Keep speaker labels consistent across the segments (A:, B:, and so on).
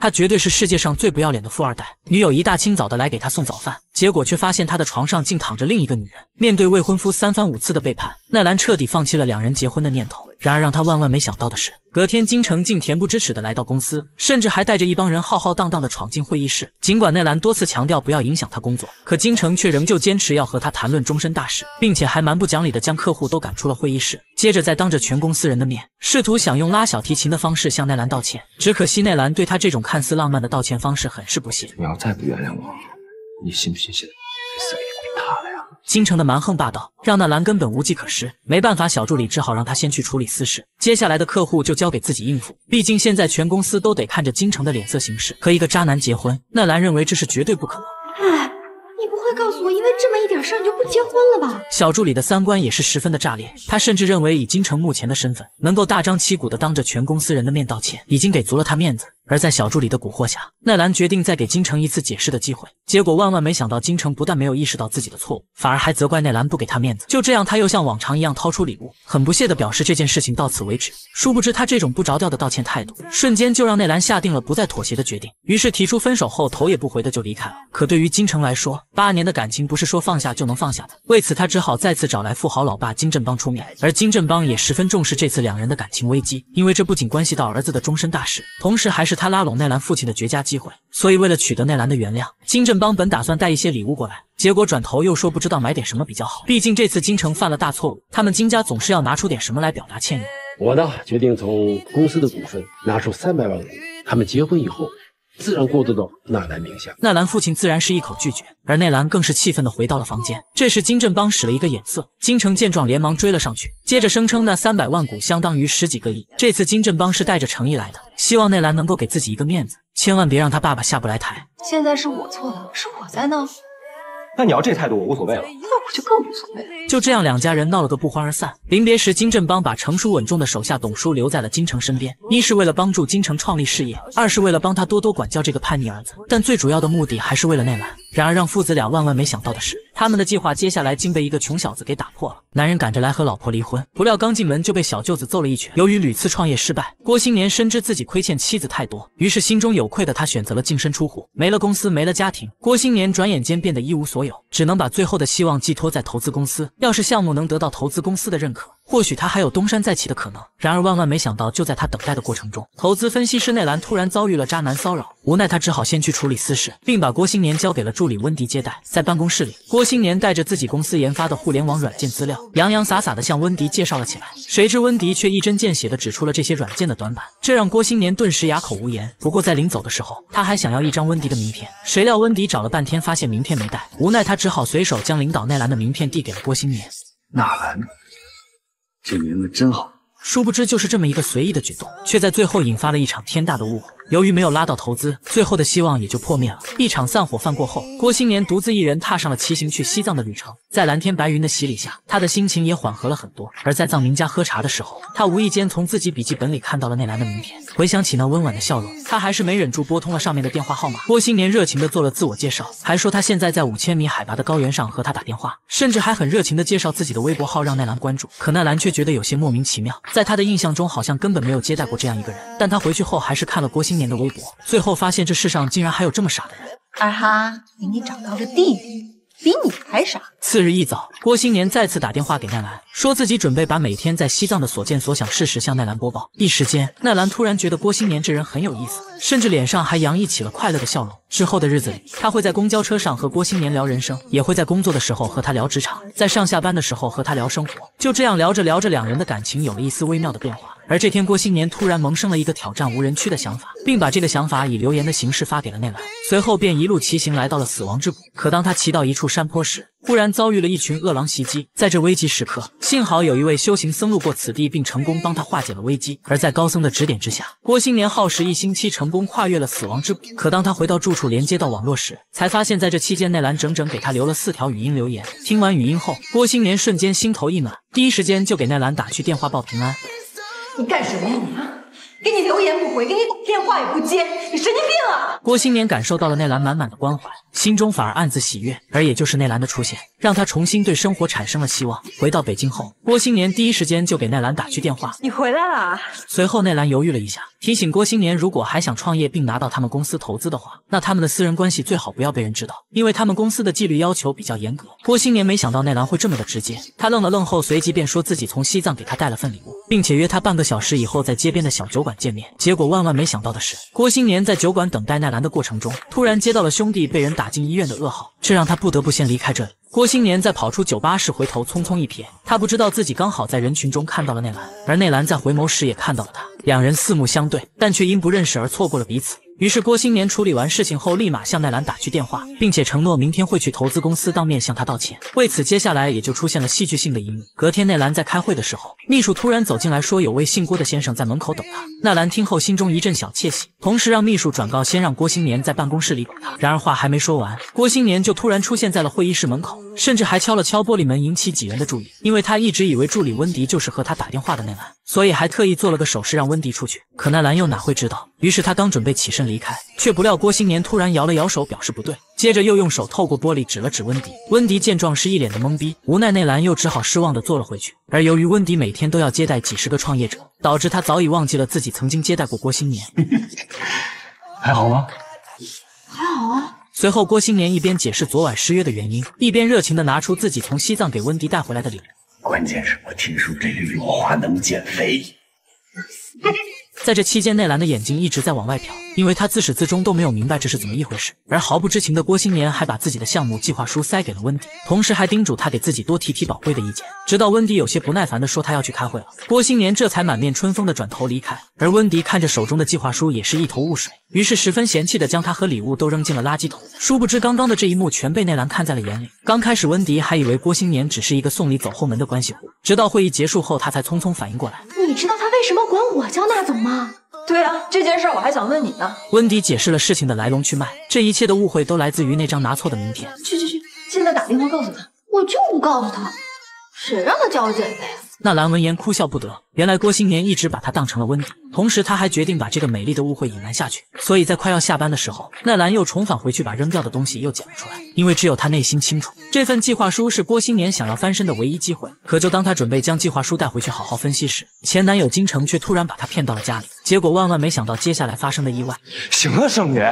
A: 他绝对是世界上最不要脸的富二代。女友一大清早的来给他送早饭，结果却发现他的床上竟躺着另一个女人。面对未婚夫三番五次的背叛，奈兰彻底放弃了两人结婚的念头。然而让他万万没想到的是，隔天金城竟恬不知耻的来到公司，甚至还带着一帮人浩浩荡荡的闯进会议室。尽管奈兰多次强调不要影响他工作，可金城却仍旧坚持要和他谈论终身大事，并且还蛮不讲理的将客户都赶出了会议室。接着再当着全公司人的面，试图想用拉小提琴的方式向奈兰道歉。只可惜奈兰对他这种看似浪漫的道歉方式很是不屑。
B: 你要再不原谅我，你信不信现在死给你塌了呀？
A: 京城的蛮横霸道让纳兰根本无计可施，没办法，小助理只好让他先去处理私事，接下来的客户就交给自己应付。毕竟现在全公司都得看着京城的脸色行事。和一个渣男结婚，纳兰认为这是绝对不可能。
C: 哎，你不会告诉我，因为这么一点事儿你就不结婚了吧？
A: 小助理的三观也是十分的炸裂，他甚至认为以京城目前的身份，能够大张旗鼓的当着全公司人的面道歉，已经给足了他面子。而在小助理的蛊惑下，奈兰决定再给金城一次解释的机会。结果万万没想到，金城不但没有意识到自己的错误，反而还责怪奈兰不给他面子。就这样，他又像往常一样掏出礼物，很不屑地表示这件事情到此为止。殊不知，他这种不着调的道歉态度，瞬间就让奈兰下定了不再妥协的决定。于是提出分手后，头也不回的就离开了。可对于金城来说，八年的感情不是说放下就能放下的。为此，他只好再次找来富豪老爸金振邦出面。而金振邦也十分重视这次两人的感情危机，因为这不仅关系到儿子的终身大事，同时还是他拉拢奈兰父亲。的绝佳机会，所以为了取得奈兰的原谅，金振邦本打算带一些礼物过来，结果转头又说不知道买点什么比较好。毕竟这次金城犯了大错误，他们金家总是要拿出点什么来表达歉意。
B: 我呢，决定从公司的股份拿出三百万，他们结婚以后。自然过渡到纳兰名下。
A: 纳兰父亲自然是一口拒绝，而内兰更是气愤的回到了房间。这时金振邦使了一个眼色，金城见状连忙追了上去，接着声称那三百万股相当于十几个亿。这次金振邦是带着诚意来的，希望内兰能够给自己一个面子，千万别让他爸爸下不来台。
C: 现在是我错了，是我在闹。
D: 那你要这态度，我无所谓了。
C: 那我就更无所谓了。
A: 就这样，两家人闹了个不欢而散。临别时，金振邦把成熟稳重的手下董叔留在了金城身边，一是为了帮助金城创立事业，二是为了帮他多多管教这个叛逆儿子。但最主要的目的还是为了内兰。然而，让父子俩万万没想到的是，他们的计划接下来竟被一个穷小子给打破了。男人赶着来和老婆离婚，不料刚进门就被小舅子揍了一拳。由于屡次创业失败，郭新年深知自己亏欠妻子太多，于是心中有愧的他选择了净身出户。没了公司，没了家庭，郭新年转眼间变得一无所有，只能把最后的希望寄托在投资公司。要是项目能得到投资公司的认可，或许他还有东山再起的可能。然而万万没想到，就在他等待的过程中，投资分析师内兰突然遭遇了渣男骚扰，无奈他只好先去处理私事，并把郭新年交给了助理温迪接待。在办公室里，郭新年带着自己公司研发的互联网软件资料，洋洋洒洒地向温迪介绍了起来。谁知温迪却一针见血地指出了这些软件的短板，这让郭新年顿时哑口无言。不过在临走的时候，他还想要一张温迪的名片，谁料温迪找了半天发现名片没带，无奈他只好随手将领导奈兰的名片递给了郭新年。
E: 纳兰。这名字真好，
A: 殊不知就是这么一个随意的举动，却在最后引发了一场天大的误会。由于没有拉到投资，最后的希望也就破灭了。一场散伙饭过后，郭新年独自一人踏上了骑行去西藏的旅程。在蓝天白云的洗礼下，他的心情也缓和了很多。而在藏民家喝茶的时候，他无意间从自己笔记本里看到了内兰的名片，回想起那温婉的笑容，他还是没忍住拨通了上面的电话号码。郭新年热情地做了自我介绍，还说他现在在五千米海拔的高原上和他打电话，甚至还很热情地介绍自己的微博号让奈兰关注。可奈兰却觉得有些莫名其妙，在他的印象中好像根本没有接待过这样一个人。但他回去后还是看了郭新。年的微博，最后发现这世上竟然还有这么傻的人。
C: 二哈，给你找到个弟弟，比你还傻。
A: 次日一早，郭新年再次打电话给奈兰，说自己准备把每天在西藏的所见所想事实向奈兰播报。一时间，奈兰突然觉得郭新年这人很有意思，甚至脸上还洋溢起了快乐的笑容。之后的日子里，他会在公交车上和郭新年聊人生，也会在工作的时候和他聊职场，在上下班的时候和他聊生活。就这样聊着聊着，两人的感情有了一丝微妙的变化。而这天，郭新年突然萌生了一个挑战无人区的想法，并把这个想法以留言的形式发给了内兰。随后便一路骑行来到了死亡之谷。可当他骑到一处山坡时，忽然遭遇了一群饿狼袭击。在这危急时刻，幸好有一位修行僧路过此地，并成功帮他化解了危机。而在高僧的指点之下，郭新年耗时一星期，成功跨越了死亡之谷。可当他回到住处，连接到网络时，才发现在这期间，内兰整整给他留了四条语音留言。听完语音后，郭新年瞬间心头一暖，第一时间就给奈兰打去电话报平安。
C: 你干什么呀你啊！
F: 给你留言不回，给你打电话也不接，你神经病啊！
A: 郭新年感受到了内兰满满的关怀，心中反而暗自喜悦。而也就是内兰的出现，让他重新对生活产生了希望。回到北京后，郭新年第一时间就给内兰打去电话。
F: 你回来了。
A: 随后内兰犹豫了一下，提醒郭新年，如果还想创业并拿到他们公司投资的话，那他们的私人关系最好不要被人知道，因为他们公司的纪律要求比较严格。郭新年没想到内兰会这么的直接，他愣了愣后，随即便说自己从西藏给他带了份礼物，并且约他半个小时以后在街边的小酒馆馆见面。结果万万没想到的是，郭新年在酒馆等待奈兰的过程中，突然接到了兄弟被人打进医院的噩耗，这让他不得不先离开这里。郭新年在跑出酒吧时回头匆匆一瞥，他不知道自己刚好在人群中看到了内兰，而内兰在回眸时也看到了他，两人四目相对，但却因不认识而错过了彼此。于是郭新年处理完事情后，立马向奈兰打去电话，并且承诺明天会去投资公司当面向他道歉。为此，接下来也就出现了戏剧性的一幕。隔天，奈兰在开会的时候，秘书突然走进来说有位姓郭的先生在门口等他。奈兰听后心中一阵小窃喜，同时让秘书转告先让郭新年在办公室里等他。然而话还没说完，郭新年就突然出现在了会议室门口，甚至还敲了敲玻璃门，引起几人的注意。因为他一直以为助理温迪就是和他打电话的奈兰，所以还特意做了个手势让温迪出去。可奈兰又哪会知道？于是他刚准备起身离开，却不料郭新年突然摇了摇手表示不对，接着又用手透过玻璃指了指温迪。温迪见状是一脸的懵逼，无奈内兰又只好失望的坐了回去。而由于温迪每天都要接待几十个创业者，导致他早已忘记了自己曾经接待过郭新年。
E: 还好吗？
C: 还好啊。
A: 随后郭新年一边解释昨晚失约的原因，一边热情的拿出自己从西藏给温迪带回来的礼物。
E: 关键是我听说这绿萝花能减肥。
A: 在这期间，内兰的眼睛一直在往外瞟，因为他自始至终都没有明白这是怎么一回事。而毫不知情的郭新年还把自己的项目计划书塞给了温迪，同时还叮嘱他给自己多提提宝贵的意见。直到温迪有些不耐烦的说他要去开会了，郭新年这才满面春风的转头离开。而温迪看着手中的计划书，也是一头雾水，于是十分嫌弃的将他和礼物都扔进了垃圾桶。殊不知，刚刚的这一幕全被内兰看在了眼里。刚开始，温迪还以为郭新年只是一个送礼走后门的关系户，直到会议结束后，他才匆匆反应过来。
C: 你知道他为什么管我叫娜总吗？
F: 对啊，这件事我还想问你呢。
A: 温迪解释了事情的来龙去脉，这一切的误会都来自于那张拿错的名片。
C: 去去去，
F: 现在打电话告诉他，
C: 我就不告诉他，谁让他叫我减肥？
A: 纳兰闻言哭笑不得，原来郭新年一直把他当成了温迪，同时他还决定把这个美丽的误会隐瞒下去。所以在快要下班的时候，纳兰又重返回去，把扔掉的东西又捡了出来。因为只有他内心清楚，这份计划书是郭新年想要翻身的唯一机会。可就当他准备将计划书带回去好好分析时，前男友金城却突然把他骗到了家里。结果万万没想到，接下来发生的意外。
D: 行了，圣女，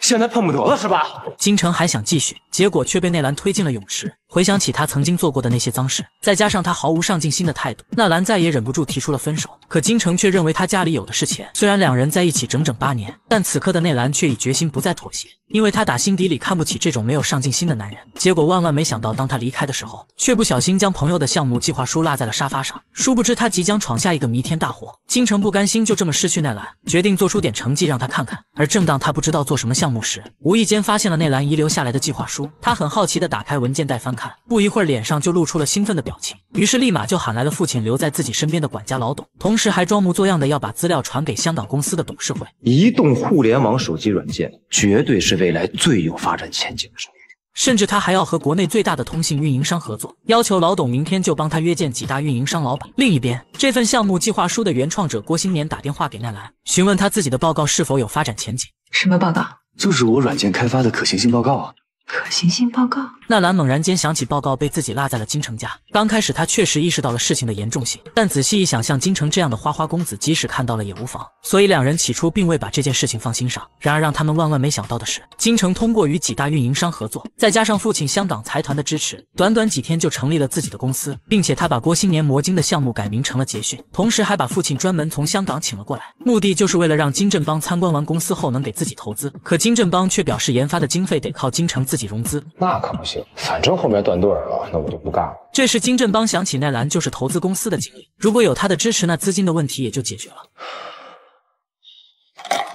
D: 现在碰不得了是吧？
A: 金城还想继续，结果却被内兰推进了泳池。回想起他曾经做过的那些脏事，再加上他毫无上进心的态度，纳兰再也忍不住提出了分手。可金城却认为他家里有的是钱。虽然两人在一起整整八年，但此刻的内兰却已决心不再妥协，因为他打心底里看不起这种没有上进心的男人。结果万万没想到，当他离开的时候，却不小心将朋友的项目计划书落在了沙发上。殊不知他即将闯下一个弥天大祸。金城不甘心就这么失去内兰，决定做出点成绩让他看看。而正当他不知道做什么项目时，无意间发现了内兰遗留下来的计划书。他很好奇的打开文件袋翻看，不一会儿脸上就露出了兴奋的表情，于是立马就喊来了父亲留在自己身边的管家老董，同时还装模作样的要把资料传给香港公司的董事会。
D: 移动互联网手机软件绝对是未来最有发展前景的生意。
A: 甚至他还要和国内最大的通信运营商合作，要求老董明天就帮他约见几大运营商老板。另一边，这份项目计划书的原创者郭新年打电话给奈兰，询问他自己的报告是否有发展前景。
F: 什么报告？
E: 就是我软件开发的可行性报告啊。
F: 可行性报告。
A: 纳兰猛然间想起报告被自己落在了金城家。刚开始他确实意识到了事情的严重性，但仔细一想，像金城这样的花花公子，即使看到了也无妨。所以两人起初并未把这件事情放心上。然而让他们万万没想到的是，金城通过与几大运营商合作，再加上父亲香港财团的支持，短短几天就成立了自己的公司，并且他把郭新年魔晶的项目改名成了捷讯，同时还把父亲专门从香港请了过来，目的就是为了让金振邦参观完公司后能给自己投资。可金振邦却表示，研发的经费得靠金城自己融资。
B: 那可不行，反正后面断队了，那我就不干了。
A: 这时金振邦想起奈兰就是投资公司的经理，如果有他的支持，那资金的问题也就解决了。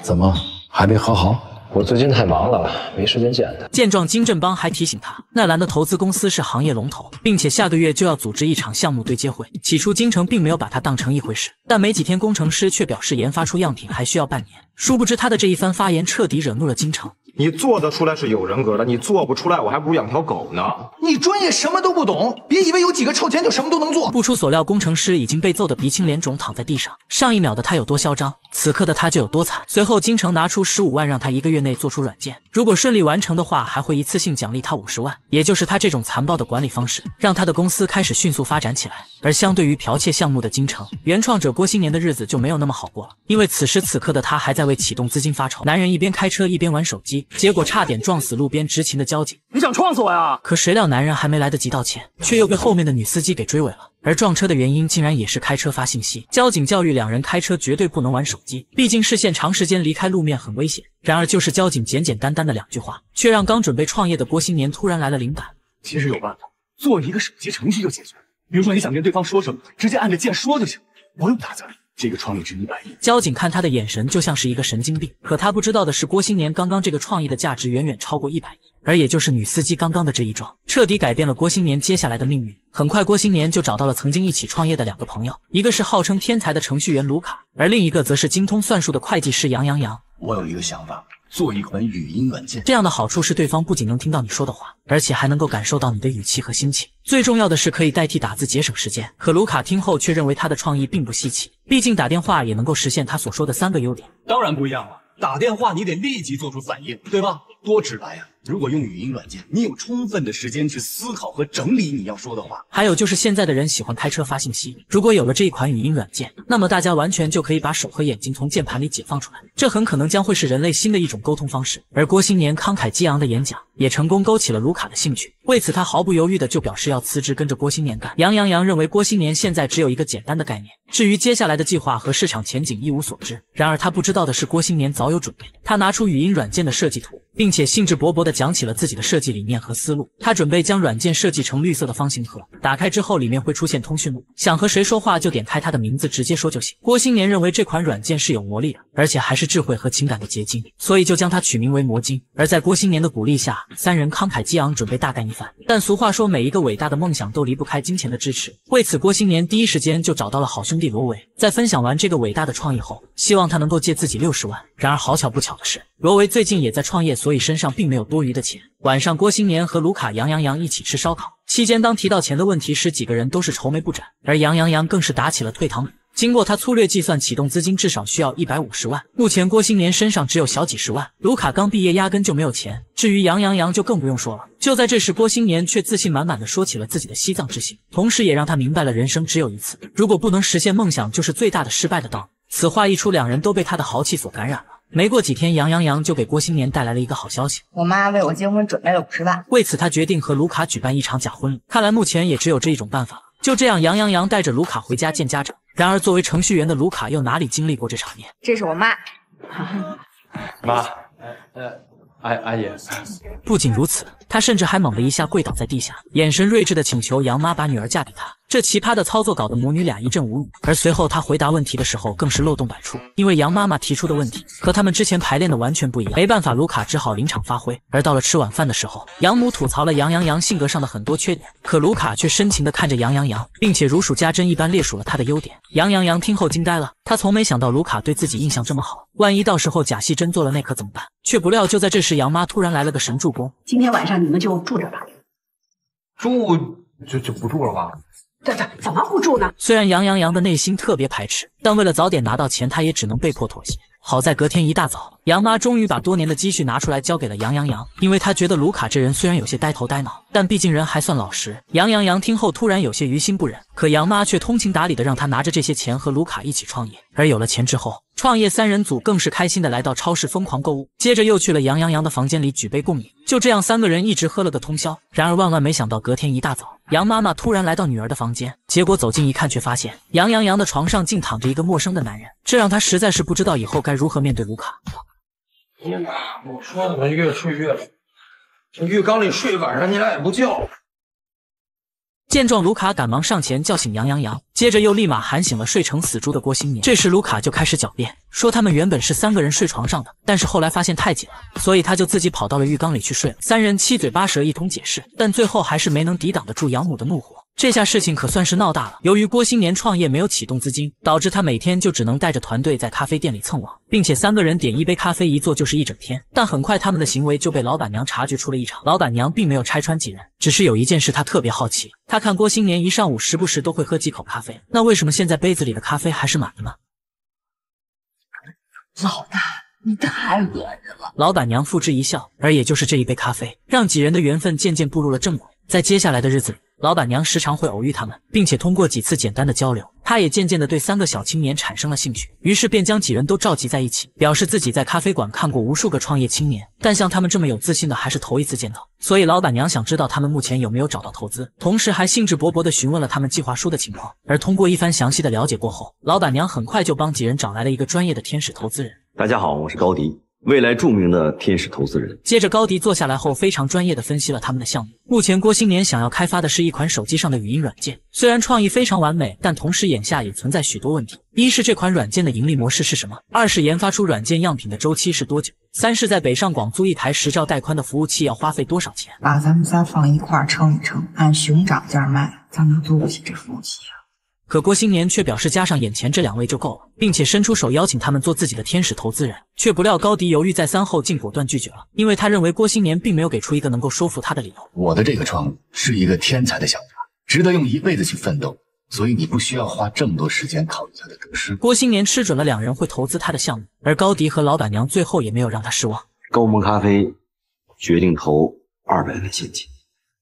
B: 怎么还没和好？我最近太忙了，没时间见他。
A: 见状，金振邦还提醒他，奈兰的投资公司是行业龙头，并且下个月就要组织一场项目对接会。起初，金城并没有把他当成一回事，但没几天，工程师却表示研发出样品还需要半年。殊不知，他的这一番发言彻底惹怒了金城。
G: 你做得出来是有人格的，你做不出来，我还不如养条狗呢。
H: 你专业什么都不懂，别以为有几个臭钱就什么都能做。
A: 不出所料，工程师已经被揍得鼻青脸肿，躺在地上。上一秒的他有多嚣张，此刻的他就有多惨。随后，京城拿出十五万，让他一个月内做出软件，如果顺利完成的话，还会一次性奖励他五十万。也就是他这种残暴的管理方式，让他的公司开始迅速发展起来。而相对于剽窃项目的京城，原创者郭新年的日子就没有那么好过了，因为此时此刻的他还在为启动资金发愁。男人一边开车一边玩手机，结果差点撞死路边执勤的交警。
I: 你想撞死我呀？
A: 可谁料男人还没来得及道歉，却又被后面的女司机给追尾了。而撞车的原因竟然也是开车发信息。交警教育两人开车绝对不能玩手机，毕竟视线长时间离开路面很危险。然而就是交警简简单单的两句话，却让刚准备创业的郭新年突然来了灵感。
I: 其实有办法，做一个手机程序就解决。比如说你想跟对方说什么，直接按着键说就行，不用打字。这个创意值一百亿。
A: 交警看他的眼神就像是一个神经病，可他不知道的是，郭新年刚刚这个创意的价值远远超过一百亿。而也就是女司机刚刚的这一撞，彻底改变了郭新年接下来的命运。很快，郭新年就找到了曾经一起创业的两个朋友，一个是号称天才的程序员卢卡，而另一个则是精通算术的会计师杨洋洋。
E: 我有一个想法，做一款语音软件。
A: 这样的好处是，对方不仅能听到你说的话，而且还能够感受到你的语气和心情。最重要的是，可以代替打字，节省时间。可卢卡听后却认为他的创意并不稀奇，毕竟打电话也能够实现他所说的三个优点。
I: 当然不一样了，打电话你得立即做出反应，对吧？多直白呀！如果用语音软件，你有充分的时间去思考和整理你要说的话。
A: 还有就是现在的人喜欢开车发信息，如果有了这一款语音软件，那么大家完全就可以把手和眼睛从键盘里解放出来，这很可能将会是人类新的一种沟通方式。而郭新年慷慨激昂的演讲也成功勾起了卢卡的兴趣，为此他毫不犹豫的就表示要辞职跟着郭新年干。杨洋洋认为郭新年现在只有一个简单的概念，至于接下来的计划和市场前景一无所知。然而他不知道的是，郭新年早有准备，他拿出语音软件的设计图。并且兴致勃勃地讲起了自己的设计理念和思路。他准备将软件设计成绿色的方形盒，打开之后里面会出现通讯录，想和谁说话就点开他的名字直接说就行。郭新年认为这款软件是有魔力的，而且还是智慧和情感的结晶，所以就将它取名为魔晶。而在郭新年的鼓励下，三人慷慨激昂，准备大干一番。但俗话说，每一个伟大的梦想都离不开金钱的支持。为此，郭新年第一时间就找到了好兄弟罗维，在分享完这个伟大的创意后，希望他能够借自己六十万。然而好巧不巧的是，罗维最近也在创业，所以身上并没有多余的钱。晚上，郭新年和卢卡、杨洋洋一起吃烧烤，期间当提到钱的问题时，几个人都是愁眉不展，而杨洋洋更是打起了退堂鼓。经过他粗略计算，启动资金至少需要一百五十万。目前郭新年身上只有小几十万，卢卡刚毕业，压根就没有钱。至于杨洋洋，就更不用说了。就在这时，郭新年却自信满满的说起了自己的西藏之行，同时也让他明白了人生只有一次，如果不能实现梦想，就是最大的失败的道理。此话一出，两人都被他的豪气所感染了。没过几天，杨洋洋就给郭新年带来了一个好消息：
J: 我妈为我结婚准备了五十万。
A: 为此，他决定和卢卡举办一场假婚礼。看来目前也只有这一种办法了。就这样，杨洋洋带着卢卡回家见家长。然而，作为程序员的卢卡又哪里经历过这场面？
J: 这是我妈，
B: 妈，呃，阿阿姨。
A: 不仅如此，他甚至还猛地一下跪倒在地下，眼神睿智的请求杨妈把女儿嫁给他。这奇葩的操作搞得母女俩一阵无语，而随后他回答问题的时候更是漏洞百出，因为杨妈妈提出的问题和他们之前排练的完全不一样。没办法，卢卡只好临场发挥。而到了吃晚饭的时候，养母吐槽了杨洋洋性格上的很多缺点，可卢卡却深情地看着杨洋洋，并且如数家珍一般列数了他的优点。杨洋洋听后惊呆了，他从没想到卢卡对自己印象这么好，万一到时候假戏真做了那可怎么办？却不料就在这时，杨妈突然来了个神助攻，
K: 今天晚上你们就住这吧。
G: 住就就不住了吧？
K: 这这怎么不住呢？
A: 虽然杨洋洋的内心特别排斥，但为了早点拿到钱，他也只能被迫妥协。好在隔天一大早，杨妈终于把多年的积蓄拿出来交给了杨洋洋，因为她觉得卢卡这人虽然有些呆头呆脑，但毕竟人还算老实。杨洋洋听后突然有些于心不忍，可杨妈却通情达理的让他拿着这些钱和卢卡一起创业。而有了钱之后，创业三人组更是开心的来到超市疯狂购物，接着又去了杨洋洋的房间里举杯共饮。就这样，三个人一直喝了个通宵。然而万万没想到，隔天一大早，杨妈妈突然来到女儿的房间，结果走近一看，却发现杨洋洋的床上竟躺着一个陌生的男人，这让她实在是不知道以后该如何面对卢卡。
G: 天哪！我说怎么越睡越冷，这浴缸里睡一晚上，你俩也不叫。
A: 见状，卢卡赶忙上前叫醒杨洋洋，接着又立马喊醒了睡成死猪的郭新年。这时，卢卡就开始狡辩，说他们原本是三个人睡床上的，但是后来发现太紧了，所以他就自己跑到了浴缸里去睡了。三人七嘴八舌一通解释，但最后还是没能抵挡得住养母的怒火。这下事情可算是闹大了。由于郭新年创业没有启动资金，导致他每天就只能带着团队在咖啡店里蹭网，并且三个人点一杯咖啡一坐就是一整天。但很快他们的行为就被老板娘察觉出了异常。老板娘并没有拆穿几人，只是有一件事她特别好奇。她看郭新年一上午时不时都会喝几口咖啡，那为什么现在杯子里的咖啡还是满的呢？
K: 老大，你太恶心了！
A: 老板娘付之一笑，而也就是这一杯咖啡，让几人的缘分渐渐步入了正轨。在接下来的日子里，老板娘时常会偶遇他们，并且通过几次简单的交流，她也渐渐的对三个小青年产生了兴趣。于是便将几人都召集在一起，表示自己在咖啡馆看过无数个创业青年，但像他们这么有自信的还是头一次见到。所以老板娘想知道他们目前有没有找到投资，同时还兴致勃勃地询问了他们计划书的情况。而通过一番详细的了解过后，老板娘很快就帮几人找来了一个专业的天使投资人。
E: 大家好，我是高迪，未来著名的天使投资人。
A: 接着，高迪坐下来后，非常专业的分析了他们的项目。目前，郭新年想要开发的是一款手机上的语音软件。虽然创意非常完美，但同时眼下也存在许多问题：一是这款软件的盈利模式是什么；二是研发出软件样品的周期是多久；三是在北上广租一台十兆带宽的服务器要花费多少钱。
J: 把咱们仨放一块儿称一称，按熊掌价卖，咱能租不起这服务器啊？
A: 可郭新年却表示加上眼前这两位就够了，并且伸出手邀请他们做自己的天使投资人。却不料高迪犹豫再三后，竟果断拒绝了，因为他认为郭新年并没有给出一个能够说服他的理由。
I: 我的这个创意是一个天才的想法，值得用一辈子去奋斗，所以你不需要花这么多时间考虑他的得失。
A: 郭新年吃准了两人会投资他的项目，而高迪和老板娘最后也没有让他失望。
D: 高萌咖啡决定投二百万现金，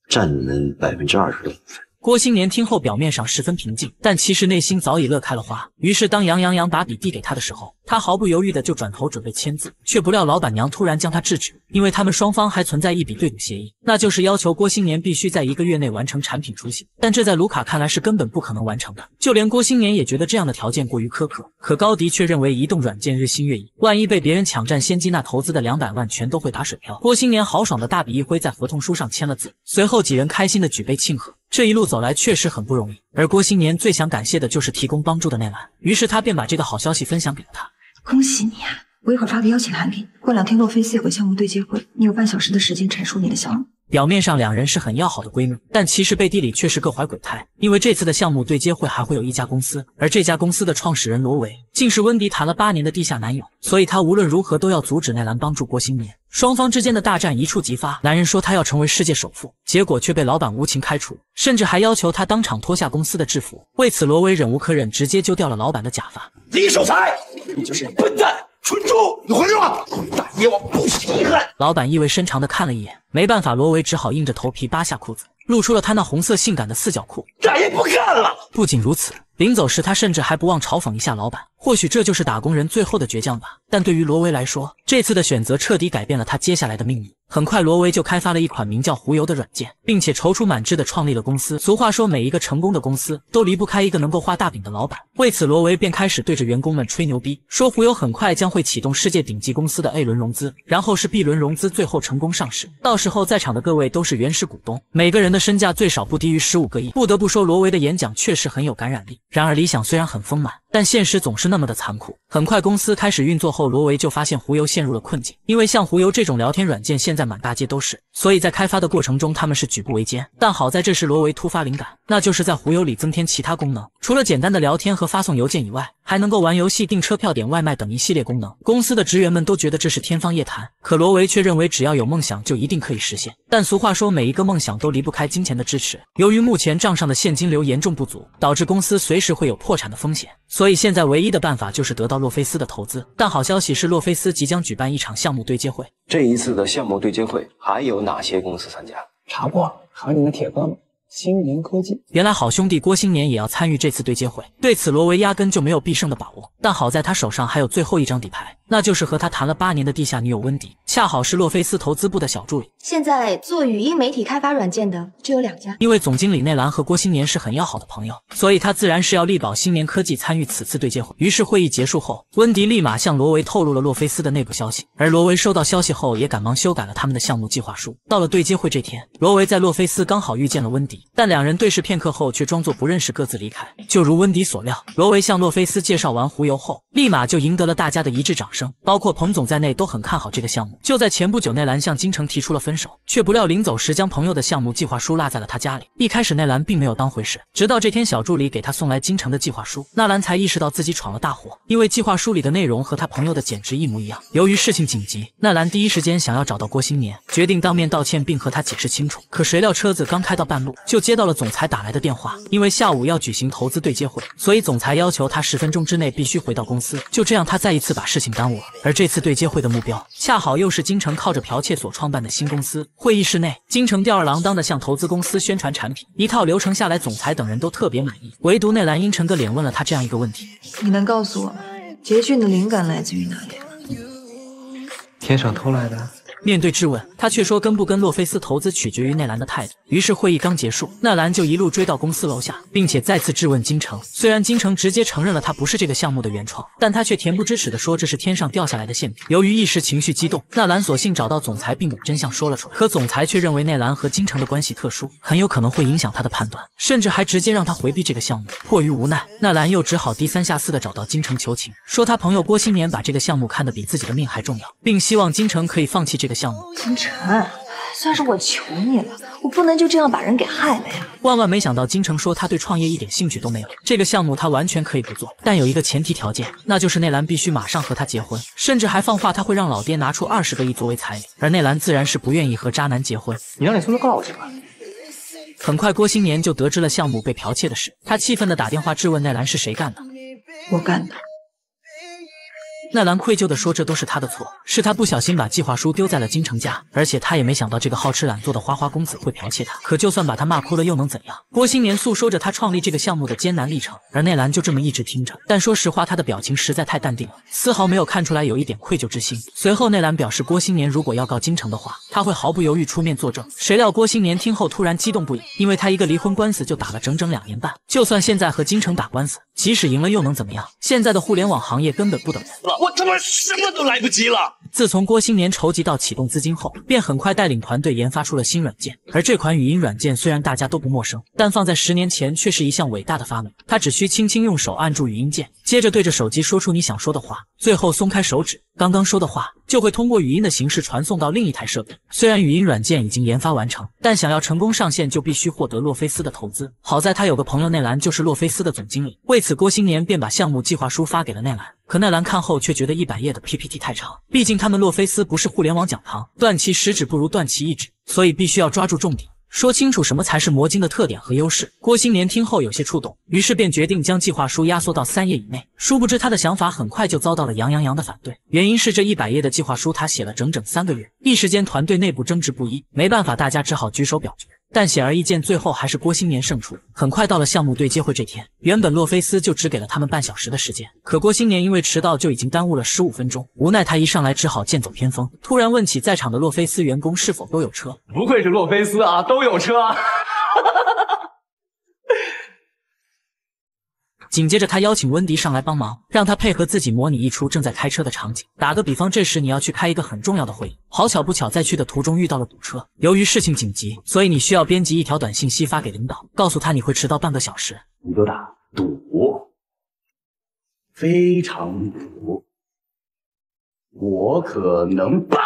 D: 占你们百分之二十的股份。
A: 郭新年听后，表面上十分平静，但其实内心早已乐开了花。于是，当杨洋洋把笔递给他的时候，他毫不犹豫的就转头准备签字，却不料老板娘突然将他制止，因为他们双方还存在一笔对赌协议，那就是要求郭新年必须在一个月内完成产品雏形。但这在卢卡看来是根本不可能完成的，就连郭新年也觉得这样的条件过于苛刻。可高迪却认为移动软件日新月异，万一被别人抢占先机，那投资的两百万全都会打水漂。郭新年豪爽的大笔一挥，在合同书上签了字，随后几人开心的举杯庆贺。这一路走来确实很不容易，而郭新年最想感谢的就是提供帮助的那晚，于是他便把这个好消息分享给了他。
J: 恭喜你啊！我一会儿发个邀请函给你，过两天洛菲斯有个项目对接会，你有半小时的时间阐述你的想法。
A: 表面上两人是很要好的闺蜜，但其实背地里却是各怀鬼胎。因为这次的项目对接会还会有一家公司，而这家公司的创始人罗维竟是温迪谈了八年的地下男友，所以他无论如何都要阻止奈兰帮助郭新年。双方之间的大战一触即发。男人说他要成为世界首富，结果却被老板无情开除，甚至还要求他当场脱下公司的制服。为此，罗维忍无可忍，直接揪掉了老板的假发。
I: 李守财，你就是笨蛋！蠢猪，你回去吧！大爷，我不稀罕。
A: 老板意味深长地看了一眼，没办法，罗维只好硬着头皮扒下裤子，露出了他那红色性感的四角裤。
I: 大爷不干了！
A: 不仅如此，临走时他甚至还不忘嘲讽一下老板。或许这就是打工人最后的倔强吧。但对于罗维来说，这次的选择彻底改变了他接下来的命运。很快，罗维就开发了一款名叫“狐油”的软件，并且踌躇满志地创立了公司。俗话说，每一个成功的公司都离不开一个能够画大饼的老板。为此，罗维便开始对着员工们吹牛逼，说狐油很快将会启动世界顶级公司的 A 轮融资，然后是 B 轮融资，最后成功上市。到时候，在场的各位都是原始股东，每个人的身价最少不低于十五个亿。不得不说，罗维的演讲确实很有感染力。然而，理想虽然很丰满，但现实总是那么的残酷。很快，公司开始运作后，罗维就发现狐邮陷入了困境，因为像狐邮这种聊天软件，现在满大街都是。所以在开发的过程中，他们是举步维艰。但好在这时罗维突发灵感，那就是在狐邮里增添其他功能，除了简单的聊天和发送邮件以外，还能够玩游戏、订车票、点外卖等一系列功能。公司的职员们都觉得这是天方夜谭，可罗维却认为只要有梦想就一定可以实现。但俗话说，每一个梦想都离不开金钱的支持。由于目前账上的现金流严重不足，导致公司随时会有破产的风险，所以现在唯一的办法就是得到洛菲斯的投资。但好消息是，洛菲斯即将举办一场项目对接会。
D: 这一次的项目对接会还有哪些公司参加？
G: 查过了，还有你们铁哥们新年科技。
A: 原来好兄弟郭新年也要参与这次对接会，对此罗维压根就没有必胜的把握。但好在他手上还有最后一张底牌，那就是和他谈了八年的地下女友温迪，恰好是洛菲斯投资部的小助理。
C: 现在做语音媒体开发软件的只有两家，
A: 因为总经理内兰和郭新年是很要好的朋友，所以他自然是要力保新年科技参与此次对接会。于是会议结束后，温迪立马向罗维透露了洛菲斯的内部消息，而罗维收到消息后也赶忙修改了他们的项目计划书。到了对接会这天，罗维在洛菲斯刚好遇见了温迪。但两人对视片刻后却装作不认识，各自离开。就如温迪所料，罗维向洛菲斯介绍完狐油后，立马就赢得了大家的一致掌声，包括彭总在内都很看好这个项目。就在前不久，内兰向金城提出了分手，却不料临走时将朋友的项目计划书落在了他家里。一开始内兰并没有当回事，直到这天小助理给他送来金城的计划书，纳兰才意识到自己闯了大祸，因为计划书里的内容和他朋友的简直一模一样。由于事情紧急，纳兰第一时间想要找到郭新年，决定当面道歉并和他解释清楚。可谁料车子刚开到半路，就接到了总裁打来的电话，因为下午要举行投资对接会，所以总裁要求他十分钟之内必须回到公司。就这样，他再一次把事情耽误了。而这次对接会的目标，恰好又是金城靠着剽窃所创办的新公司。会议室内，金城吊儿郎当的向投资公司宣传产品，一套流程下来，总裁等人都特别满意，唯独内兰阴沉个脸问了他这样一个问题：
J: 你能告诉我吗？捷讯的灵感来自于哪里？
L: 天上偷来的。
A: 面对质问，他却说跟不跟洛菲斯投资取决于内兰的态度。于是会议刚结束，纳兰就一路追到公司楼下，并且再次质问金城。虽然金城直接承认了他不是这个项目的原创，但他却恬不知耻地说这是天上掉下来的馅饼。由于一时情绪激动，纳兰索性找到总裁，并把真相说了出来。可总裁却认为内兰和金城的关系特殊，很有可能会影响他的判断，甚至还直接让他回避这个项目。迫于无奈，纳兰又只好低三下四地找到金城求情，说他朋友郭新年把这个项目看得比自己的命还重要，并希望金城可以放弃这个项目。
J: 金城，算是我求你了，我不能就这样把人给害了呀！
A: 万万没想到，金城说他对创业一点兴趣都没有，这个项目他完全可以不做，但有一个前提条件，那就是内兰必须马上和他结婚，甚至还放话他会让老爹拿出二十个亿作为彩礼。而内兰自然是不愿意和渣男结婚。
L: 你让你孙子告诉我。
A: 很快，郭新年就得知了项目被剽窃的事，他气愤的打电话质问内兰是谁干的。
J: 我干的。
A: 奈兰愧疚地说：“这都是他的错，是他不小心把计划书丢在了京城家，而且他也没想到这个好吃懒做的花花公子会剽窃他。可就算把他骂哭了，又能怎样？”郭新年诉说着他创立这个项目的艰难历程，而内兰就这么一直听着。但说实话，他的表情实在太淡定了，丝毫没有看出来有一点愧疚之心。随后，内兰表示，郭新年如果要告京城的话，他会毫不犹豫出面作证。谁料郭新年听后突然激动不已，因为他一个离婚官司就打了整整两年半，就算现在和京城打官司，即使赢了又能怎么样？现在的互联网行业根本不等人。
I: 我他妈什么都来不及了。
A: 自从郭新年筹集到启动资金后，便很快带领团队研发出了新软件。而这款语音软件虽然大家都不陌生，但放在十年前却是一项伟大的发明。它只需轻轻用手按住语音键，接着对着手机说出你想说的话，最后松开手指，刚刚说的话就会通过语音的形式传送到另一台设备。虽然语音软件已经研发完成，但想要成功上线，就必须获得洛菲斯的投资。好在他有个朋友内兰就是洛菲斯的总经理，为此郭新年便把项目计划书发给了内兰。可奈兰看后却觉得一百页的 PPT 太长，毕竟他们洛菲斯不是互联网讲堂，断其十指不如断其一指，所以必须要抓住重点，说清楚什么才是魔晶的特点和优势。郭新年听后有些触动，于是便决定将计划书压缩到三页以内。殊不知他的想法很快就遭到了杨洋洋的反对，原因是这一百页的计划书他写了整整三个月，一时间团队内部争执不一，没办法，大家只好举手表决。但显而易见，最后还是郭新年胜出。很快到了项目对接会这天，原本洛菲斯就只给了他们半小时的时间，可郭新年因为迟到就已经耽误了十五分钟。无奈他一上来只好剑走偏锋，突然问起在场的洛菲斯员工是否都有车。
I: 不愧是洛菲斯啊，都有车。
A: 紧接着，他邀请温迪上来帮忙，让他配合自己模拟一出正在开车的场景。打个比方，这时你要去开一个很重要的会议，好巧不巧，在去的途中遇到了堵车。由于事情紧急，所以你需要编辑一条短信息发给领导，告诉他你会迟到半个小时。
I: 你都打堵，非常堵，我可能爆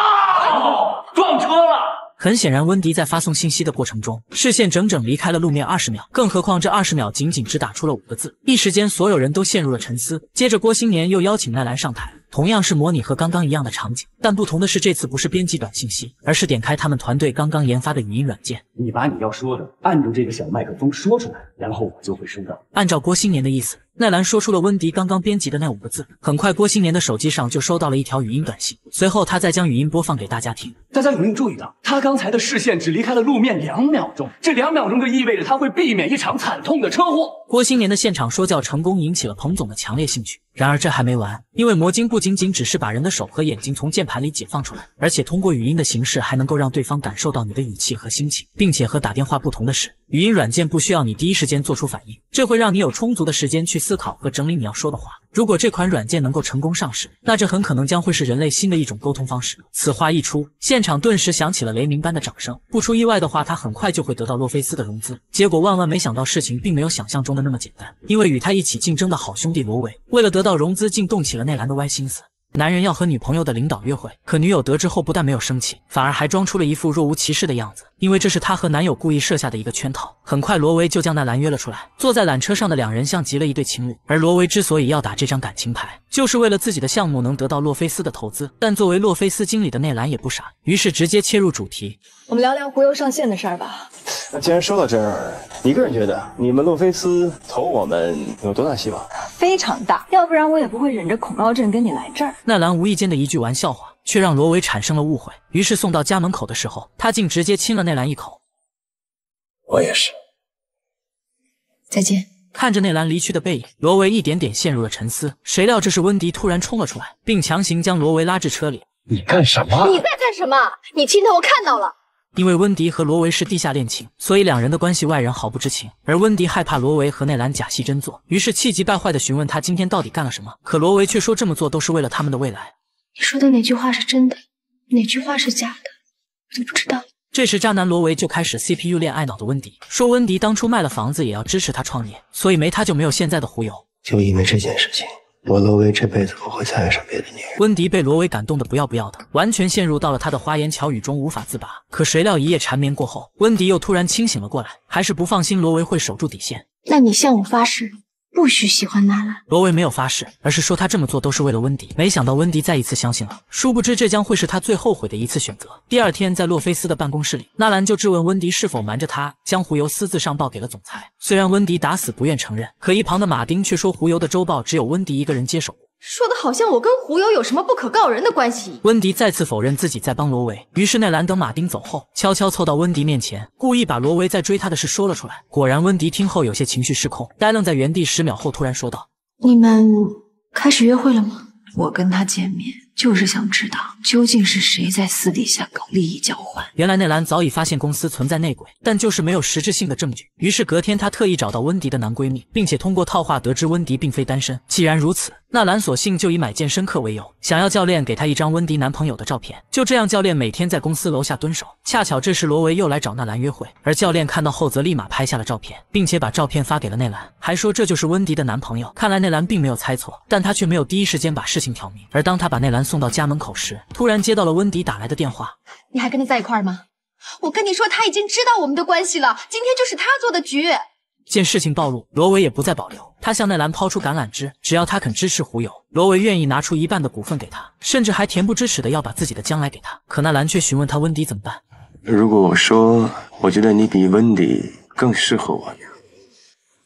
I: 撞车了。
A: 很显然，温迪在发送信息的过程中，视线整整离开了路面二十秒。更何况这二十秒仅仅只打出了五个字，一时间所有人都陷入了沉思。接着，郭新年又邀请奈兰上台。同样是模拟和刚刚一样的场景，但不同的是，这次不是编辑短信息，而是点开他们团队刚刚研发的语音软件。
I: 你把你要说的按住这个小麦克风说出来，然后我就会收到。
A: 按照郭新年的意思，奈兰说出了温迪刚刚编辑的那五个字。很快，郭新年的手机上就收到了一条语音短信，随后他再将语音播放给大家听。
I: 大家有没有注意到，他刚才的视线只离开了路面两秒钟？这两秒钟就意味着他会避免一场惨痛的车祸。
A: 郭新年的现场说教成功，引起了彭总的强烈兴趣。然而这还没完，因为魔晶不仅仅只是把人的手和眼睛从键盘里解放出来，而且通过语音的形式还能够让对方感受到你的语气和心情，并且和打电话不同的是，语音软件不需要你第一时间做出反应，这会让你有充足的时间去思考和整理你要说的话。如果这款软件能够成功上市，那这很可能将会是人类新的一种沟通方式。此话一出，现场顿时响起了雷鸣般的掌声。不出意外的话，他很快就会得到洛菲斯的融资。结果万万没想到，事情并没有想象中的那么简单，因为与他一起竞争的好兄弟罗维，为了得到融资，竟动起了内兰的歪心思。男人要和女朋友的领导约会，可女友得知后不但没有生气，反而还装出了一副若无其事的样子，因为这是她和男友故意设下的一个圈套。很快，罗维就将纳兰约了出来。坐在缆车上的两人像极了一对情侣。而罗维之所以要打这张感情牌，就是为了自己的项目能得到洛菲斯的投资。但作为洛菲斯经理的内兰也不傻，于是直接切入主题。
M: 我们聊聊狐油上线的事儿吧。
N: 那既然说到这儿，你个人觉得你们洛菲斯投我们有多大希望？
M: 非常大，要不然我也不会忍着恐高症跟你来这儿。
A: 纳兰无意间的一句玩笑话，却让罗维产生了误会。于是送到家门口的时候，他竟直接亲了内兰一口。
N: 我也是。
M: 再见。
A: 看着内兰离去的背影，罗维一点点陷入了沉思。谁料这时温迪突然冲了出来，并强行将罗维拉至车里。
N: 你干什么？
C: 你在干什么？你亲他，我看到了。
A: 因为温迪和罗维是地下恋情，所以两人的关系外人毫不知情。而温迪害怕罗维和内兰假戏真做，于是气急败坏地询问他今天到底干了什么。可罗维却说这么做都是为了他们的未来。
C: 你说的哪句话是真的，哪句话是假的，我都不知道。
A: 这时，渣男罗维就开始 CPU 恋爱脑的温迪，说温迪当初卖了房子也要支持他创业，所以没他就没有现在的胡油。
B: 就因为这件事情。我罗维这辈子不会再爱上别的女人。
A: 温迪被罗维感动的不要不要的，完全陷入到了他的花言巧语中无法自拔。可谁料一夜缠绵过后，温迪又突然清醒了过来，还是不放心罗维会守住底线。
C: 那你向我发誓，不许喜欢纳兰。
A: 罗维没有发誓，而是说他这么做都是为了温迪。没想到温迪再一次相信了，殊不知这将会是他最后悔的一次选择。第二天，在洛菲斯的办公室里，纳兰就质问温迪是否瞒着他，将胡油私自上报给了总裁。虽然温迪打死不愿承认，可一旁的马丁却说胡油的周报只有温迪一个人接手。
C: 说的好像我跟胡油有什么不可告人的关系。
A: 温迪再次否认自己在帮罗维，于是奈兰等马丁走后，悄悄凑到温迪面前，故意把罗维在追他的事说了出来。果然，温迪听后有些情绪失控，呆愣在原地十秒后，突然说道：“
C: 你们开始约会了吗？”
J: 我跟他见面，就是想知道究竟是谁在私底下搞利益交换。
A: 原来内兰早已发现公司存在内鬼，但就是没有实质性的证据。于是隔天，她特意找到温迪的男闺蜜，并且通过套话得知温迪并非单身。既然如此，纳兰索性就以买健身课为由，想要教练给她一张温迪男朋友的照片。就这样，教练每天在公司楼下蹲守。恰巧这时罗维又来找纳兰约会，而教练看到后，则立马拍下了照片，并且把照片发给了内兰，还说这就是温迪的男朋友。看来内兰并没有猜错，但他却没有第一时间把事情挑明。而当他把内兰送到家门口时，突然接到了温迪打来的电话。
C: 你还跟他在一块儿吗？我跟你说，他已经知道我们的关系了。今天就是他做的局。
A: 见事情暴露，罗维也不再保留，他向奈兰抛出橄榄枝，只要他肯支持胡友，罗维愿意拿出一半的股份给他，甚至还恬不知耻的要把自己的将来给他。可纳兰却询问他温迪怎么办。
N: 如果我说，我觉得你比温迪更适合我呢？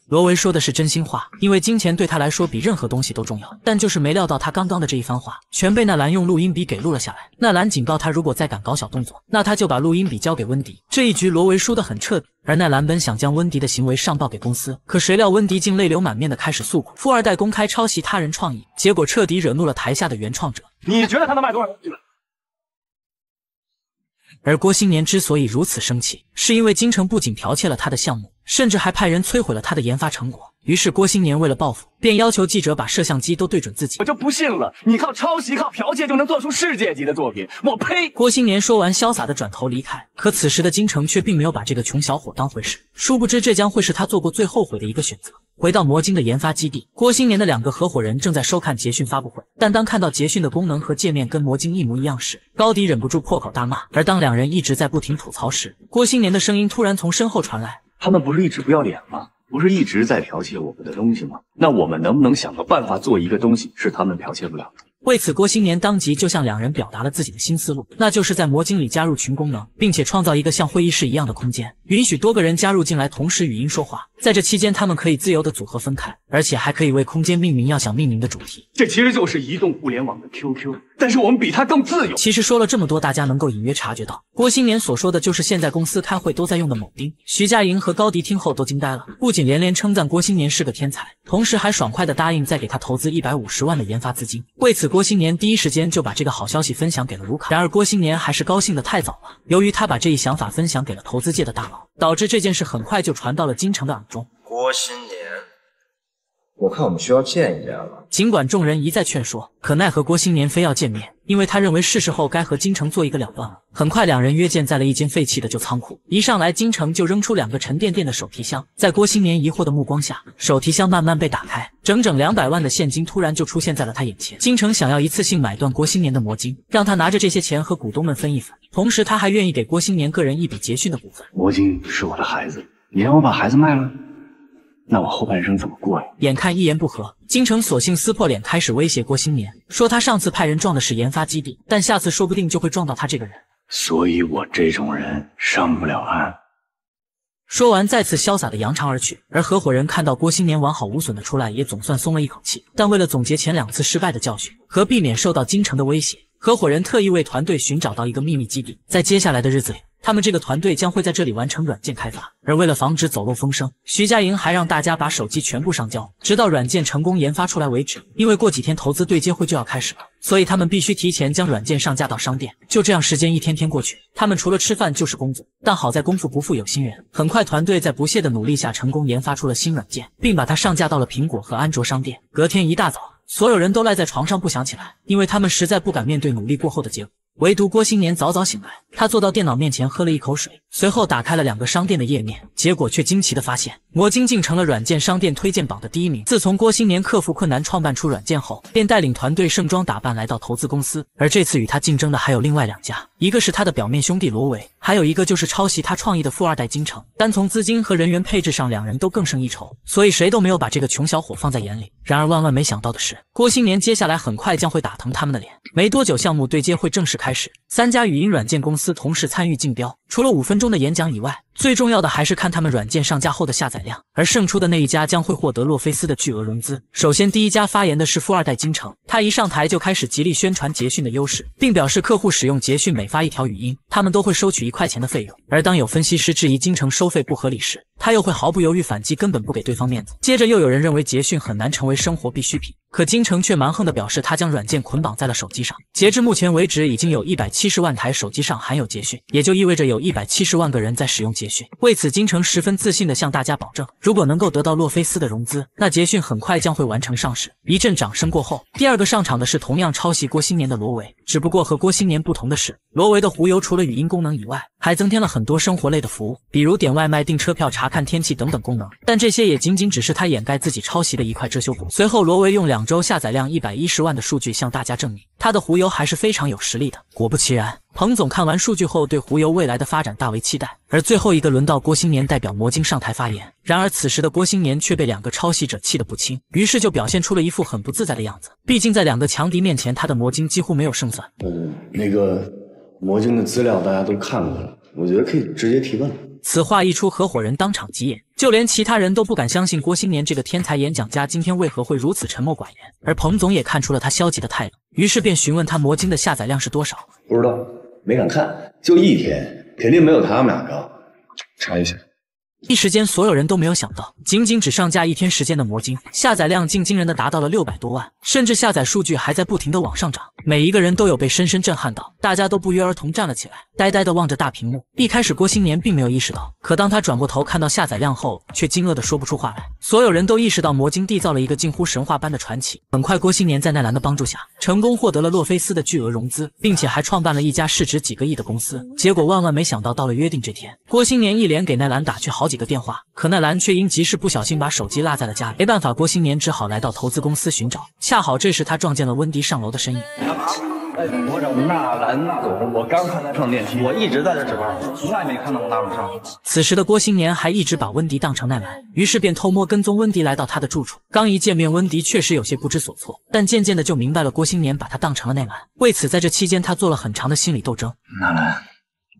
A: 罗维说的是真心话，因为金钱对他来说比任何东西都重要。但就是没料到他刚刚的这一番话，全被纳兰用录音笔给录了下来。纳兰警告他，如果再敢搞小动作，那他就把录音笔交给温迪。这一局罗维输得很彻底。而奈兰本想将温迪的行为上报给公司，可谁料温迪竟泪流满面的开始诉苦，富二代公开抄袭他人创意，结果彻底惹怒了台下的原创者。
N: 你觉得他能卖多少？
A: 而郭新年之所以如此生气，是因为京城不仅剽窃了他的项目，甚至还派人摧毁了他的研发成果。于是郭新年为了报复，便要求记者把摄像机都对准自己。
I: 我就不信了，你靠抄袭、靠剽窃就能做出世界级的作品？我呸！
A: 郭新年说完，潇洒的转头离开。可此时的金城却并没有把这个穷小伙当回事，殊不知这将会是他做过最后悔的一个选择。回到魔晶的研发基地，郭新年的两个合伙人正在收看捷讯发布会。但当看到捷讯的功能和界面跟魔晶一模一样时，高迪忍不住破口大骂。而当两人一直在不停吐槽时，郭新年的声音突然从身后传来：“
I: 他们不是一直不要脸吗？”不是一直在剽窃我们的东西吗？那我们能不能想个办法做一个东西是他们剽窃不了的？
A: 为此，郭新年当即就向两人表达了自己的新思路，那就是在魔晶里加入群功能，并且创造一个像会议室一样的空间，允许多个人加入进来，同时语音说话。在这期间，他们可以自由的组合分开，而且还可以为空间命名要想命名的主题。
I: 这其实就是移动互联网的 QQ，但是我们比它更自由。
A: 其实说了这么多，大家能够隐约察觉到，郭新年所说的就是现在公司开会都在用的某钉。徐佳莹和高迪听后都惊呆了，不仅连连称赞郭新年是个天才，同时还爽快的答应再给他投资一百五十万的研发资金。为此，郭新年第一时间就把这个好消息分享给了卢卡。然而，郭新年还是高兴的太早了，由于他把这一想法分享给了投资界的大佬。导致这件事很快就传到了京城的耳中。
O: 郭新年，我看我们需要见一面了。
A: 尽管众人一再劝说，可奈何郭新年非要见面，因为他认为是时候该和京城做一个了断了。很快，两人约见在了一间废弃的旧仓库。一上来，京城就扔出两个沉甸甸的手提箱，在郭新年疑惑的目光下，手提箱慢慢被打开，整整两百万的现金突然就出现在了他眼前。京城想要一次性买断郭新年的魔晶，让他拿着这些钱和股东们分一分，同时他还愿意给郭新年个人一笔结训的股份。
E: 魔晶是我的孩子，你让我把孩子卖了？那我后半生怎么过呀？
A: 眼看一言不合，金城索性撕破脸，开始威胁郭新年，说他上次派人撞的是研发基地，但下次说不定就会撞到他这个人。
E: 所以我这种人上不了岸。
A: 说完，再次潇洒的扬长而去。而合伙人看到郭新年完好无损的出来，也总算松了一口气。但为了总结前两次失败的教训和避免受到金城的威胁，合伙人特意为团队寻找到一个秘密基地，在接下来的日子里。他们这个团队将会在这里完成软件开发，而为了防止走漏风声，徐佳莹还让大家把手机全部上交，直到软件成功研发出来为止。因为过几天投资对接会就要开始了，所以他们必须提前将软件上架到商店。就这样，时间一天天过去，他们除了吃饭就是工作。但好在功夫不负有心人，很快团队在不懈的努力下，成功研发出了新软件，并把它上架到了苹果和安卓商店。隔天一大早，所有人都赖在床上不想起来，因为他们实在不敢面对努力过后的结果。唯独郭新年早早醒来，他坐到电脑面前喝了一口水，随后打开了两个商店的页面，结果却惊奇的发现，魔晶竟成了软件商店推荐榜的第一名。自从郭新年克服困难创办出软件后，便带领团队盛装打扮来到投资公司，而这次与他竞争的还有另外两家，一个是他的表面兄弟罗维，还有一个就是抄袭他创意的富二代金城。单从资金和人员配置上，两人都更胜一筹，所以谁都没有把这个穷小伙放在眼里。然而万万没想到的是，郭新年接下来很快将会打疼他们的脸。没多久，项目对接会正式开始，三家。语音软件公司同时参与竞标，除了五分钟的演讲以外，最重要的还是看他们软件上架后的下载量。而胜出的那一家将会获得洛菲斯的巨额融资。首先，第一家发言的是富二代金城，他一上台就开始极力宣传捷讯的优势，并表示客户使用捷讯每发一条语音，他们都会收取一块钱的费用。而当有分析师质疑金城收费不合理时，他又会毫不犹豫反击，根本不给对方面子。接着又有人认为捷讯很难成为生活必需品，可金城却蛮横的表示，他将软件捆绑在了手机上。截至目前为止，已经有一百七十万台手机上含有捷讯，也就意味着有一百七十万个人在使用捷讯。为此，金城十分自信地向大家保证，如果能够得到洛菲斯的融资，那捷讯很快将会完成上市。一阵掌声过后，第二个上场的是同样抄袭郭新年的罗维，只不过和郭新年不同的是，罗维的狐油除了语音功能以外，还增添了很多生活类的服务，比如点外卖、订车票、查查看天气等等功能。但这些也仅仅只是他掩盖自己抄袭的一块遮羞布。随后，罗维用两周下载量一百一十万的数据向大家证明，他的狐油还是非常有实力的。果不其然，彭总看完数据后，对狐油未来的发展大为期待。而最后一个轮到郭新年代表魔晶上台发言，然而此时的郭新年却被两个抄袭者气得不轻，于是就表现出了一副很不自在的样子。毕竟在两个强敌面前，他的魔晶几乎没有胜算。
N: 嗯，那个魔晶的资料大家都看过了，我觉得可以直接提问了。
A: 此话一出，合伙人当场急眼，就连其他人都不敢相信郭新年这个天才演讲家今天为何会如此沉默寡言。而彭总也看出了他消极的态度，于是便询问他魔晶的下载量是多少。
N: 不知道，没敢看，就一天，肯定没有他们俩高。查一下。
A: 一时间，所有人都没有想到，仅仅只上架一天时间的魔晶下载量竟惊人的达到了六百多万，甚至下载数据还在不停的往上涨。每一个人都有被深深震撼到，大家都不约而同站了起来，呆呆的望着大屏幕。一开始，郭新年并没有意识到，可当他转过头看到下载量后，却惊愕的说不出话来。所有人都意识到，魔晶缔造了一个近乎神话般的传奇。很快，郭新年在奈兰的帮助下，成功获得了洛菲斯的巨额融资，并且还创办了一家市值几个亿的公司。结果万万没想到，到了约定这天，郭新年一连给奈兰打去好几个电话，可奈兰却因急事不小心把手机落在了家里。没办法，郭新年只好来到投资公司寻找。恰好这时他撞见了温迪上楼的身影。
E: 哎，我找纳兰总，我刚看他上电梯，我一直在这值班，从来没看到过大晚上。
A: 此时的郭新年还一直把温迪当成奈兰，于是便偷摸跟踪温迪来到他的住处。刚一见面，温迪确实有些不知所措，但渐渐的就明白了郭新年把他当成了奈兰。为此，在这期间他做了很长的心理斗争。
E: 纳兰，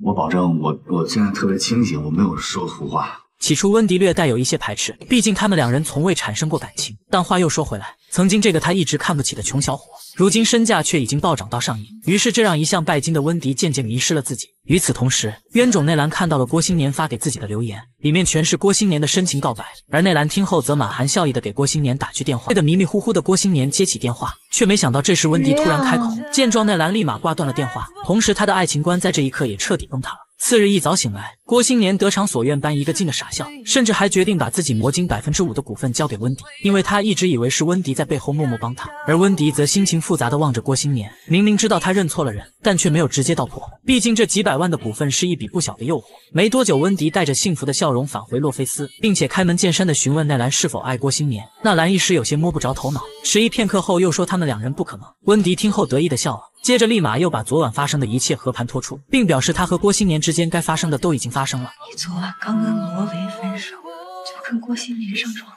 E: 我保证，我我现在特别清醒，我没有说胡话。
A: 起初，温迪略带有一些排斥，毕竟他们两人从未产生过感情。但话又说回来，曾经这个他一直看不起的穷小伙，如今身价却已经暴涨到上亿。于是，这让一向拜金的温迪渐渐迷失了自己。与此同时，冤种内兰看到了郭新年发给自己的留言，里面全是郭新年的深情告白。而内兰听后，则满含笑意的给郭新年打去电话。累得迷迷糊糊的郭新年接起电话，却没想到这时温迪突然开口。见状，内兰立马挂断了电话，同时他的爱情观在这一刻也彻底崩塌了。次日一早醒来，郭新年得偿所愿般一个劲的傻笑，甚至还决定把自己魔晶百分之五的股份交给温迪，因为他一直以为是温迪在背后默默帮他。而温迪则心情复杂的望着郭新年，明明知道他认错了人，但却没有直接道破。毕竟这几百万的股份是一笔不小的诱惑。没多久，温迪带着幸福的笑容返回洛菲斯，并且开门见山的询问奈兰是否爱郭新年。纳兰一时有些摸不着头脑，迟疑片刻后又说他们两人不可能。温迪听后得意的笑了。接着立马又把昨晚发生的一切和盘托出，并表示他和郭新年之间该发生的都已经发生了。
J: 你昨晚刚跟罗维分手，就跟郭新年上床，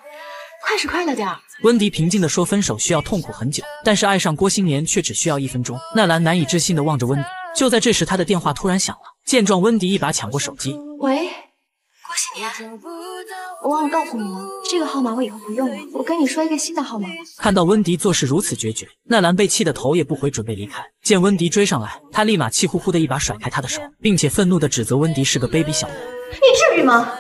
C: 快是快了点儿。
A: 温迪平静地说：“分手需要痛苦很久，但是爱上郭新年却只需要一分钟。”纳兰难以置信地望着温迪。就在这时，他的电话突然响了。见状，温迪一把抢过手机：“
C: 喂，我忘了告诉你了，这个号码我以后不用了。我跟你说一个新的号码。”
A: 看到温迪做事如此决绝，纳兰被气得头也不回，准备离开。见温迪追上来，他立马气呼呼的一把甩开他的手，并且愤怒的指责温迪是个卑鄙小人。
C: 你至于吗？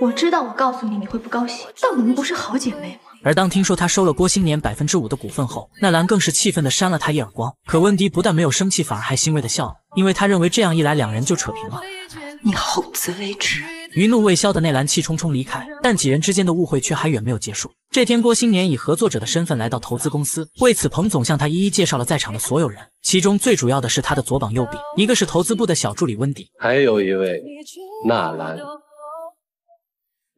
C: 我知道我告诉你你会不高兴，但我们不是好姐妹吗？
A: 而当听说他收了郭新年百分之五的股份后，纳兰更是气愤的扇了他一耳光。可温迪不但没有生气，反而还欣慰的笑了，因为他认为这样一来，两人就扯平了。
J: 你好自为之。
A: 余怒未消的内兰气冲冲离开，但几人之间的误会却还远没有结束。这天，郭新年以合作者的身份来到投资公司，为此彭总向他一一介绍了在场的所有人，其中最主要的是他的左膀右臂，一个是投资部的小助理温迪，
B: 还有一位纳兰。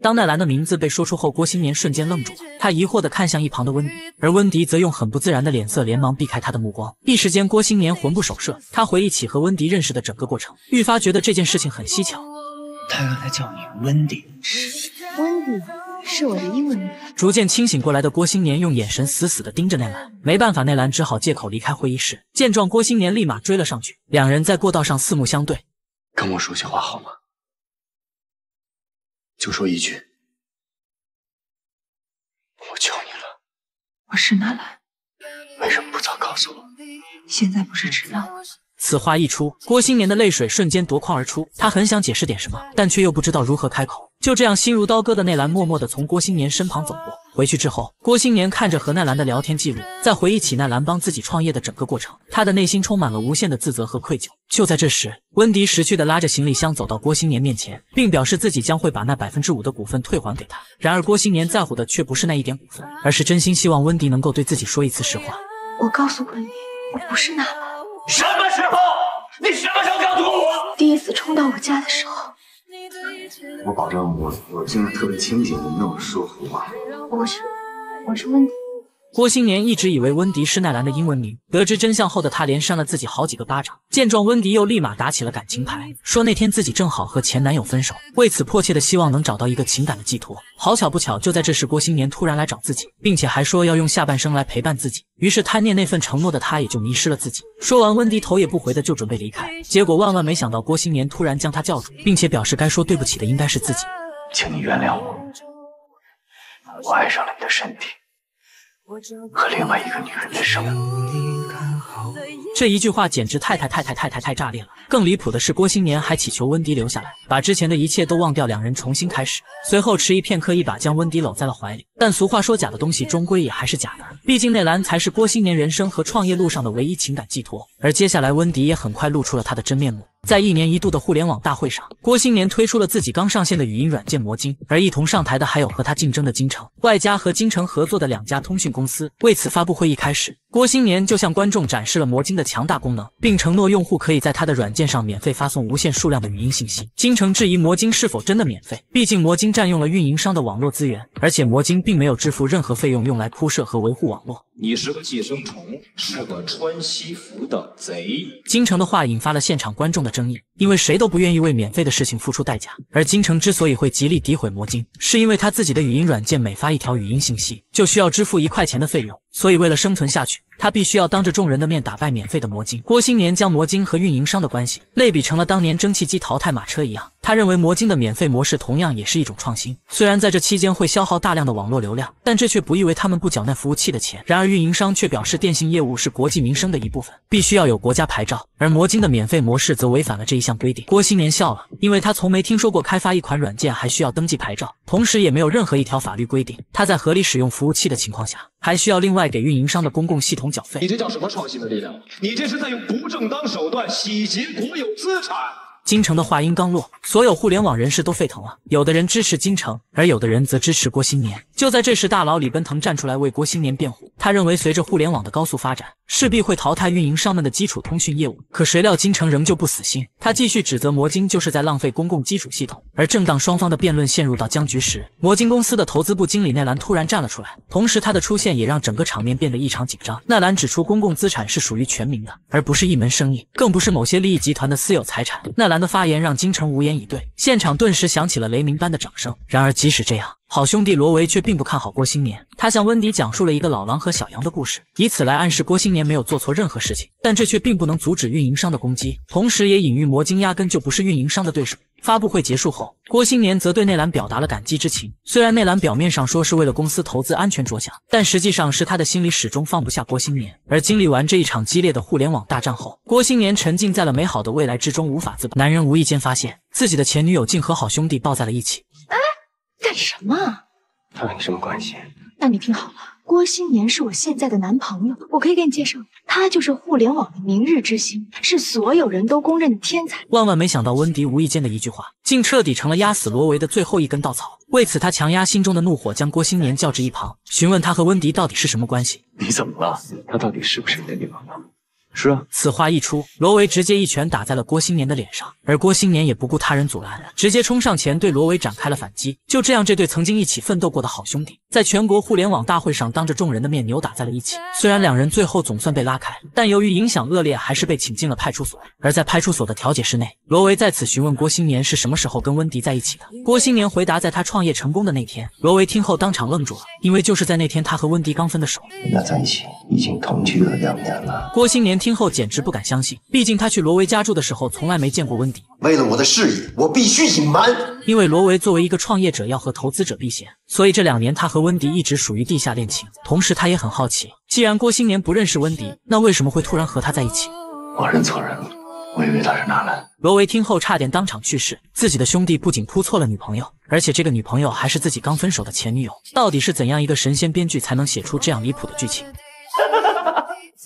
A: 当奈兰的名字被说出后，郭新年瞬间愣住了，他疑惑地看向一旁的温迪，而温迪则用很不自然的脸色连忙避开他的目光。一时间，郭新年魂不守舍，他回忆起和温迪认识的整个过程，愈发觉得这件事情很蹊跷。
P: 他刚才叫你温迪，
C: 温迪是我的英文名。
A: 逐渐清醒过来的郭新年用眼神死死地盯着奈兰，没办法，奈兰只好借口离开会议室。见状，郭新年立马追了上去，两人在过道上四目相对。
N: 跟我说些话好吗？就说一句，我求你了。
J: 我是纳兰，
N: 为什么不早告诉我？
J: 现在不是知道吗？
A: 此话一出，郭新年的泪水瞬间夺眶而出。他很想解释点什么，但却又不知道如何开口。就这样，心如刀割的内兰默默地从郭新年身旁走过。回去之后，郭新年看着和奈兰的聊天记录，在回忆起奈兰帮自己创业的整个过程，他的内心充满了无限的自责和愧疚。就在这时，温迪识趣地拉着行李箱走到郭新年面前，并表示自己将会把那百分之五的股份退还给他。然而，郭新年在乎的却不是那一点股份，而是真心希望温迪能够对自己说一次实话。
J: 我告诉过你，我不是纳兰。
P: 你什么时候告诉过我？
J: 第一次冲到我家的时候。
O: 我保证，我我精神特别清醒，我没有说胡话。
C: 我是，我是温迪。
A: 郭新年一直以为温迪是奈兰的英文名，得知真相后的他连扇了自己好几个巴掌。见状，温迪又立马打起了感情牌，说那天自己正好和前男友分手，为此迫切的希望能找到一个情感的寄托。好巧不巧，就在这时，郭新年突然来找自己，并且还说要用下半生来陪伴自己。于是贪念那份承诺的他也就迷失了自己。说完，温迪头也不回的就准备离开，结果万万没想到，郭新年突然将他叫住，并且表示该说对不起的应该是自己。
P: 请你原谅我，我爱上了你的身体。和另外一个女人的生
A: 这一句话简直太太太太太太太炸裂了！更离谱的是，郭新年还祈求温迪留下来，把之前的一切都忘掉，两人重新开始。随后迟疑片刻，一把将温迪搂在了怀里。但俗话说，假的东西终归也还是假的，毕竟内兰才是郭新年人生和创业路上的唯一情感寄托。而接下来，温迪也很快露出了他的真面目。在一年一度的互联网大会上，郭新年推出了自己刚上线的语音软件魔晶，而一同上台的还有和他竞争的金城，外加和金城合作的两家通讯公司。为此，发布会一开始，郭新年就向观众展示了魔晶的强大功能，并承诺用户可以在他的软件上免费发送无限数量的语音信息。金城质疑魔晶是否真的免费，毕竟魔晶占用了运营商的网络资源，而且魔晶并没有支付任何费用用来铺设和维护网络。
Q: 你是个寄生虫，是个穿西服的贼。
A: 金城的话引发了现场观众的争议，因为谁都不愿意为免费的事情付出代价。而金城之所以会极力诋毁魔晶，是因为他自己的语音软件每发一条语音信息，就需要支付一块钱的费用，所以为了生存下去，他必须要当着众人的面打败免费的魔晶。郭新年将魔晶和运营商的关系类比成了当年蒸汽机淘汰马车一样，他认为魔晶的免费模式同样也是一种创新。虽然在这期间会消耗大量的网络流量，但这却不意味他们不缴纳服务器的钱。然而运营商却表示，电信业务是国计民生的一部分，必须要有国家牌照，而魔晶的免费模式则违反了这一项规定。郭新年笑了，因为他从没听说过开发一款软件还需要登记牌照，同时也没有任何一条法律规定他在合理使用服务器的情况下，还需要另外给运营商的公共系统缴费。
Q: 你这叫什么创新的力量？你这是在用不正当手段洗劫国有资产。
A: 京城的话音刚落，所有互联网人士都沸腾了，有的人支持京城，而有的人则支持郭新年。就在这时，大佬李奔腾站出来为郭新年辩护，他认为随着互联网的高速发展，势必会淘汰运营商们的基础通讯业务。可谁料京城仍旧不死心，他继续指责魔晶就是在浪费公共基础系统。而正当双方的辩论陷入到僵局时，魔晶公司的投资部经理奈兰突然站了出来，同时他的出现也让整个场面变得异常紧张。奈兰指出，公共资产是属于全民的，而不是一门生意，更不是某些利益集团的私有财产。奈兰的发言让金城无言以对，现场顿时响起了雷鸣般的掌声。然而，即使这样，好兄弟罗维却并不看好郭新年。他向温迪讲述了一个老狼和小羊的故事，以此来暗示郭新年没有做错任何事情。但这却并不能阻止运营商的攻击，同时也隐喻魔晶压根就不是运营商的对手。发布会结束后，郭新年则对内兰表达了感激之情。虽然内兰表面上说是为了公司投资安全着想，但实际上是他的心里始终放不下郭新年。而经历完这一场激烈的互联网大战后，郭新年沉浸在了美好的未来之中，无法自拔。男人无意间发现自己的前女友竟和好兄弟抱在了一起。
C: 哎，干什么？
L: 他和你什么关系？
C: 那你听好了，郭新年是我现在的男朋友，我可以给你介绍，他就是互联网的明日之星，是所有人都公认的天才。
A: 万万没想到，温迪无意间的一句话，竟彻底成了压死罗维的最后一根稻草。为此，他强压心中的怒火，将郭新年叫至一旁，询问他和温迪到底是什么关系。
L: 你怎么了？他到底是不是你的女朋友？
N: 是啊，
A: 此话一出，罗维直接一拳打在了郭新年的脸上，而郭新年也不顾他人阻拦，直接冲上前对罗维展开了反击。就这样，这对曾经一起奋斗过的好兄弟，在全国互联网大会上当着众人的面扭打在了一起。虽然两人最后总算被拉开，但由于影响恶劣，还是被请进了派出所。而在派出所的调解室内，罗维再次询问郭新年是什么时候跟温迪在一起的。郭新年回答，在他创业成功的那天。罗维听后当场愣住了，因为就是在那天，他和温迪刚分的手。
O: 跟他在一起已经同居了两年了。
A: 郭新年听后简直不敢相信，毕竟他去罗维家住的时候，从来没见过温迪。
O: 为了我的事业，我必须隐瞒。
A: 因为罗维作为一个创业者，要和投资者避嫌，所以这两年他和温迪一直属于地下恋情。同时，他也很好奇，既然郭新年不认识温迪，那为什么会突然和他在一起？
O: 我认错人了，我以为他是纳兰。
A: 罗维听后差点当场去世。自己的兄弟不仅扑错了女朋友，而且这个女朋友还是自己刚分手的前女友。到底是怎样一个神仙编剧才能写出这样离谱的剧情？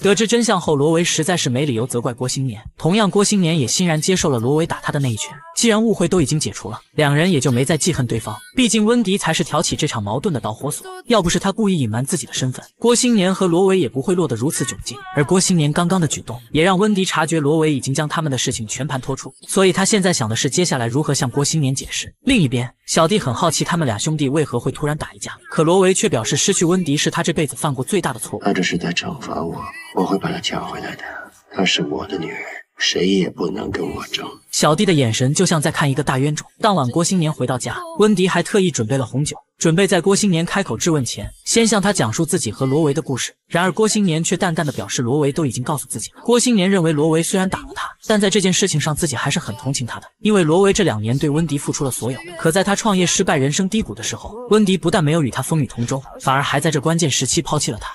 A: 得知真相后，罗维实在是没理由责怪郭新年。同样，郭新年也欣然接受了罗维打他的那一拳。既然误会都已经解除了，两人也就没再记恨对方。毕竟温迪才是挑起这场矛盾的导火索。要不是他故意隐瞒自己的身份，郭新年和罗维也不会落得如此窘境。而郭新年刚刚的举动，也让温迪察觉罗维已经将他们的事情全盘托出。所以他现在想的是接下来如何向郭新年解释。另一边，小弟很好奇他们俩兄弟为何会突然打一架，可罗维却表示失去温迪是他这辈子犯过最大的错误。
O: 他这是在惩罚我。我会把她抢回来的，她是我的女人，谁也不能跟我争。
A: 小弟的眼神就像在看一个大冤种。当晚，郭新年回到家，温迪还特意准备了红酒，准备在郭新年开口质问前，先向他讲述自己和罗维的故事。然而，郭新年却淡淡的表示，罗维都已经告诉自己了。郭新年认为，罗维虽然打了他，但在这件事情上，自己还是很同情他的，因为罗维这两年对温迪付出了所有。可在他创业失败、人生低谷的时候，温迪不但没有与他风雨同舟，反而还在这关键时期抛弃了他。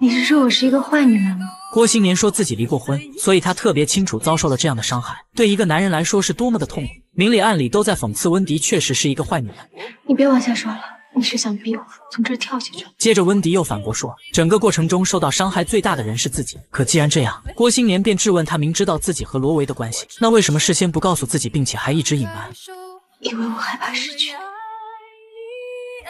C: 你是说我是一个坏女人吗？
A: 郭新年说自己离过婚，所以他特别清楚遭受了这样的伤害，对一个男人来说是多么的痛苦。明里暗里都在讽刺温迪确实是一个坏女人。
C: 你别往下说了，你是想逼我从这儿跳下去？
A: 接着温迪又反驳说，整个过程中受到伤害最大的人是自己。可既然这样，郭新年便质问他，明知道自己和罗维的关系，那为什么事先不告诉自己，并且还一直隐瞒？
C: 因为我害怕失去。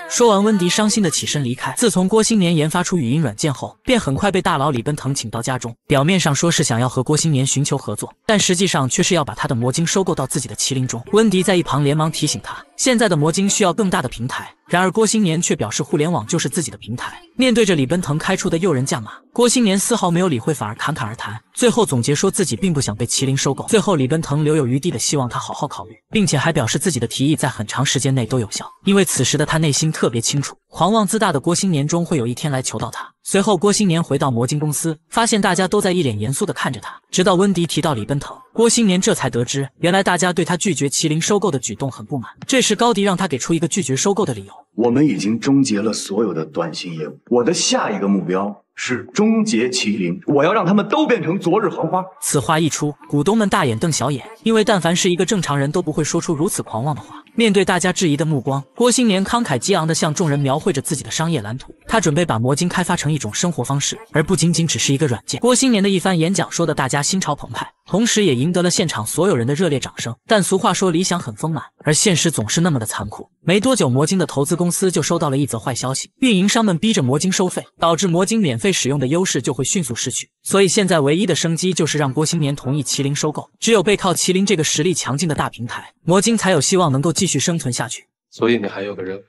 A: 说完，温迪伤心的起身离开。自从郭新年研发出语音软件后，便很快被大佬李奔腾请到家中。表面上说是想要和郭新年寻求合作，但实际上却是要把他的魔晶收购到自己的麒麟中。温迪在一旁连忙提醒他，现在的魔晶需要更大的平台。然而郭新年却表示，互联网就是自己的平台。面对着李奔腾开出的诱人价码，郭新年丝毫没有理会，反而侃侃而谈。最后总结说自己并不想被麒麟收购。最后李奔腾留有余地的希望他好好考虑，并且还表示自己的提议在很长时间内都有效。因为此时的他内心特别清楚，狂妄自大的郭新年终会有一天来求到他。随后郭新年回到魔晶公司，发现大家都在一脸严肃的看着他。直到温迪提到李奔腾，郭新年这才得知，原来大家对他拒绝麒麟收购的举动很不满。这时高迪让他给出一个拒绝收购的理由。
N: 我们已经终结了所有的短信业务，我的下一个目标是终结麒麟，我要让他们都变成昨日黄花。
A: 此话一出，股东们大眼瞪小眼，因为但凡是一个正常人都不会说出如此狂妄的话。面对大家质疑的目光，郭新年慷慨激昂地向众人描绘着自己的商业蓝图。他准备把魔晶开发成一种生活方式，而不仅仅只是一个软件。郭新年的一番演讲说的大家心潮澎湃。同时也赢得了现场所有人的热烈掌声。但俗话说理想很丰满，而现实总是那么的残酷。没多久，魔晶的投资公司就收到了一则坏消息，运营商们逼着魔晶收费，导致魔晶免费使用的优势就会迅速失去。所以现在唯一的生机就是让郭新年同意麒麟收购，只有背靠麒麟这个实力强劲的大平台，魔晶才有希望能够继续生存下去。
L: 所以你还有个任务，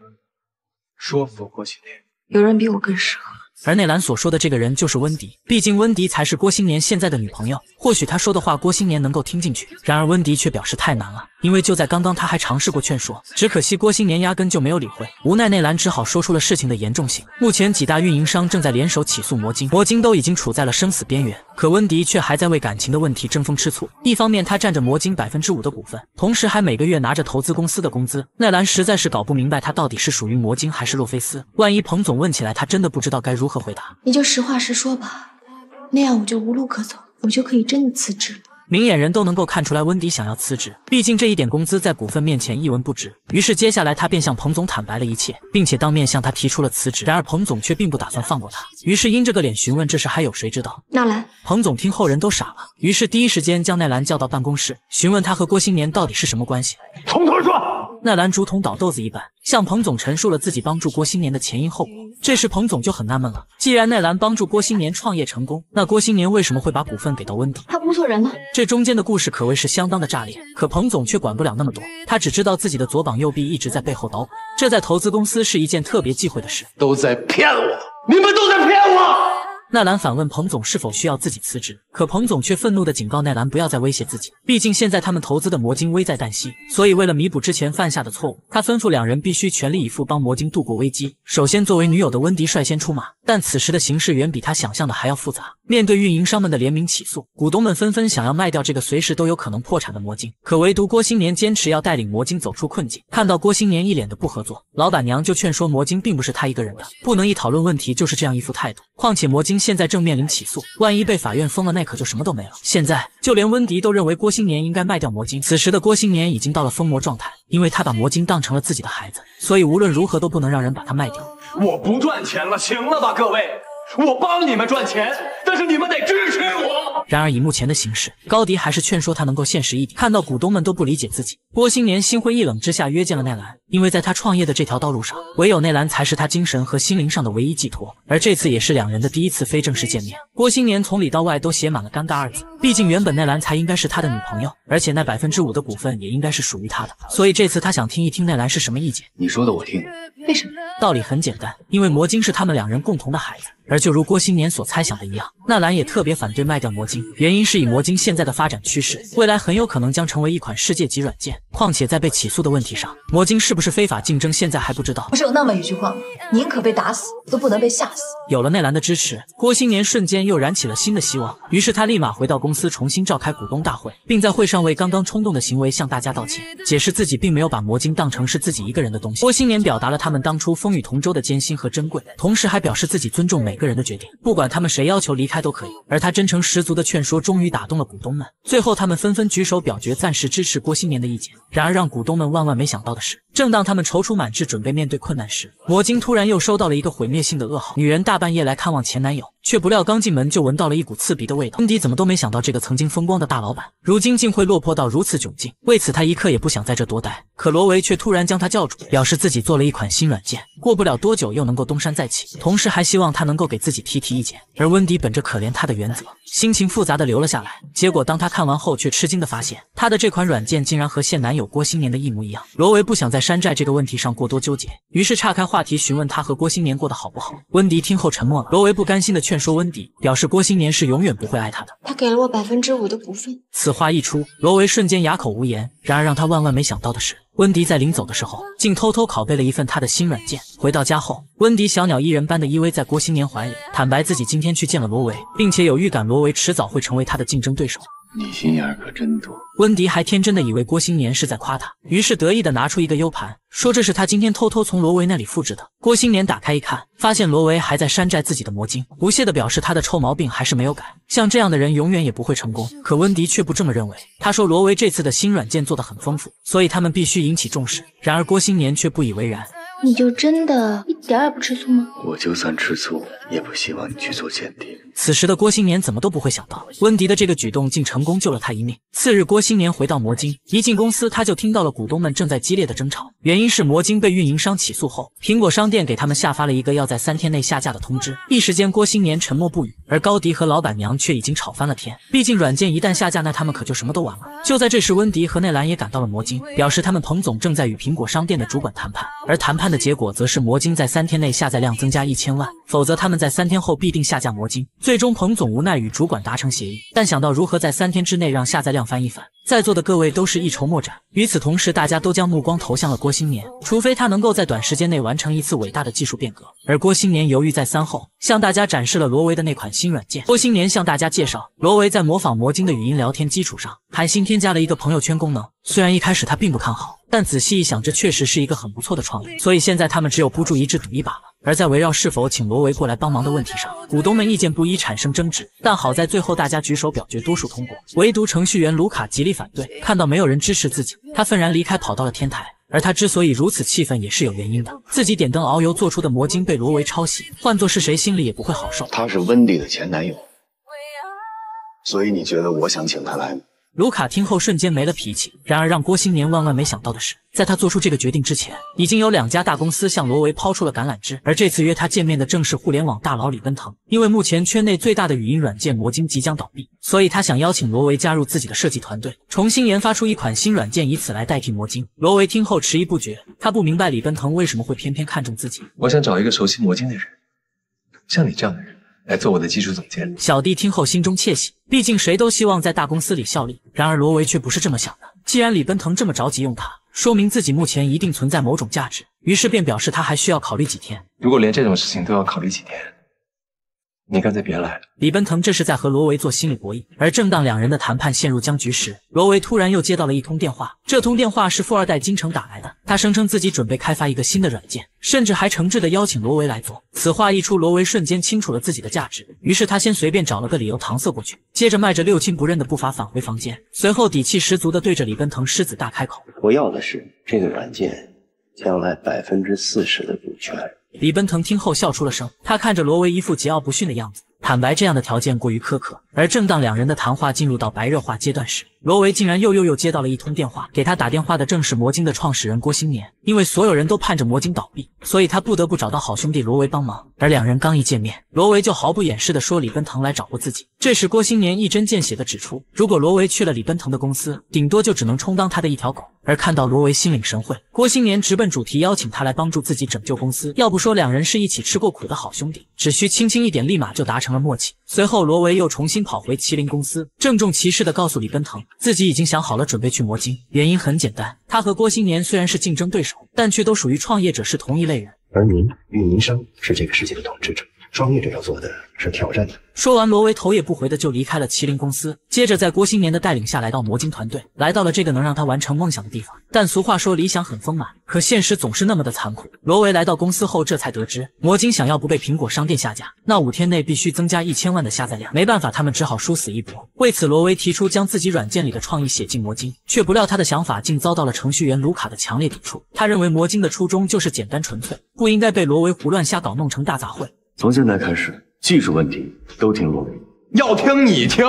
L: 说服郭新年。
J: 有人比我更适合。
A: 而内兰所说的这个人就是温迪，毕竟温迪才是郭新年现在的女朋友。或许他说的话郭新年能够听进去，然而温迪却表示太难了，因为就在刚刚他还尝试过劝说，只可惜郭新年压根就没有理会。无奈内兰只好说出了事情的严重性。目前几大运营商正在联手起诉魔晶，魔晶都已经处在了生死边缘，可温迪却还在为感情的问题争风吃醋。一方面他占着魔晶百分之五的股份，同时还每个月拿着投资公司的工资。奈兰实在是搞不明白他到底是属于魔晶还是洛菲斯。万一彭总问起来，他真的不知道该如何回答。
C: 你就。实话实说吧，那样我就无路可走，我就可以真的辞职了。
A: 明眼人都能够看出来，温迪想要辞职，毕竟这一点工资在股份面前一文不值。于是接下来他便向彭总坦白了一切，并且当面向他提出了辞职。然而彭总却并不打算放过他，于是阴着个脸询问这事还有谁知道？
C: 纳兰。
A: 彭总听后人都傻了，于是第一时间将奈兰叫到办公室，询问他和郭新年到底是什么关系。
N: 从头说。
A: 奈兰如同倒豆子一般，向彭总陈述了自己帮助郭新年的前因后果。这时彭总就很纳闷了，既然奈兰帮助郭新年创业成功，那郭新年为什么会把股份给到温迪？
C: 他不错人呢。
A: 这中间的故事可谓是相当的炸裂，可彭总却管不了那么多，他只知道自己的左膀右臂一直在背后捣鬼，这在投资公司是一件特别忌讳的事。
N: 都在骗我，你们都在骗我。
A: 奈兰反问彭总是否需要自己辞职，可彭总却愤怒地警告奈兰不要再威胁自己，毕竟现在他们投资的魔晶危在旦夕，所以为了弥补之前犯下的错误，他吩咐两人必须全力以赴帮魔晶度过危机。首先，作为女友的温迪率先出马，但此时的形势远比他想象的还要复杂。面对运营商们的联名起诉，股东们纷纷想要卖掉这个随时都有可能破产的魔晶，可唯独郭新年坚持要带领魔晶走出困境。看到郭新年一脸的不合作，老板娘就劝说魔晶并不是他一个人的，不能一讨论问题就是这样一副态度。况且魔晶现在正面临起诉，万一被法院封了，那可就什么都没了。现在就连温迪都认为郭新年应该卖掉魔晶。此时的郭新年已经到了疯魔状态，因为他把魔晶当成了自己的孩子，所以无论如何都不能让人把他卖掉。
N: 我不赚钱了，行了吧，各位。我帮你们赚钱，但是你们得支持我。
A: 然而以目前的形势，高迪还是劝说他能够现实一点。看到股东们都不理解自己，郭新年心灰意冷之下约见了奈兰。因为在他创业的这条道路上，唯有奈兰才是他精神和心灵上的唯一寄托。而这次也是两人的第一次非正式见面。郭新年从里到外都写满了尴尬二字。毕竟原本奈兰才应该是他的女朋友，而且那百分之五的股份也应该是属于他的。所以这次他想听一听奈兰是什么意见。
O: 你说的我听。
C: 为什么？
A: 道理很简单，因为魔晶是他们两人共同的孩子。而就如郭新年所猜想的一样，纳兰也特别反对卖掉魔晶，原因是以魔晶现在的发展趋势，未来很有可能将成为一款世界级软件。况且在被起诉的问题上，魔晶是不是非法竞争，现在还不知道。
F: 不是有那么一句话吗？宁可被打死，都不能被吓死。
A: 有了内兰的支持，郭新年瞬间又燃起了新的希望。于是他立马回到公司，重新召开股东大会，并在会上为刚刚冲动的行为向大家道歉，解释自己并没有把魔晶当成是自己一个人的东西。郭新年表达了他们当初风雨同舟的艰辛和珍贵，同时还表示自己尊重每个人人的决定，不管他们谁要求离开都可以。而他真诚十足的劝说，终于打动了股东们。最后，他们纷纷举手表决，暂时支持郭新年的意见。然而，让股东们万万没想到的是，正当他们踌躇满志，准备面对困难时，魔晶突然又收到了一个毁灭性的噩耗：女人大半夜来看望前男友，却不料刚进门就闻到了一股刺鼻的味道。温迪怎么都没想到，这个曾经风光的大老板，如今竟会落魄到如此窘境。为此，他一刻也不想在这多待。可罗维却突然将他叫住，表示自己做了一款新软件，过不了多久又能够东山再起，同时还希望他能够给自己提提意见。而温迪本着可怜他的原则，心情复杂的留了下来。结果当他看完后，却吃惊的发现，他的这款软件竟然和现男友郭新年的一模一样。罗维不想再山寨这个问题上过多纠结，于是岔开话题询问他和郭新年过得好不好。温迪听后沉默了。罗维不甘心的劝说温迪，表示郭新年是永远不会爱他的。
C: 他给了我百分之五的股份。
A: 此话一出，罗维瞬间哑口无言。然而让他万万没想到的是，温迪在临走的时候，竟偷偷拷贝了一份他的新软件。回到家后，温迪小鸟依人般的依偎在郭新年怀里，坦白自己今天去见了罗维，并且有预感罗维迟早会成为他的竞争对手。
O: 你心眼可真多。
A: 温迪还天真的以为郭新年是在夸他，于是得意的拿出一个 U 盘，说这是他今天偷偷从罗维那里复制的。郭新年打开一看，发现罗维还在山寨自己的魔晶，不屑的表示他的臭毛病还是没有改，像这样的人永远也不会成功。可温迪却不这么认为，他说罗维这次的新软件做的很丰富，所以他们必须引起重视。然而郭新年却不以为然。
C: 你就真的一点也不吃醋吗？
N: 我就算吃醋，也不希望你去做间谍。
A: 此时的郭新年怎么都不会想到，温迪的这个举动竟成功救了他一命。次日，郭新年回到魔晶，一进公司他就听到了股东们正在激烈的争吵，原因是魔晶被运营商起诉后，苹果商店给他们下发了一个要在三天内下架的通知。一时间，郭新年沉默不语，而高迪和老板娘却已经吵翻了天。毕竟软件一旦下架，那他们可就什么都完了。就在这时，温迪和内兰也赶到了魔晶，表示他们彭总正在与苹果商店的主管谈判，而谈判的结果则是魔晶在三天内下载量增加一千万，否则他们在三天后必定下架魔晶。最终，彭总无奈与主管达成协议，但想到如何在三天之内让下载量翻一番，在座的各位都是一筹莫展。与此同时，大家都将目光投向了郭新年，除非他能够在短时间内完成一次伟大的技术变革。而郭新年犹豫再三后，向大家展示了罗维的那款新软件。郭新年向大家介绍，罗维在模仿魔晶的语音聊天基础上，还新添加了一个朋友圈功能。虽然一开始他并不看好，但仔细一想，这确实是一个很不错的创意。所以现在他们只有孤注一掷赌一把了。而在围绕是否请罗维过来帮忙的问题上，股东们意见不一，产生争执。但好在最后大家举手表决，多数通过，唯独程序员卢卡极力反对。看到没有人支持自己，他愤然离开，跑到了天台。而他之所以如此气愤，也是有原因的。自己点灯熬油做出的魔晶被罗维抄袭，换做是谁心里也不会好受。
N: 他是温迪的前男友，所以你觉得我想请他来吗？
A: 卢卡听后瞬间没了脾气。然而让郭新年万万没想到的是，在他做出这个决定之前，已经有两家大公司向罗维抛出了橄榄枝。而这次约他见面的正是互联网大佬李奔腾。因为目前圈内最大的语音软件魔晶即将倒闭，所以他想邀请罗维加入自己的设计团队，重新研发出一款新软件，以此来代替魔晶。罗维听后迟疑不决，他不明白李奔腾为什么会偏偏看中自己。
L: 我想找一个熟悉魔晶的人，像你这样的人。来做我的技术总监。
A: 小弟听后心中窃喜，毕竟谁都希望在大公司里效力。然而罗维却不是这么想的。既然李奔腾这么着急用他，说明自己目前一定存在某种价值，于是便表示他还需要考虑几天。
L: 如果连这种事情都要考虑几天，你干脆别来了。
A: 李奔腾这是在和罗维做心理博弈，而正当两人的谈判陷入僵局时，罗维突然又接到了一通电话。这通电话是富二代金城打来的，他声称自己准备开发一个新的软件，甚至还诚挚的邀请罗维来做。此话一出，罗维瞬间清楚了自己的价值，于是他先随便找了个理由搪塞过去，接着迈着六亲不认的步伐返回房间，随后底气十足的对着李奔腾狮子大开口：“
O: 我要的是这个软件将来百分之四十的股权。”
A: 李奔腾听后笑出了声，他看着罗维一副桀骜不驯的样子，坦白这样的条件过于苛刻。而正当两人的谈话进入到白热化阶段时，罗维竟然又又又接到了一通电话，给他打电话的正是魔晶的创始人郭新年。因为所有人都盼着魔晶倒闭，所以他不得不找到好兄弟罗维帮忙。而两人刚一见面，罗维就毫不掩饰地说李奔腾来找过自己。这时郭新年一针见血地指出，如果罗维去了李奔腾的公司，顶多就只能充当他的一条狗。而看到罗维心领神会，郭新年直奔主题，邀请他来帮助自己拯救公司。要不说两人是一起吃过苦的好兄弟，只需轻轻一点，立马就达成了默契。随后罗维又重新跑回麒麟公司，郑重其事地告诉李奔腾，自己已经想好了，准备去魔晶。原因很简单，他和郭新年虽然是竞争对手，但却都属于创业者，是同一类人。
O: 而您，运营商是这个世界的统治者，创业者要做的是挑战的。
A: 说完，罗维头也不回的就离开了麒麟公司，接着在郭新年的带领下来到魔晶团队，来到了这个能让他完成梦想的地方。但俗话说理想很丰满，可现实总是那么的残酷。罗维来到公司后，这才得知魔晶想要不被苹果商店下架，那五天内必须增加一千万的下载量。没办法，他们只好殊死一搏。为此，罗维提出将自己软件里的创意写进魔晶，却不料他的想法竟遭到了程序员卢卡的强烈抵触。他认为魔晶的初衷就是简单纯粹，不应该被罗维胡乱瞎搞弄成大杂烩。
N: 从现在开始，技术问题都听罗维。
G: 要听你听，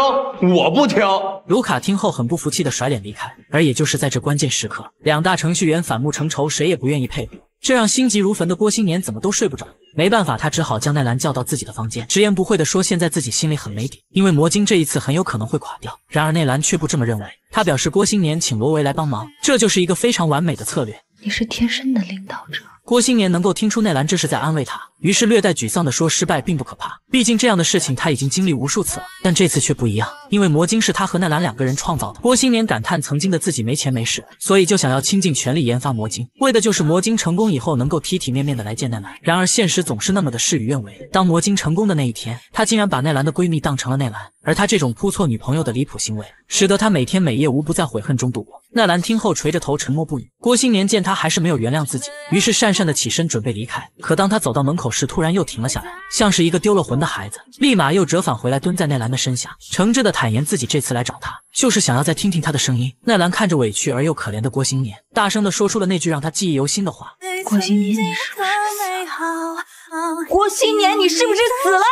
G: 我不听。
A: 卢卡听后很不服气的甩脸离开。而也就是在这关键时刻，两大程序员反目成仇，谁也不愿意配合，这让心急如焚的郭新年怎么都睡不着。没办法，他只好将奈兰叫到自己的房间，直言不讳的说：“现在自己心里很没底，因为魔晶这一次很有可能会垮掉。”然而内兰却不这么认为，他表示郭新年请罗维来帮忙，这就是一个非常完美的策略。
C: 你是天生的领导者。
A: 郭新年能够听出内兰这是在安慰他，于是略带沮丧地说：“失败并不可怕，毕竟这样的事情他已经经历无数次了。但这次却不一样，因为魔晶是他和奈兰两个人创造的。”郭新年感叹曾经的自己没钱没势，所以就想要倾尽全力研发魔晶，为的就是魔晶成功以后能够体体面面的来见奈兰。然而现实总是那么的事与愿违，当魔晶成功的那一天，他竟然把奈兰的闺蜜当成了内兰，而他这种扑错女朋友的离谱行为，使得他每天每夜无不在悔恨中度过。奈兰听后垂着头沉默不语。郭新年见他还是没有原谅自己，于是讪讪的起身准备离开。可当他走到门口时，突然又停了下来，像是一个丢了魂的孩子，立马又折返回来，蹲在奈兰的身下，诚挚的坦言自己这次来找他，就是想要再听听他的声音。奈兰看着委屈而又可怜的郭新年，大声的说出了那句让他记忆犹新的话。
J: 郭新年，你是不是死了？
F: 郭新年，你是不是死了？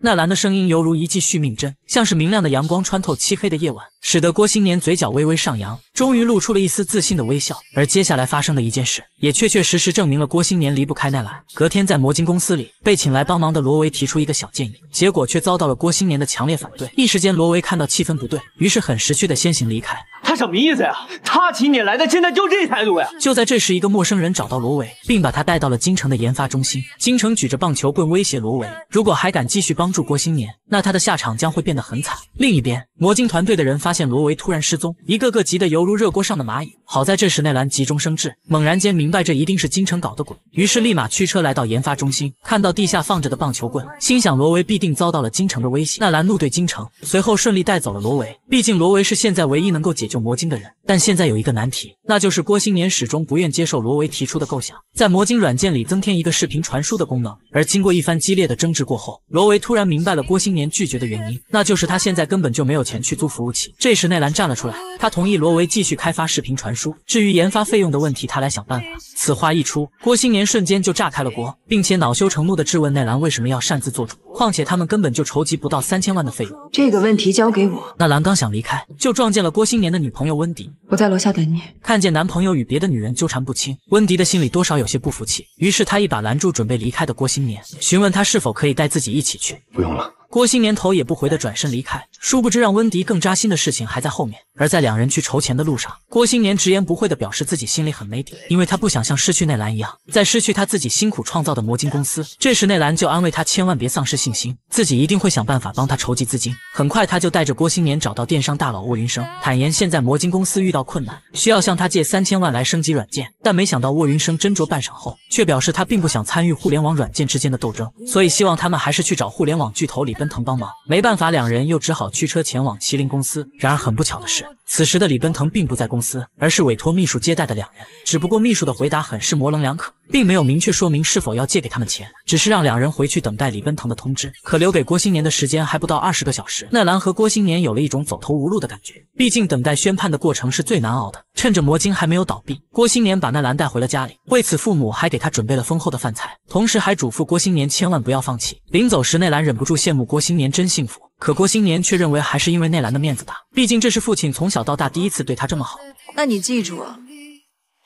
A: 纳兰的声音犹如一记续命针，像是明亮的阳光穿透漆黑的夜晚，使得郭新年嘴角微微上扬，终于露出了一丝自信的微笑。而接下来发生的一件事，也确确实实证明了郭新年离不开奈兰。隔天在魔晶公司里，被请来帮忙的罗维提出一个小建议，结果却遭到了郭新年的强烈反对。一时间，罗维看到气氛不对，于是很识趣的先行离开。
R: 他什么意思呀？他请你来的，现在就这态度呀？
A: 就在这时，一个陌生人找到罗维，并把他带到了京城的研发中心。京城举着棒球棍威胁罗维，如果还敢继续帮助郭新年，那他的下场将会变得很惨。另一边，魔晶团队的人发现罗维突然失踪，一个个急得犹如热锅上的蚂蚁。好在这时内兰急中生智，猛然间明白这一定是京城搞的鬼，于是立马驱车来到研发中心，看到地下放着的棒球棍，心想罗维必定遭到了京城的威胁。纳兰怒对京城，随后顺利带走了罗维。毕竟罗维是现在唯一能够解决魔晶的人。但现在有一个难题，那就是郭新年始终不愿接受罗维提出的构想，在魔晶软件里增添一个视频传输的功能。而经过一番激烈的争执过后，罗维突然明白了郭新年拒绝的原因，那就是他现在根本就没有钱去租服务器。这时内兰站了出来，他同意罗维继续开发视频传输，至于研发费用的问题，他来想办法。此话一出，郭新年瞬间就炸开了锅，并且恼羞成怒地质问内兰为什么要擅自做主，况且他们根本就筹集不到三千万的费用。
J: 这个问题交给我。
A: 纳兰刚想离开，就撞见了郭新年的女朋友温迪。
J: 我在楼下等你。
A: 看见男朋友与别的女人纠缠不清，温迪的心里多少有些不服气，于是她一把拦住准备离开的郭新年，询问他是否可以带自己一起去。
L: 不用了。
A: 郭新年头也不回的转身离开，殊不知让温迪更扎心的事情还在后面。而在两人去筹钱的路上，郭新年直言不讳地表示自己心里很没底，因为他不想像失去内兰一样，再失去他自己辛苦创造的魔晶公司。这时内兰就安慰他千万别丧失信心，自己一定会想办法帮他筹集资金。很快他就带着郭新年找到电商大佬沃云生，坦言现在魔晶公司遇到困难，需要向他借三千万来升级软件。但没想到沃云生斟酌半晌后，却表示他并不想参与互联网软件之间的斗争，所以希望他们还是去找互联网巨头李奔腾帮忙。没办法，两人又只好驱车前往麒麟公司。然而很不巧的是，此时的李奔腾并不在公司，而是委托秘书接待的两人。只不过秘书的回答很是模棱两可，并没有明确说明是否要借给他们钱，只是让两人回去等待李奔腾的通知。可留给郭新年的时间还不到二十个小时，奈兰和郭新年有了一种走投无路的感觉。毕竟等待宣判的过程是最难熬的。趁着魔晶还没有倒闭，郭新年把奈兰带回了家里，为此父母还给他准备了丰厚的饭菜，同时还嘱咐郭新年千万不要放弃。临走时，奈兰忍不住羡慕郭新年真幸福。可郭新年却认为还是因为内兰的面子大，毕竟这是父亲从小到大第一次对他这么好。
K: 那你记住啊，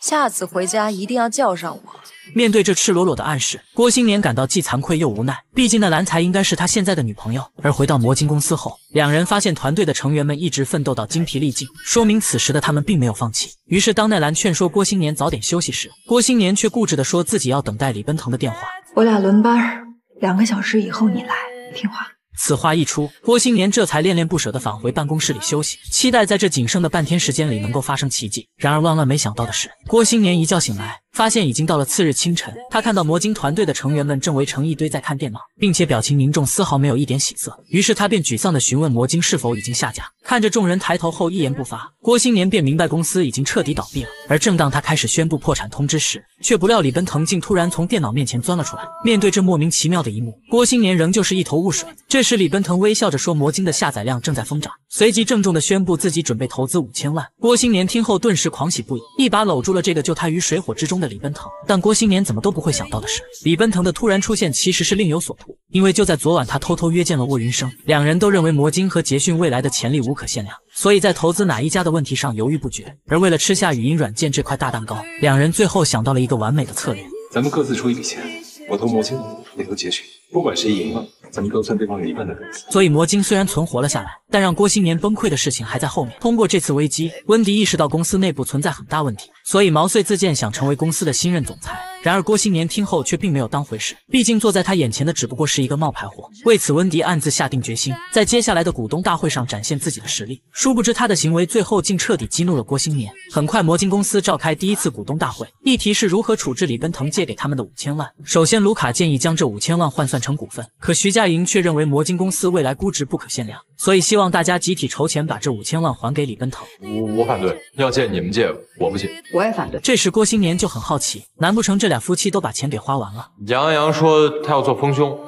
K: 下次回家一定要叫上我。
A: 面对这赤裸裸的暗示，郭新年感到既惭愧又无奈。毕竟那兰才应该是他现在的女朋友。而回到魔晶公司后，两人发现团队的成员们一直奋斗到精疲力尽，说明此时的他们并没有放弃。于是当奈兰劝说郭新年早点休息时，郭新年却固执地说自己要等待李奔腾的电话。
J: 我俩轮班，两个小时以后你来，听话。
A: 此话一出，郭新年这才恋恋不舍地返回办公室里休息，期待在这仅剩的半天时间里能够发生奇迹。然而万万没想到的是，郭新年一觉醒来，发现已经到了次日清晨。他看到魔晶团队的成员们正围成一堆在看电脑，并且表情凝重，丝毫没有一点喜色。于是他便沮丧地询问魔晶是否已经下架。看着众人抬头后一言不发，郭新年便明白公司已经彻底倒闭了。而正当他开始宣布破产通知时，却不料李奔腾竟突然从电脑面前钻了出来。面对这莫名其妙的一幕，郭新年仍旧是一头雾水。这时李奔腾微笑着说：“魔晶的下载量正在疯涨。”随即郑重地宣布自己准备投资五千万。郭新年听后顿时狂喜不已，一把搂住了这个救他于水火之中的李奔腾。但郭新年怎么都不会想到的是，李奔腾的突然出现其实是另有所图。因为就在昨晚，他偷偷约见了沃云生，两人都认为魔晶和捷讯未来的潜力无可限量，所以在投资哪一家的问题上犹豫不决。而为了吃下语音软件这块大蛋糕，两人最后想到了一个完美的策略：
L: 咱们各自出一笔钱，我投魔晶，你投捷讯，不管谁赢了，咱们都算对方一半的粉丝。
A: 所以魔晶虽然存活了下来，但让郭新年崩溃的事情还在后面。通过这次危机，温迪意识到公司内部存在很大问题，所以毛遂自荐想成为公司的新任总裁。然而郭新年听后却并没有当回事，毕竟坐在他眼前的只不过是一个冒牌货。为此，温迪暗自下定决心，在接下来的股东大会上展现自己的实力。殊不知他的行为最后竟彻底激怒了郭新年。很快，魔晶公司召开第一次股东大会，议题是如何处置李奔腾借给他们的五千万。首先，卢卡建议将这五千万换算成股份，可徐佳莹却认为魔晶公司未来估值不可限量，所以希望大家集体筹钱把这五千万还给李奔腾。
L: 我我反对，要借你们借，我不借。
J: 我也反对。
A: 这时郭新年就很好奇，难不成这俩夫妻都把钱给花完了？
S: 杨洋说他要做丰胸，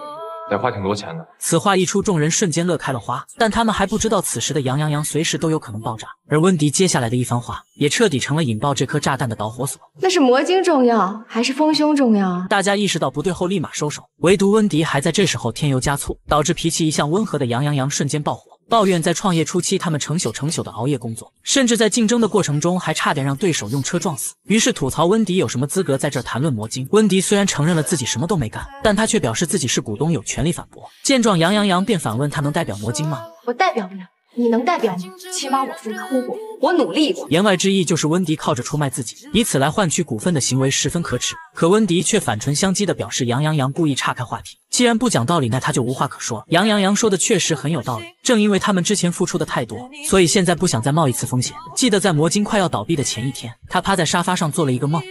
L: 得花挺多钱的。
A: 此话一出，众人瞬间乐开了花，但他们还不知道，此时的杨洋洋随时都有可能爆炸。而温迪接下来的一番话，也彻底成了引爆这颗炸弹的导火索。
C: 那是魔晶重要还是丰胸重要啊？
A: 大家意识到不对后，立马收手，唯独温迪还在这时候添油加醋，导致脾气一向温和的杨洋洋瞬间爆火。抱怨在创业初期，他们成宿成宿的熬夜工作，甚至在竞争的过程中还差点让对手用车撞死。于是吐槽温迪有什么资格在这谈论魔晶？温迪虽然承认了自己什么都没干，但他却表示自己是股东，有权利反驳。见状，杨洋洋便反问他能代表魔晶吗？
C: 我代表不了。你能代表吗？起码我付出过，我努力过。
A: 言外之意就是温迪靠着出卖自己，以此来换取股份的行为十分可耻。可温迪却反唇相讥的表示杨洋洋故意岔开话题，既然不讲道理，那他就无话可说。杨洋洋说的确实很有道理，正因为他们之前付出的太多，所以现在不想再冒一次风险。记得在魔晶快要倒闭的前一天，他趴在沙发上做了一个梦。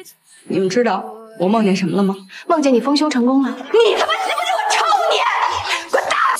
M: 你们知道我梦见什么了吗？
C: 梦见你丰胸成功了。你他妈！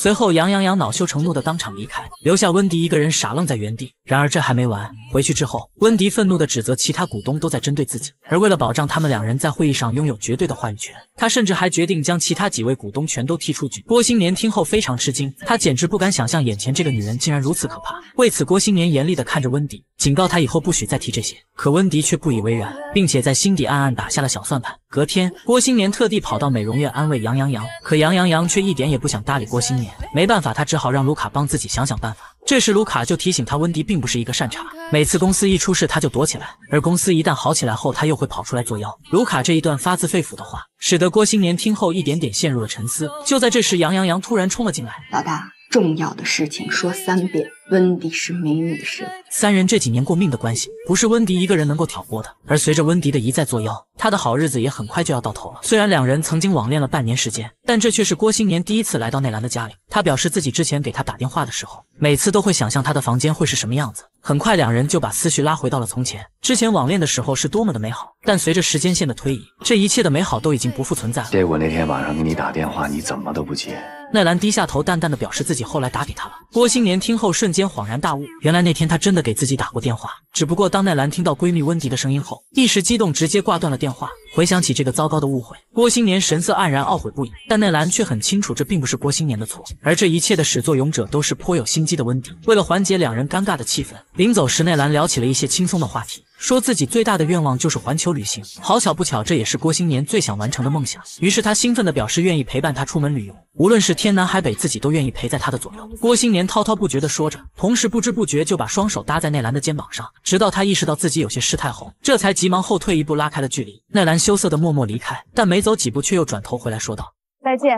A: 随后，杨阳洋恼羞成怒的当场离开，留下温迪一个人傻愣在原地。然而这还没完，回去之后，温迪愤怒地指责其他股东都在针对自己，而为了保障他们两人在会议上拥有绝对的话语权，他甚至还决定将其他几位股东全都踢出局。郭新年听后非常吃惊，他简直不敢想象眼前这个女人竟然如此可怕。为此，郭新年严厉的看着温迪，警告他以后不许再提这些。可温迪却不以为然，并且在心底暗暗打下了小算盘。隔天，郭新年特地跑到美容院安慰杨洋洋，可杨洋洋却一点也不想搭理郭新年。没办法，他只好让卢卡帮自己想想办法。这时，卢卡就提醒他，温迪并不是一个善茬，每次公司一出事他就躲起来，而公司一旦好起来后，他又会跑出来作妖。卢卡这一段发自肺腑的话，使得郭新年听后一点点陷入了沉思。就在这时，杨洋洋突然冲了进来，
M: 老大。重要的事情说三遍，温迪是没女神。
A: 三人这几年过命的关系，不是温迪一个人能够挑拨的。而随着温迪的一再作妖，他的好日子也很快就要到头了。虽然两人曾经网恋了半年时间，但这却是郭新年第一次来到内兰的家里。他表示自己之前给他打电话的时候，每次都会想象他的房间会是什么样子。很快，两人就把思绪拉回到了从前。之前网恋的时候是多么的美好，但随着时间线的推移，这一切的美好都已经不复存在了。
N: 结果那天晚上给你打电话，你怎么都不接。
A: 奈兰低下头，淡淡的表示自己后来打给他了。郭新年听后瞬间恍然大悟，原来那天他真的给自己打过电话。只不过当奈兰听到闺蜜温迪的声音后，一时激动，直接挂断了电话。回想起这个糟糕的误会，郭新年神色黯然，懊悔不已。但奈兰却很清楚，这并不是郭新年的错，而这一切的始作俑者都是颇有心机的温迪。为了缓解两人尴尬的气氛，临走时奈兰聊起了一些轻松的话题。说自己最大的愿望就是环球旅行，好巧不巧，这也是郭新年最想完成的梦想。于是他兴奋地表示愿意陪伴他出门旅游，无论是天南海北，自己都愿意陪在他的左右。郭新年滔滔不绝地说着，同时不知不觉就把双手搭在内兰的肩膀上，直到他意识到自己有些失态后，这才急忙后退一步拉开了距离。内兰羞涩地默默离开，但没走几步却又转头回来说道：“
M: 再见，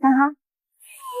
M: 哈哈。”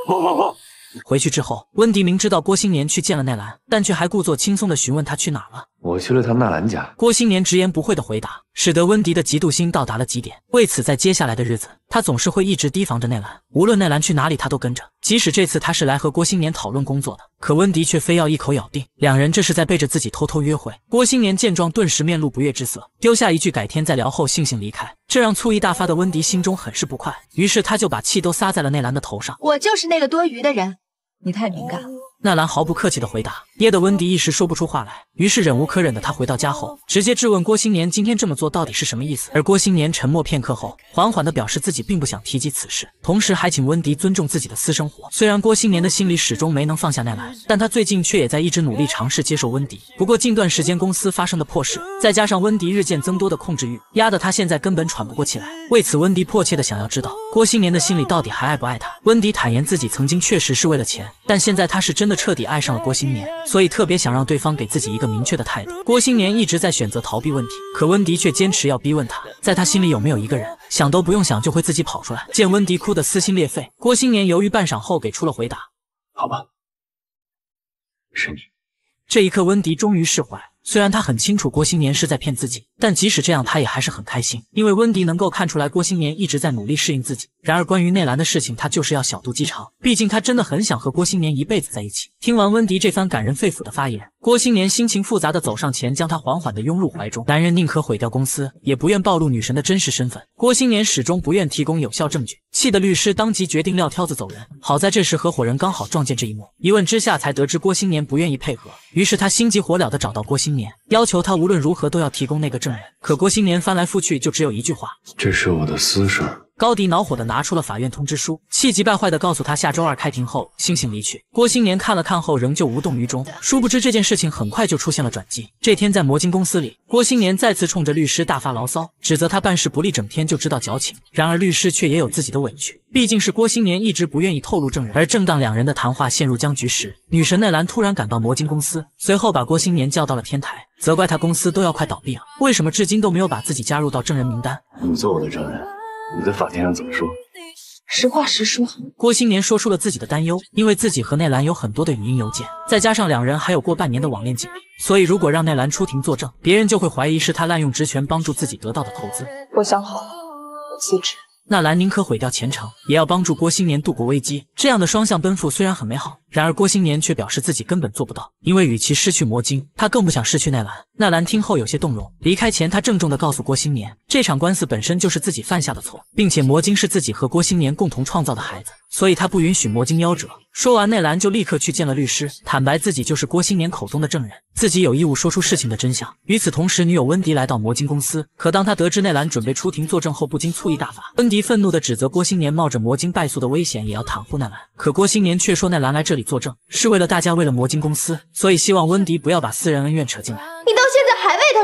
L: 不不不。
A: 回去之后，温迪明知道郭新年去见了奈兰，但却还故作轻松地询问他去哪了。
N: 我去了趟纳兰家。
A: 郭新年直言不讳的回答，使得温迪的嫉妒心到达了极点。为此，在接下来的日子，他总是会一直提防着奈兰，无论奈兰去哪里，他都跟着。即使这次他是来和郭新年讨论工作的，可温迪却非要一口咬定两人这是在背着自己偷偷约会。郭新年见状，顿时面露不悦之色，丢下一句改天再聊后，悻悻离开。这让醋意大发的温迪心中很是不快，于是他就把气都撒在了奈兰的头上。
C: 我就是那个多余的人。
M: 你太敏感了，
A: 纳兰毫不客气的回答，噎得温迪一时说不出话来。于是忍无可忍的他回到家后，直接质问郭新年今天这么做到底是什么意思。而郭新年沉默片刻后，缓缓的表示自己并不想提及此事，同时还请温迪尊重自己的私生活。虽然郭新年的心里始终没能放下奈兰，但他最近却也在一直努力尝试接受温迪。不过近段时间公司发生的破事，再加上温迪日渐增多的控制欲，压得他现在根本喘不过气来。为此，温迪迫切的想要知道郭新年的心里到底还爱不爱他。温迪坦言自己曾经确实是为了钱，但现在他是真的彻底爱上了郭新年，所以特别想让对方给自己一个明确的态度。郭新年一直在选择逃避问题，可温迪却坚持要逼问他，在他心里有没有一个人，想都不用想就会自己跑出来。见温迪哭得撕心裂肺，郭新年犹豫半晌后给出了回答：“
N: 好吧，是你。”
A: 这一刻，温迪终于释怀。虽然他很清楚郭新年是在骗自己，但即使这样，他也还是很开心，因为温迪能够看出来郭新年一直在努力适应自己。然而，关于内兰的事情，他就是要小肚鸡肠，毕竟他真的很想和郭新年一辈子在一起。听完温迪这番感人肺腑的发言，郭新年心情复杂的走上前，将他缓缓的拥入怀中。男人宁可毁掉公司，也不愿暴露女神的真实身份。郭新年始终不愿提供有效证据，气得律师当即决定撂挑子走人。好在这时合伙人刚好撞见这一幕，一问之下才得知郭新年不愿意配合，于是他心急火燎的找到郭新年，要求他无论如何都要提供那个证。可郭新年翻来覆去就只有一句话：
N: 这是我的私事。
A: 高迪恼火的拿出了法院通知书，气急败坏的告诉他下周二开庭后悻悻离去。郭新年看了看后，仍旧无动于衷。殊不知这件事情很快就出现了转机。这天在魔晶公司里，郭新年再次冲着律师大发牢骚，指责他办事不力，整天就知道矫情。然而律师却也有自己的委屈，毕竟是郭新年一直不愿意透露证人。而正当两人的谈话陷入僵局时，女神奈兰突然赶到魔晶公司，随后把郭新年叫到了天台，责怪他公司都要快倒闭了，为什么至今都没有把自己加入到证人名单？
N: 你做我的证人，你在法庭上怎么说？
C: 实话实说。
A: 郭新年说出了自己的担忧，因为自己和内兰有很多的语音邮件，再加上两人还有过半年的网恋经历，所以如果让内兰出庭作证，别人就会怀疑是他滥用职权帮助自己得到的投资。
C: 我想好了，我辞职。
A: 纳兰宁可毁掉前程，也要帮助郭新年度过危机。这样的双向奔赴虽然很美好，然而郭新年却表示自己根本做不到，因为与其失去魔晶，他更不想失去纳兰。纳兰听后有些动容，离开前他郑重地告诉郭新年，这场官司本身就是自己犯下的错，并且魔晶是自己和郭新年共同创造的孩子，所以他不允许魔晶夭折。说完，内兰就立刻去见了律师，坦白自己就是郭新年口中的证人，自己有义务说出事情的真相。与此同时，女友温迪来到魔晶公司，可当他得知内兰准备出庭作证后，不禁醋意大发。温迪愤怒地指责郭新年冒着魔晶败诉的危险也要袒护奈兰，可郭新年却说奈兰来这里作证是为了大家，为了魔晶公司，所以希望温迪不要把私人恩怨扯进来。
C: 你都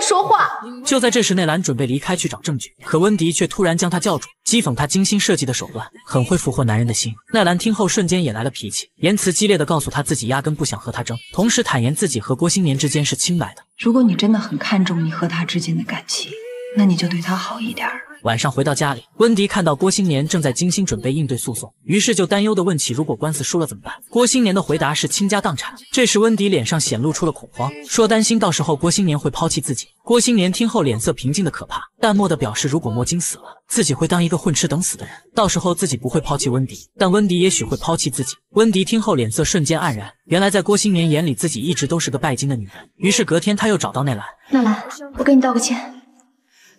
C: 说话？
A: 就在这时，内兰准备离开去找证据，可温迪却突然将他叫住，讥讽他精心设计的手段很会俘获男人的心。奈兰听后瞬间也来了脾气，言辞激烈的告诉他自己压根不想和他争，同时坦言自己和郭新年之间是清白的。
J: 如果你真的很看重你和他之间的感情，那你就对他好一点儿。
A: 晚上回到家里，温迪看到郭新年正在精心准备应对诉讼，于是就担忧的问起：如果官司输了怎么办？郭新年的回答是倾家荡产。这时温迪脸上显露出了恐慌，说担心到时候郭新年会抛弃自己。郭新年听后脸色平静的可怕，淡漠的表示如果莫金死了，自己会当一个混吃等死的人，到时候自己不会抛弃温迪，但温迪也许会抛弃自己。温迪听后脸色瞬间黯然，原来在郭新年眼里自己一直都是个拜金的女人。于是隔天他又找到奈兰，
C: 纳兰，我跟你道个歉。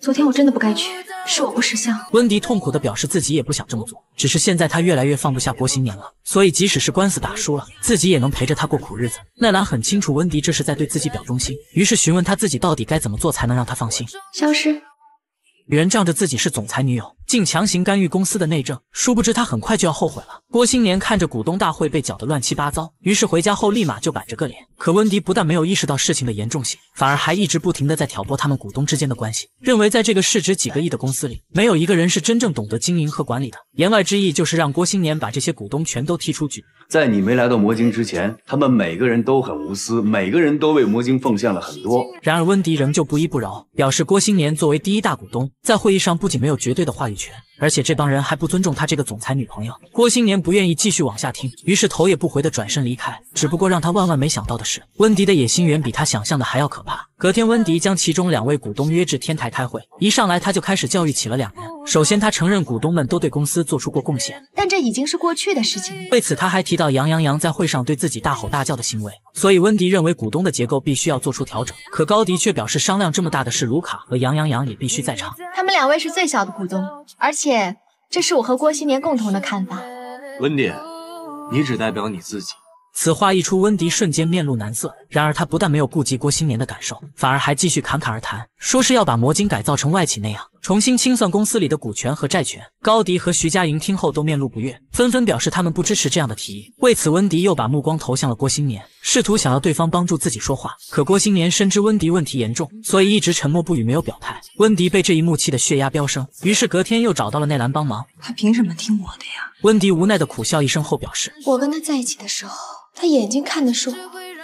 C: 昨天我真的不该去，是我不识相。
A: 温迪痛苦的表示自己也不想这么做，只是现在他越来越放不下薄行年了，所以即使是官司打输了，自己也能陪着他过苦日子。奈兰很清楚温迪这是在对自己表忠心，于是询问他自己到底该怎么做才能让他放心。
C: 消失。
A: 女人仗着自己是总裁女友，竟强行干预公司的内政，殊不知他很快就要后悔了。郭新年看着股东大会被搅得乱七八糟，于是回家后立马就板着个脸。可温迪不但没有意识到事情的严重性，反而还一直不停的在挑拨他们股东之间的关系，认为在这个市值几个亿的公司里，没有一个人是真正懂得经营和管理的。言外之意就是让郭新年把这些股东全都踢出局。
N: 在你没来到魔晶之前，他们每个人都很无私，每个人都为魔晶奉献了很多。
A: 然而温迪仍旧不依不饶，表示郭新年作为第一大股东，在会议上不仅没有绝对的话语权，而且这帮人还不尊重他这个总裁女朋友。郭新年不愿意继续往下听，于是头也不回的转身离开。只不过让他万万没想到的是，温迪的野心远比他想象的还要可怕。隔天，温迪将其中两位股东约至天台开会，一上来他就开始教育起了两人。首先，他承认股东们都对公司做出过贡献，
C: 但这已经是过去的事情。
A: 为此，他还提到杨阳洋在会上对自己大吼大叫的行为，所以温迪认为股东的结构必须要做出调整。可高迪却表示，商量这么大的事，卢卡和杨阳洋也必须在场。
C: 他们两位是最小的股东，而且这是我和郭新年共同的看法。
I: 温迪，你只代表你自己。
A: 此话一出，温迪瞬间面露难色。然而他不但没有顾及郭新年的感受，反而还继续侃侃而谈，说是要把魔晶改造成外企那样，重新清算公司里的股权和债权。高迪和徐佳莹听后都面露不悦，纷纷表示他们不支持这样的提议。为此，温迪又把目光投向了郭新年，试图想要对方帮助自己说话。可郭新年深知温迪问题严重，所以一直沉默不语，没有表态。温迪被这一幕气得血压飙升，于是隔天又找到了内兰帮忙。
J: 他凭什么听我的呀？
A: 温迪无奈的苦笑一声后表示：“
C: 我跟他在一起的时候，他眼睛看的是我，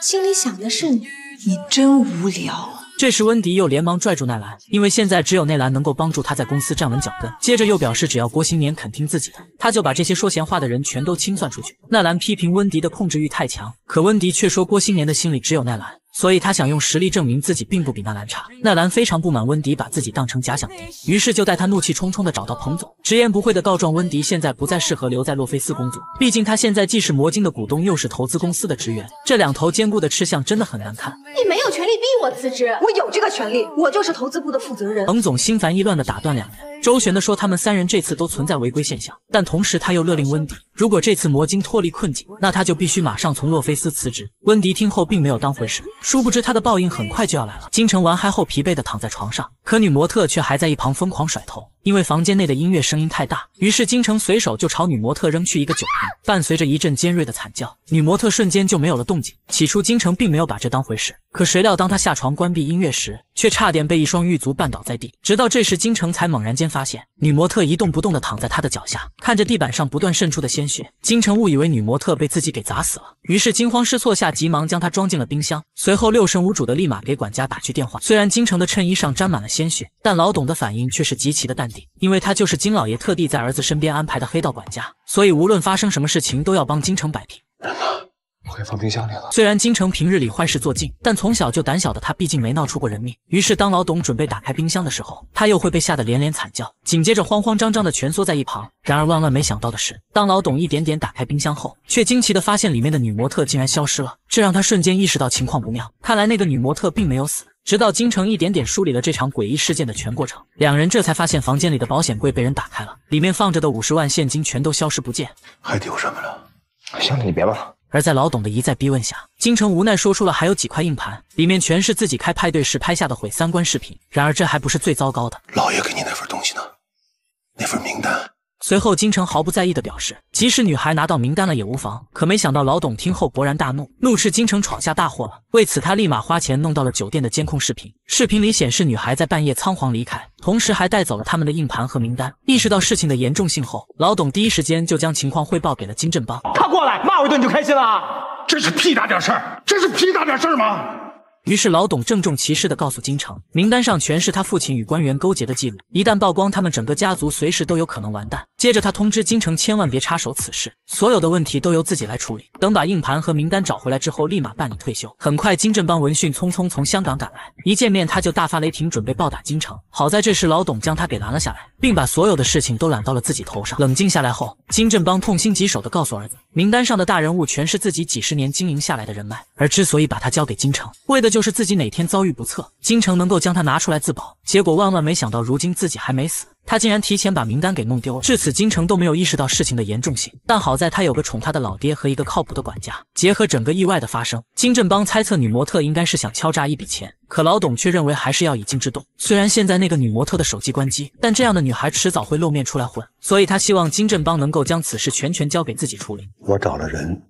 C: 心里想的是你。
J: 你真无聊。”
A: 这时，温迪又连忙拽住奈兰，因为现在只有奈兰能够帮助他在公司站稳脚跟。接着又表示，只要郭新年肯听自己的，他就把这些说闲话的人全都清算出去。奈兰批评温迪的控制欲太强，可温迪却说郭新年的心里只有奈兰。所以他想用实力证明自己并不比纳兰差。纳兰非常不满温迪把自己当成假想敌，于是就带他怒气冲冲的找到彭总，直言不讳的告状温迪现在不再适合留在洛菲斯工作。毕竟他现在既是魔晶的股东，又是投资公司的职员，这两头兼顾的吃相真的很难看。
C: 你没有权利逼我辞职，
J: 我有这个权利，我就是投资部的负责人。
A: 彭总心烦意乱的打断两人。周旋的说，他们三人这次都存在违规现象，但同时他又勒令温迪，如果这次魔晶脱离困境，那他就必须马上从洛菲斯辞职。温迪听后并没有当回事，殊不知他的报应很快就要来了。金城玩嗨后疲惫的躺在床上，可女模特却还在一旁疯狂甩头。因为房间内的音乐声音太大，于是金城随手就朝女模特扔去一个酒瓶，伴随着一阵尖锐的惨叫，女模特瞬间就没有了动静。起初金城并没有把这当回事，可谁料当他下床关闭音乐时，却差点被一双玉足绊倒在地。直到这时，金城才猛然间发现，女模特一动不动地躺在他的脚下，看着地板上不断渗出的鲜血，金城误以为女模特被自己给砸死了，于是惊慌失措下，急忙将她装进了冰箱，随后六神无主的立马给管家打去电话。虽然金城的衬衣上沾满了鲜血，但老董的反应却是极其的淡定，因为他就是金老爷特地在儿子身边安排的黑道管家，所以无论发生什么事情，都要帮金城摆平。
L: 我给放冰箱里了。
A: 虽然金城平日里坏事做尽，但从小就胆小的他毕竟没闹出过人命。于是当老董准备打开冰箱的时候，他又会被吓得连连惨叫，紧接着慌慌张张的蜷缩在一旁。然而万万没想到的是，当老董一点点打开冰箱后，却惊奇的发现里面的女模特竟然消失了，这让他瞬间意识到情况不妙。看来那个女模特并没有死。直到金城一点点梳理了这场诡异事件的全过程，两人这才发现房间里的保险柜被人打开了，里面放着的五十万现金全都消失不见。
N: 还丢什么了？
L: 行了，你别问了。
A: 而在老董的一再逼问下，金城无奈说出了还有几块硬盘，里面全是自己开派对时拍下的毁三观视频。然而这还不是最糟糕的，
O: 老爷给你那份东西呢？那份名单。
A: 随后，金城毫不在意的表示，即使女孩拿到名单了也无妨。可没想到老董听后勃然大怒，怒斥金城闯下大祸了。为此，他立马花钱弄到了酒店的监控视频，视频里显示女孩在半夜仓皇离开，同时还带走了他们的硬盘和名单。意识到事情的严重性后，老董第一时间就将情况汇报给了金振邦。
R: 他过来骂我一顿就开心了？
S: 这是屁大点事儿，这是屁大点事儿吗？
A: 于是老董郑重其事地告诉金城，名单上全是他父亲与官员勾结的记录，一旦曝光，他们整个家族随时都有可能完蛋。接着他通知金城千万别插手此事，所有的问题都由自己来处理。等把硬盘和名单找回来之后，立马办理退休。很快，金振邦闻讯匆匆从香港赶来，一见面他就大发雷霆，准备暴打金城。好在这时老董将他给拦了下来，并把所有的事情都揽到了自己头上。冷静下来后，金振邦痛心疾首地告诉儿子，名单上的大人物全是自己几十年经营下来的人脉，而之所以把他交给金城，为的就是自己哪天遭遇不测，金城能够将他拿出来自保。结果万万没想到，如今自己还没死。他竟然提前把名单给弄丢了，至此金城都没有意识到事情的严重性。但好在他有个宠他的老爹和一个靠谱的管家，结合整个意外的发生，金振邦猜测女模特应该是想敲诈一笔钱，可老董却认为还是要以静制动。虽然现在那个女模特的手机关机，但这样的女孩迟早会露面出来混，所以他希望金振邦能够将此事全权交给自己处理。
O: 我找了人。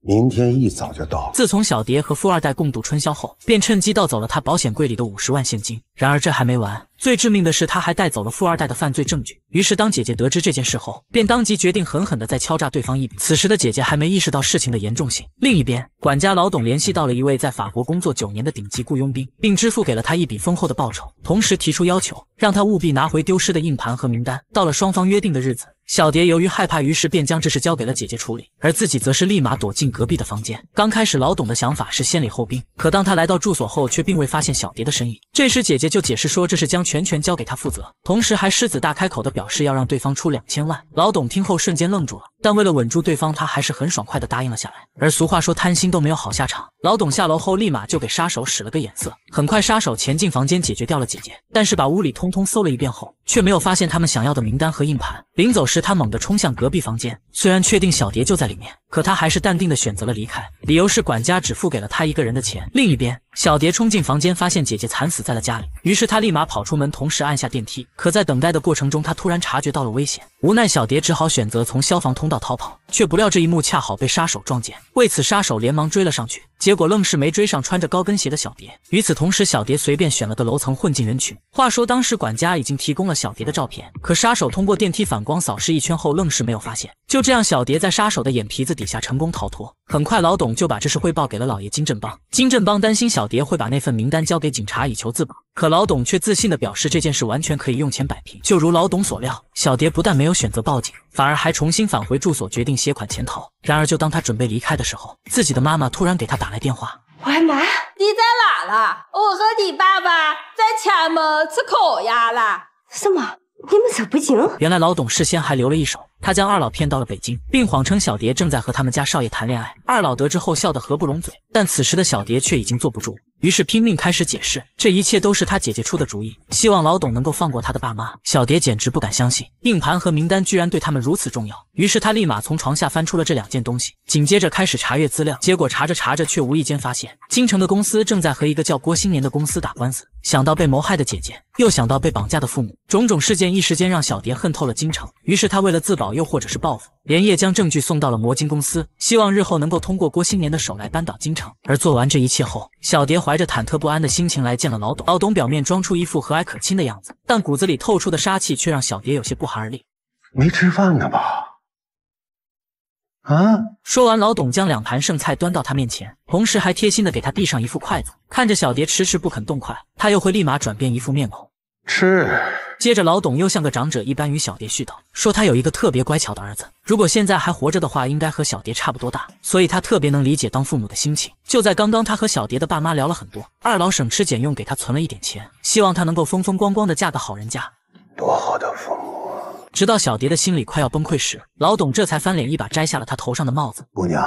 O: 明天一早就到。
A: 自从小蝶和富二代共度春宵后，便趁机盗走了他保险柜里的五十万现金。然而这还没完，最致命的是他还带走了富二代的犯罪证据。于是当姐姐得知这件事后，便当即决定狠狠的再敲诈对方一笔。此时的姐姐还没意识到事情的严重性。另一边，管家老董联系到了一位在法国工作九年的顶级雇佣兵，并支付给了他一笔丰厚的报酬，同时提出要求，让他务必拿回丢失的硬盘和名单。到了双方约定的日子。小蝶由于害怕，于是便将这事交给了姐姐处理，而自己则是立马躲进隔壁的房间。刚开始，老董的想法是先礼后兵，可当他来到住所后，却并未发现小蝶的身影。这时，姐姐就解释说，这是将全权交给他负责，同时还狮子大开口的表示要让对方出两千万。老董听后瞬间愣住了，但为了稳住对方，他还是很爽快的答应了下来。而俗话说，贪心都没有好下场。老董下楼后，立马就给杀手使了个眼色。很快，杀手潜进房间解决掉了姐姐，但是把屋里通通搜了一遍后，却没有发现他们想要的名单和硬盘。临走时，他猛地冲向隔壁房间，虽然确定小蝶就在里面，可他还是淡定的选择了离开，理由是管家只付给了他一个人的钱。另一边，小蝶冲进房间，发现姐姐惨死在了家里，于是她立马跑出门，同时按下电梯。可在等待的过程中，她突然察觉到了危险，无奈小蝶只好选择从消防通道逃跑，却不料这一幕恰好被杀手撞见，为此杀手连忙追了上去。结果愣是没追上穿着高跟鞋的小蝶。与此同时，小蝶随便选了个楼层混进人群。话说当时管家已经提供了小蝶的照片，可杀手通过电梯反光扫视一圈后，愣是没有发现。就这样，小蝶在杀手的眼皮子底下成功逃脱。很快，老董就把这事汇报给了老爷金振邦。金振邦担心小蝶会把那份名单交给警察以求自保，可老董却自信的表示这件事完全可以用钱摆平。就如老董所料，小蝶不但没有选择报警，反而还重新返回住所，决定携款潜逃。然而，就当他准备离开的时候，自己的妈妈突然给他打来电话：“
F: 喂妈，你在哪了？我和你爸爸在前门吃烤鸭了。
T: 什么？你们这不行？
A: 原来老董事先还留了一手。他将二老骗到了北京，并谎称小蝶正在和他们家少爷谈恋爱。二老得知后笑得合不拢嘴，但此时的小蝶却已经坐不住。于是拼命开始解释，这一切都是他姐姐出的主意，希望老董能够放过他的爸妈。小蝶简直不敢相信，硬盘和名单居然对他们如此重要。于是他立马从床下翻出了这两件东西，紧接着开始查阅资料。结果查着查着，却无意间发现京城的公司正在和一个叫郭新年的公司打官司。想到被谋害的姐姐，又想到被绑架的父母，种种事件一时间让小蝶恨透了京城。于是他为了自保，又或者是报复，连夜将证据送到了魔晶公司，希望日后能够通过郭新年的手来扳倒京城。而做完这一切后，小蝶怀着忐忑不安的心情来见了老董。老董表面装出一副和蔼可亲的样子，但骨子里透出的杀气却让小蝶有些不寒而栗。
O: 没吃饭呢吧？啊！
A: 说完，老董将两盘剩菜端到他面前，同时还贴心的给他递上一副筷子。看着小蝶迟迟不肯动筷，他又会立马转变一副面孔
O: 吃。
A: 接着，老董又像个长者一般与小蝶絮叨，说他有一个特别乖巧的儿子，如果现在还活着的话，应该和小蝶差不多大，所以他特别能理解当父母的心情。就在刚刚，他和小蝶的爸妈聊了很多，二老省吃俭用给他存了一点钱，希望他能够风风光光的嫁个好人家。
O: 多好的父母！
A: 直到小蝶的心里快要崩溃时，老董这才翻脸一把摘下了他头上的帽子。
O: 姑娘，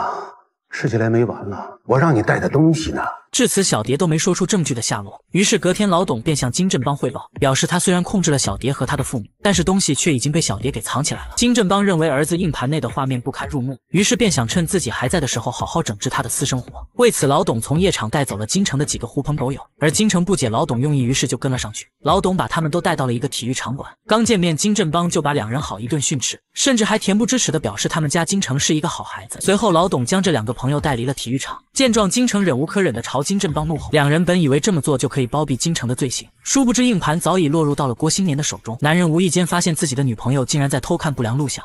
O: 吃起来没完了，我让你带的东西呢？
A: 至此，小蝶都没说出证据的下落。于是隔天，老董便向金振邦汇报，表示他虽然控制了小蝶和他的父母，但是东西却已经被小蝶给藏起来了。金振邦认为儿子硬盘内的画面不堪入目，于是便想趁自己还在的时候好好整治他的私生活。为此，老董从夜场带走了京城的几个狐朋狗友，而京城不解老董用意，于是就跟了上去。老董把他们都带到了一个体育场馆，刚见面，金振邦就把两人好一顿训斥，甚至还恬不知耻地表示他们家京城是一个好孩子。随后，老董将这两个朋友带离了体育场。见状，京城忍无可忍地朝金振邦怒吼。两人本以为这么做就可以包庇金城的罪行，殊不知硬盘早已落入到了郭新年的手中。男人无意间发现自己的女朋友竟然在偷看不良录像。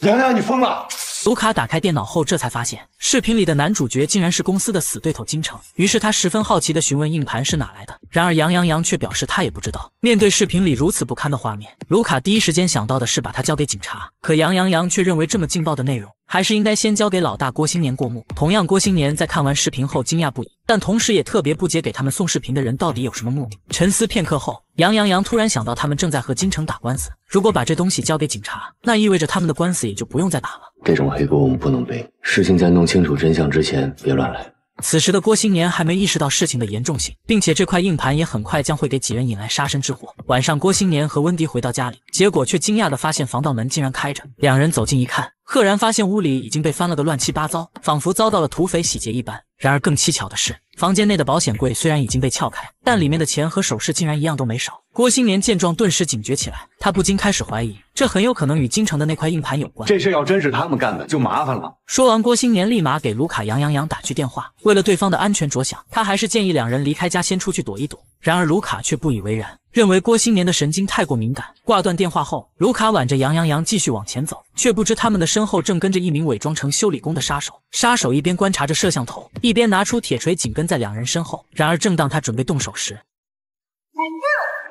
S: 洋洋，你疯了！
A: 卢卡打开电脑后，这才发现视频里的男主角竟然是公司的死对头金城。于是他十分好奇地询问硬盘是哪来的。然而杨洋洋却表示他也不知道。面对视频里如此不堪的画面，卢卡第一时间想到的是把他交给警察。可杨洋洋却认为这么劲爆的内容，还是应该先交给老大郭新年过目。同样，郭新年在看完视频后惊讶不已，但同时也特别不解给他们送视频的人到底有什么目的。沉思片刻后，杨洋洋突然想到，他们正在和京城打官司。如果把这东西交给警察，那意味着他们的官司也就不用再打了。
D: 这种黑锅我们不能背。事情在弄清楚真相之前，别乱来。
A: 此时的郭新年还没意识到事情的严重性，并且这块硬盘也很快将会给几人引来杀身之祸。晚上，郭新年和温迪回到家里，结果却惊讶地发现防盗门竟然开着。两人走近一看，赫然发现屋里已经被翻了个乱七八糟，仿佛遭到了土匪洗劫一般。然而更蹊跷的是，房间内的保险柜虽然已经被撬开，但里面的钱和首饰竟然一样都没少。郭新年见状，顿时警觉起来，他不禁开始怀疑，这很有可能与京城的那块硬盘有关。
N: 这事要真是他们干的，就麻烦了。
A: 说完，郭新年立马给卢卡、杨洋洋打去电话。为了对方的安全着想，他还是建议两人离开家，先出去躲一躲。然而卢卡却不以为然，认为郭新年的神经太过敏感。挂断电话后，卢卡挽着杨洋洋继续往前走，却不知他们的身后正跟着一名伪装成修理工的杀手。杀手一边观察着摄像头，一边拿出铁锤紧跟在两人身后。然而正当他准备动手时，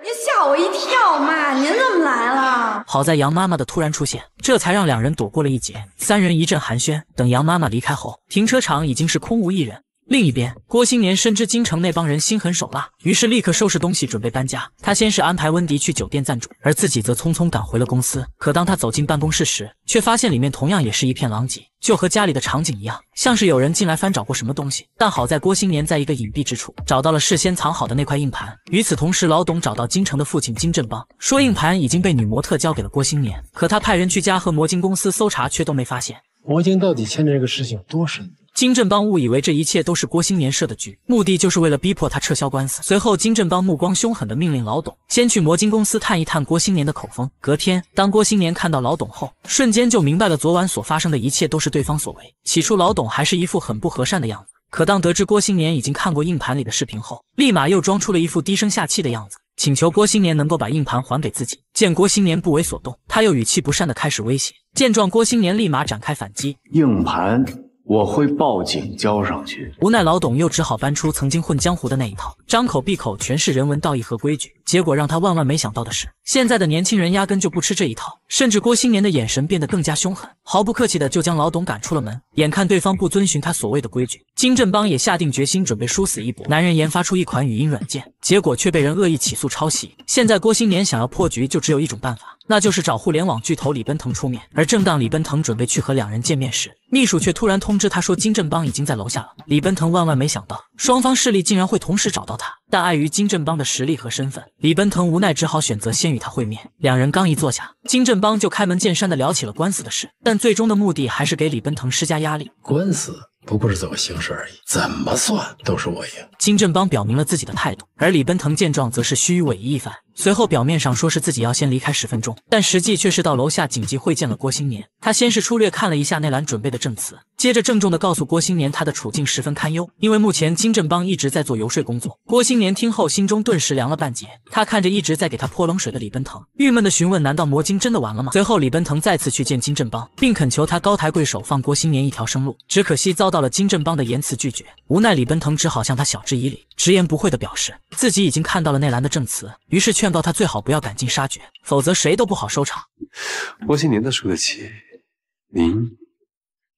F: 您吓我一跳嘛！您怎么来了？
A: 好在杨妈妈的突然出现，这才让两人躲过了一劫。三人一阵寒暄，等杨妈妈离开后，停车场已经是空无一人。另一边，郭新年深知京城那帮人心狠手辣，于是立刻收拾东西准备搬家。他先是安排温迪去酒店暂住，而自己则匆匆赶回了公司。可当他走进办公室时，却发现里面同样也是一片狼藉，就和家里的场景一样，像是有人进来翻找过什么东西。但好在郭新年在一个隐蔽之处找到了事先藏好的那块硬盘。与此同时，老董找到京城的父亲金振邦，说硬盘已经被女模特交给了郭新年。可他派人去家和魔晶公司搜查，却都没发现。
B: 魔晶到底牵着这个事情多深？
A: 金振邦误以为这一切都是郭新年设的局，目的就是为了逼迫他撤销官司。随后，金振邦目光凶狠地命令老董先去魔晶公司探一探郭新年的口风。隔天，当郭新年看到老董后，瞬间就明白了昨晚所发生的一切都是对方所为。起初，老董还是一副很不和善的样子，可当得知郭新年已经看过硬盘里的视频后，立马又装出了一副低声下气的样子，请求郭新年能够把硬盘还给自己。见郭新年不为所动，他又语气不善地开始威胁。见状，郭新年立马展开反击，
N: 硬盘。我会报警交上去。
A: 无奈老董又只好搬出曾经混江湖的那一套，张口闭口全是人文道义和规矩。结果让他万万没想到的是，现在的年轻人压根就不吃这一套，甚至郭新年的眼神变得更加凶狠，毫不客气的就将老董赶出了门。眼看对方不遵循他所谓的规矩，金振邦也下定决心准备殊死一搏。男人研发出一款语音软件，结果却被人恶意起诉抄袭。现在郭新年想要破局，就只有一种办法，那就是找互联网巨头李奔腾出面。而正当李奔腾准备去和两人见面时，秘书却突然通知他说金振邦已经在楼下了。李奔腾万万没想到，双方势力竟然会同时找到他。但碍于金振邦的实力和身份，李奔腾无奈只好选择先与他会面。两人刚一坐下，金振邦就开门见山的聊起了官司的事，但最终的目的还是给李奔腾施加压力。
B: 官司不过是走个形式而已，怎么算都是我赢。
A: 金振邦表明了自己的态度，而李奔腾见状则是虚伪一番。随后表面上说是自己要先离开十分钟，但实际却是到楼下紧急会见了郭新年。他先是粗略看了一下内兰准备的证词，接着郑重的告诉郭新年他的处境十分堪忧，因为目前金振邦一直在做游说工作。郭新年听后心中顿时凉了半截，他看着一直在给他泼冷水的李奔腾，郁闷的询问：难道魔晶真的完了吗？随后李奔腾再次去见金振邦，并恳求他高抬贵手放郭新年一条生路，只可惜遭到了金振邦的严词拒绝。无奈李奔腾只好向他晓之以理，直言不讳的表示自己已经看到了内兰的证词，于是劝告他最好不要赶尽杀绝，否则谁都不好收场。
L: 郭鑫年的输得起，您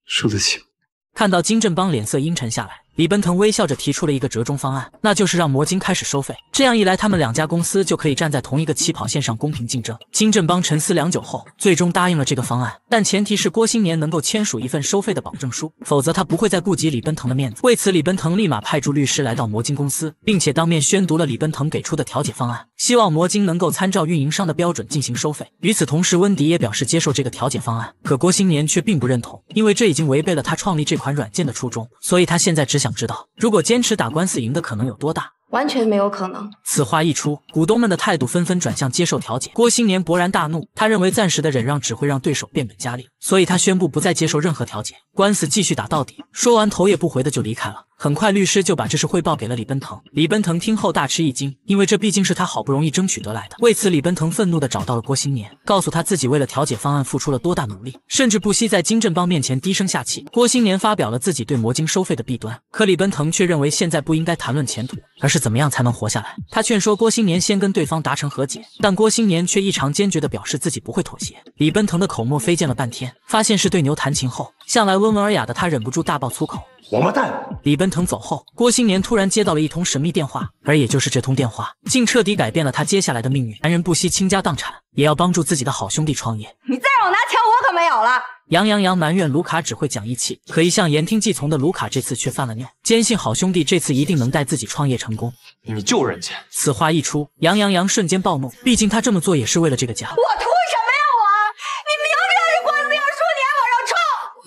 L: 输得起吗？
A: 看到金振邦脸色阴沉下来，李奔腾微笑着提出了一个折中方案，那就是让魔晶开始收费。这样一来，他们两家公司就可以站在同一个起跑线上公平竞争。金振邦沉思良久后，最终答应了这个方案，但前提是郭新年能够签署一份收费的保证书，否则他不会再顾及李奔腾的面子。为此，李奔腾立马派驻律师来到魔晶公司，并且当面宣读了李奔腾给出的调解方案，希望魔晶能够参照运营商的标准进行收费。与此同时，温迪也表示接受这个调解方案，可郭新年却并不认同，因为这已经违背了他创立这款软件的初衷。所以他现在只想知道，如果坚持打官司赢的可能有多大。
F: 完全没有可能。
A: 此话一出，股东们的态度纷纷转向接受调解。郭新年勃然大怒，他认为暂时的忍让只会让对手变本加厉，所以他宣布不再接受任何调解，官司继续打到底。说完，头也不回的就离开了。很快，律师就把这事汇报给了李奔腾。李奔腾听后大吃一惊，因为这毕竟是他好不容易争取得来的。为此，李奔腾愤怒的找到了郭新年，告诉他自己为了调解方案付出了多大努力，甚至不惜在金振邦面前低声下气。郭新年发表了自己对魔晶收费的弊端，可李奔腾却认为现在不应该谈论前途，而是怎么样才能活下来。他劝说郭新年先跟对方达成和解，但郭新年却异常坚决的表示自己不会妥协。李奔腾的口沫飞溅了半天，发现是对牛弹琴后，向来温文尔雅的他忍不住大爆粗口。
S: 王八蛋！
A: 李奔腾走后，郭新年突然接到了一通神秘电话，而也就是这通电话，竟彻底改变了他接下来的命运。男人不惜倾家荡产，也要帮助自己的好兄弟创业。
F: 你再让我拿钱，我可没有了。
A: 杨洋洋埋怨卢卡只会讲义气，可一向言听计从的卢卡这次却犯了尿，坚信好兄弟这次一定能带自己创业成功。
G: 你救人家！
A: 此话一出，杨洋洋瞬间暴怒，毕竟他这么做也是为了这个家。
F: 我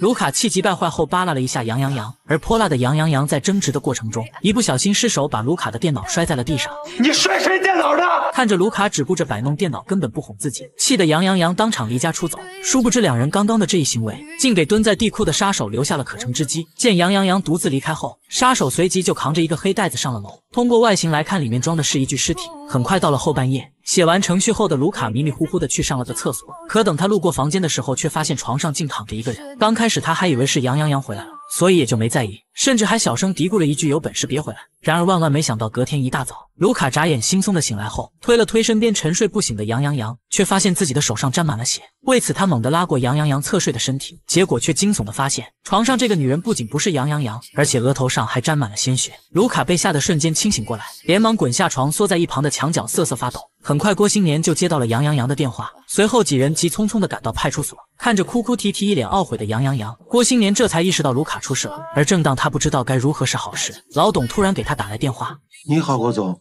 A: 卢卡气急败坏后扒拉了一下杨洋洋，而泼辣的杨洋洋在争执的过程中，一不小心失手把卢卡的电脑摔在了地上。
S: 你摔谁电脑的？
A: 看着卢卡只顾着摆弄电脑，根本不哄自己，气得杨洋洋当场离家出走。殊不知两人刚刚的这一行为，竟给蹲在地库的杀手留下了可乘之机。见杨洋洋独自离开后，杀手随即就扛着一个黑袋子上了楼。通过外形来看，里面装的是一具尸体。很快到了后半夜，写完程序后的卢卡迷迷糊糊的去上了个厕所，可等他路过房间的时候，却发现床上竟躺着一个人。刚开始他还以为是杨洋洋回来了，所以也就没在意，甚至还小声嘀咕了一句：“有本事别回来。”然而万万没想到，隔天一大早，卢卡眨眼惺忪的醒来后，推了推身边沉睡不醒的杨洋洋，却发现自己的手上沾满了血。为此，他猛地拉过杨洋洋侧睡的身体，结果却惊悚的发现，床上这个女人不仅不是杨洋洋，而且额头上还沾满了鲜血。卢卡被吓得瞬间清醒过来，连忙滚下床，缩在一旁的墙角瑟瑟发抖。很快，郭新年就接到了杨洋洋的电话，随后几人急匆匆的赶到派出所，看着哭哭啼啼、一脸懊悔的杨洋洋，郭新年这才意识到卢卡出事了。而正当他不知道该如何是好时，老董突然给他打来电话：“
O: 你好，郭总，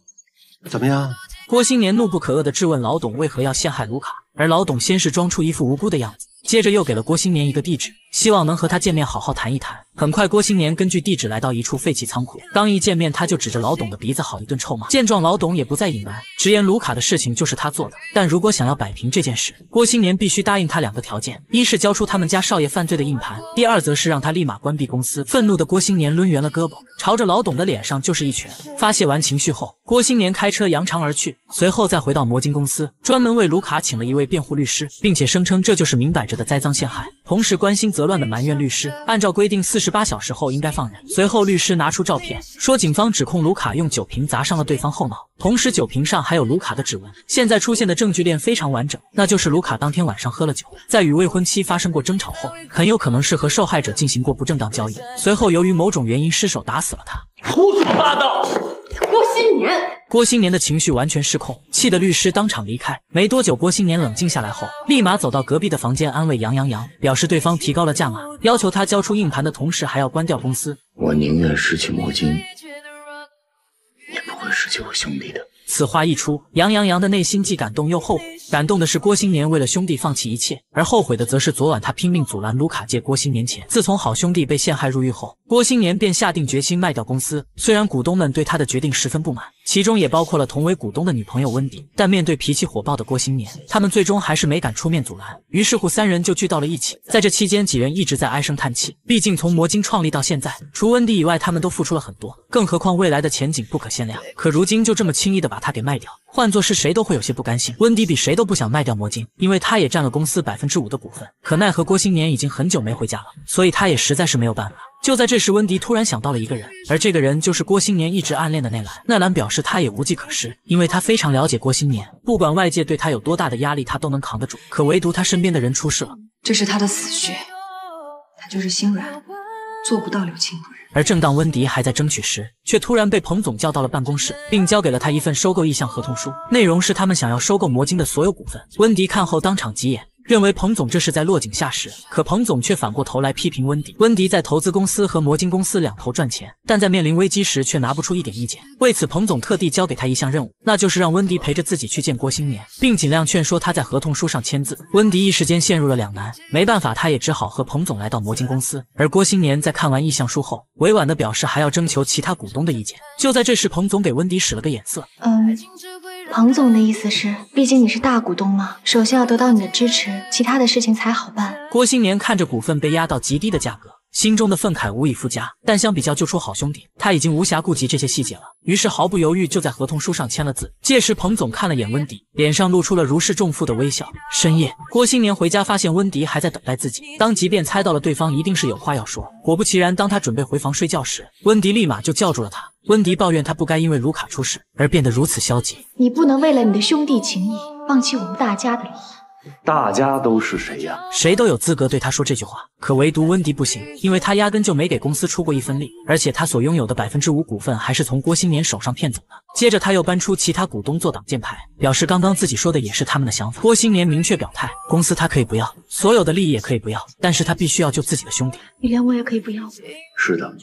O: 怎么样？”
A: 郭新年怒不可遏地质问老董为何要陷害卢卡，而老董先是装出一副无辜的样子，接着又给了郭新年一个地址，希望能和他见面好好谈一谈。很快，郭新年根据地址来到一处废弃仓库，刚一见面，他就指着老董的鼻子好一顿臭骂。见状，老董也不再隐瞒，直言卢卡的事情就是他做的。但如果想要摆平这件事，郭新年必须答应他两个条件：一是交出他们家少爷犯罪的硬盘，第二则是让他立马关闭公司。愤怒的郭新年抡圆了胳膊，朝着老董的脸上就是一拳。发泄完情绪后，郭新年开车扬长而去，随后再回到魔晶公司，专门为卢卡请了一位辩护律师，并且声称这就是明摆着的栽赃陷害。同时关心则乱的埋怨律师。按照规定，四十八小时后应该放人。随后，律师拿出照片，说警方指控卢卡用酒瓶砸伤了对方后脑，同时酒瓶上还有卢卡的指纹。现在出现的证据链非常完整，那就是卢卡当天晚上喝了酒，在与未婚妻发生过争吵后，很有可能是和受害者进行过不正当交易，随后由于某种原因失手打死了他。
R: 胡说八道！
F: 郭新年，
A: 郭新年的情绪完全失控，气得律师当场离开。没多久，郭新年冷静下来后，立马走到隔壁的房间安慰杨洋洋，表示对方提高了价码，要求他交出硬盘的同时还要关掉公司。
O: 我宁愿失去魔晶，也不会失去我兄弟的。
A: 此话一出，杨洋洋的内心既感动又后悔。感动的是郭新年为了兄弟放弃一切，而后悔的则是昨晚他拼命阻拦卢卡借郭新年钱。自从好兄弟被陷害入狱后，郭新年便下定决心卖掉公司。虽然股东们对他的决定十分不满，其中也包括了同为股东的女朋友温迪，但面对脾气火爆的郭新年，他们最终还是没敢出面阻拦。于是乎，三人就聚到了一起。在这期间，几人一直在唉声叹气。毕竟从魔晶创立到现在，除温迪以外，他们都付出了很多，更何况未来的前景不可限量。可如今就这么轻易的把他给卖掉。换做是谁都会有些不甘心。温迪比谁都不想卖掉魔晶，因为他也占了公司百分之五的股份。可奈何郭新年已经很久没回家了，所以他也实在是没有办法。就在这时，温迪突然想到了一个人，而这个人就是郭新年一直暗恋的奈兰。奈兰表示他也无计可施，因为他非常了解郭新年，不管外界对他有多大的压力，他都能扛得住。可唯独他身边的人出事了，
J: 这是他的死穴，他就是心软，做不到柳青夫人。
A: 而正当温迪还在争取时，却突然被彭总叫到了办公室，并交给了他一份收购意向合同书，内容是他们想要收购魔晶的所有股份。温迪看后当场急眼。认为彭总这是在落井下石，可彭总却反过头来批评温迪。温迪在投资公司和魔晶公司两头赚钱，但在面临危机时却拿不出一点意见。为此，彭总特地交给他一项任务，那就是让温迪陪着自己去见郭新年，并尽量劝说他在合同书上签字。温迪一时间陷入了两难，没办法，他也只好和彭总来到魔晶公司。而郭新年在看完意向书后，委婉的表示还要征求其他股东的意见。就在这时，彭总给温迪使了个眼色，
C: 嗯。彭总的意思是，毕竟你是大股东嘛，首先要得到你的支持，其他的事情才好办。
A: 郭新年看着股份被压到极低的价格，心中的愤慨无以复加。但相比较救出好兄弟，他已经无暇顾及这些细节了。于是毫不犹豫就在合同书上签了字。届时彭总看了眼温迪，脸上露出了如释重负的微笑。深夜，郭新年回家发现温迪还在等待自己。当即便猜到了对方一定是有话要说，果不其然，当他准备回房睡觉时，温迪立马就叫住了他。温迪抱怨他不该因为卢卡出事而变得如此消极。
C: 你不能为了你的兄弟情谊放弃我们大家的利益。
N: 大家都是谁呀？
A: 谁都有资格对他说这句话，可唯独温迪不行，因为他压根就没给公司出过一分力，而且他所拥有的百分之五股份还是从郭新年手上骗走的。接着他又搬出其他股东做挡箭牌，表示刚刚自己说的也是他们的想法。郭新年明确表态，公司他可以不要，所有的利益也可以不要，但是他必须要救自己的兄弟。
C: 你连我也可以不要？
N: 是的。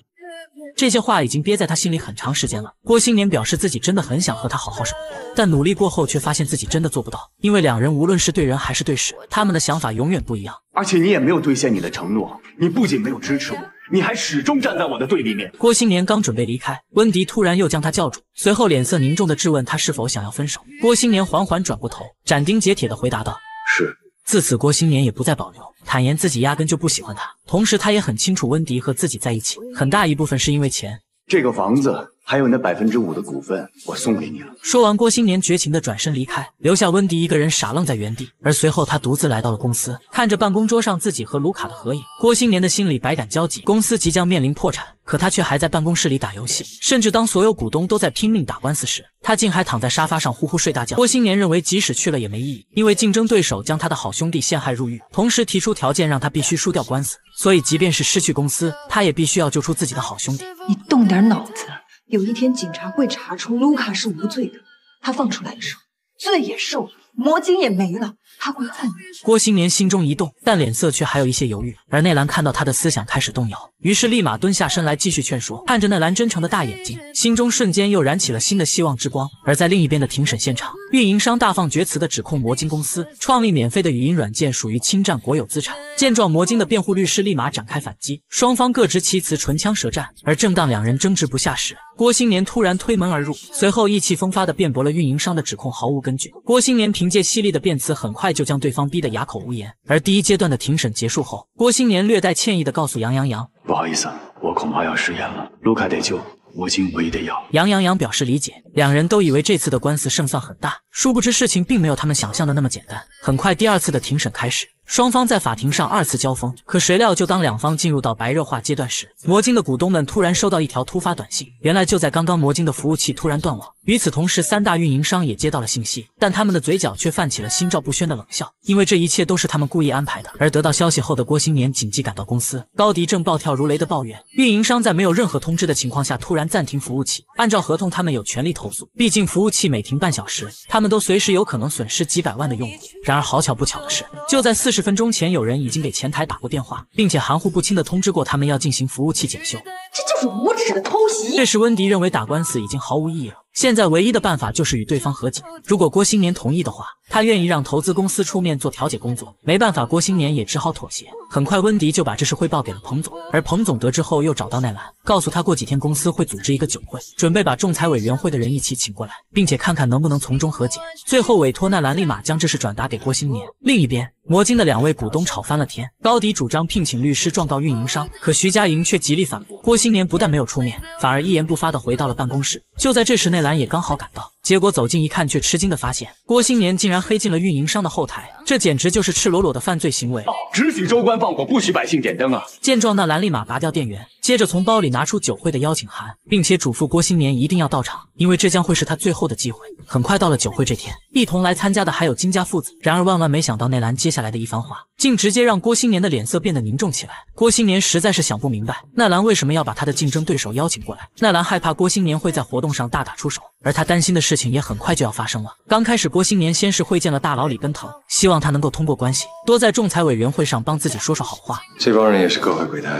A: 这些话已经憋在他心里很长时间了。郭新年表示自己真的很想和他好好生活，但努力过后却发现自己真的做不到，因为两人无论是对人还是对事，他们的想法永远不一样。
N: 而且你也没有兑现你的承诺，你不仅没有支持我，你还始终站在我的对立面。
A: 郭新年刚准备离开，温迪突然又将他叫住，随后脸色凝重地质问他是否想要分手。郭新年缓缓转过头，斩钉截铁地回答道：“
N: 是。”
A: 自此，郭新年也不再保留，坦言自己压根就不喜欢他。同时，他也很清楚温迪和自己在一起，很大一部分是因为钱。
N: 这个房子。还有那百分之五的股份，我送给你了。
A: 说完，郭新年绝情的转身离开，留下温迪一个人傻愣在原地。而随后，他独自来到了公司，看着办公桌上自己和卢卡的合影，郭新年的心里百感交集。公司即将面临破产，可他却还在办公室里打游戏，甚至当所有股东都在拼命打官司时，他竟还躺在沙发上呼呼睡大觉。郭新年认为，即使去了也没意义，因为竞争对手将他的好兄弟陷害入狱，同时提出条件让他必须输掉官司，所以即便是失去公司，他也必须要救出自己的好兄弟。
J: 你动点脑子。有一天，警察会查出卢卡是无罪的。他放出来的时候，罪也受了，魔晶也没了。他会恨你。
A: 郭新年心中一动，但脸色却还有一些犹豫。而内兰看到他的思想开始动摇，于是立马蹲下身来继续劝说。看着内兰真诚的大眼睛，心中瞬间又燃起了新的希望之光。而在另一边的庭审现场，运营商大放厥词的指控魔晶公司创立免费的语音软件属于侵占国有资产。见状，魔晶的辩护律师立马展开反击，双方各执其词，唇枪舌战。而正当两人争执不下时，郭新年突然推门而入，随后意气风发地辩驳了运营商的指控毫无根据。郭新年凭借犀利的辩词，很快就将对方逼得哑口无言。而第一阶段的庭审结束后，郭新年略带歉意地告诉杨洋洋：“
N: 不好意思，我恐怕要食言了。卢卡得救，魔晶我也得要。”
A: 杨洋洋表示理解。两人都以为这次的官司胜算很大，殊不知事情并没有他们想象的那么简单。很快，第二次的庭审开始。双方在法庭上二次交锋。可谁料，就当两方进入到白热化阶段时，魔晶的股东们突然收到一条突发短信，原来就在刚刚，魔晶的服务器突然断网。与此同时，三大运营商也接到了信息，但他们的嘴角却泛起了心照不宣的冷笑，因为这一切都是他们故意安排的。而得到消息后的郭新年紧急赶到公司，高迪正暴跳如雷的抱怨，运营商在没有任何通知的情况下突然暂停服务器。按照合同，他们有权利投诉，毕竟服务器每停半小时，他们都随时有可能损失几百万的用户。然而好巧不巧的是，就在四十分钟前，有人已经给前台打过电话，并且含糊不清的通知过他们要进行服务器检修。
J: 这就是无耻的偷袭！
A: 这时温迪认为打官司已经毫无意义了。现在唯一的办法就是与对方和解。如果郭新年同意的话，他愿意让投资公司出面做调解工作。没办法，郭新年也只好妥协。很快，温迪就把这事汇报给了彭总，而彭总得知后又找到奈兰，告诉他过几天公司会组织一个酒会，准备把仲裁委员会的人一起请过来，并且看看能不能从中和解。最后委托奈兰立马将这事转达给郭新年。另一边，魔晶的两位股东吵翻了天，高迪主张聘请律师状告运营商，可徐佳莹却极力反驳。郭新年不但没有出面，反而一言不发地回到了办公室。就在这时，奈内兰也刚好赶到，结果走近一看，却吃惊的发现郭新年竟然黑进了运营商的后台，这简直就是赤裸裸的犯罪行为！
I: 只许州官放火，不许百姓点灯啊！
A: 见状，纳兰立马拔掉电源，接着从包里拿出酒会的邀请函，并且嘱咐郭新年一定要到场，因为这将会是他最后的机会。很快到了酒会这天，一同来参加的还有金家父子。然而万万没想到，内兰接下来的一番话，竟直接让郭新年的脸色变得凝重起来。郭新年实在是想不明白，奈兰为什么要把他的竞争对手邀请过来。奈兰害怕郭新年会在活动上大打出手，而他担心的事情也很快就要发生了。刚开始，郭新年先是会见了大佬李根腾，希望他能够通过关系，多在仲裁委员会上帮自己说说好话。
L: 这帮人也是各怀鬼胎，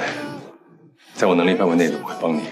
L: 在我能力范围内的我会帮你，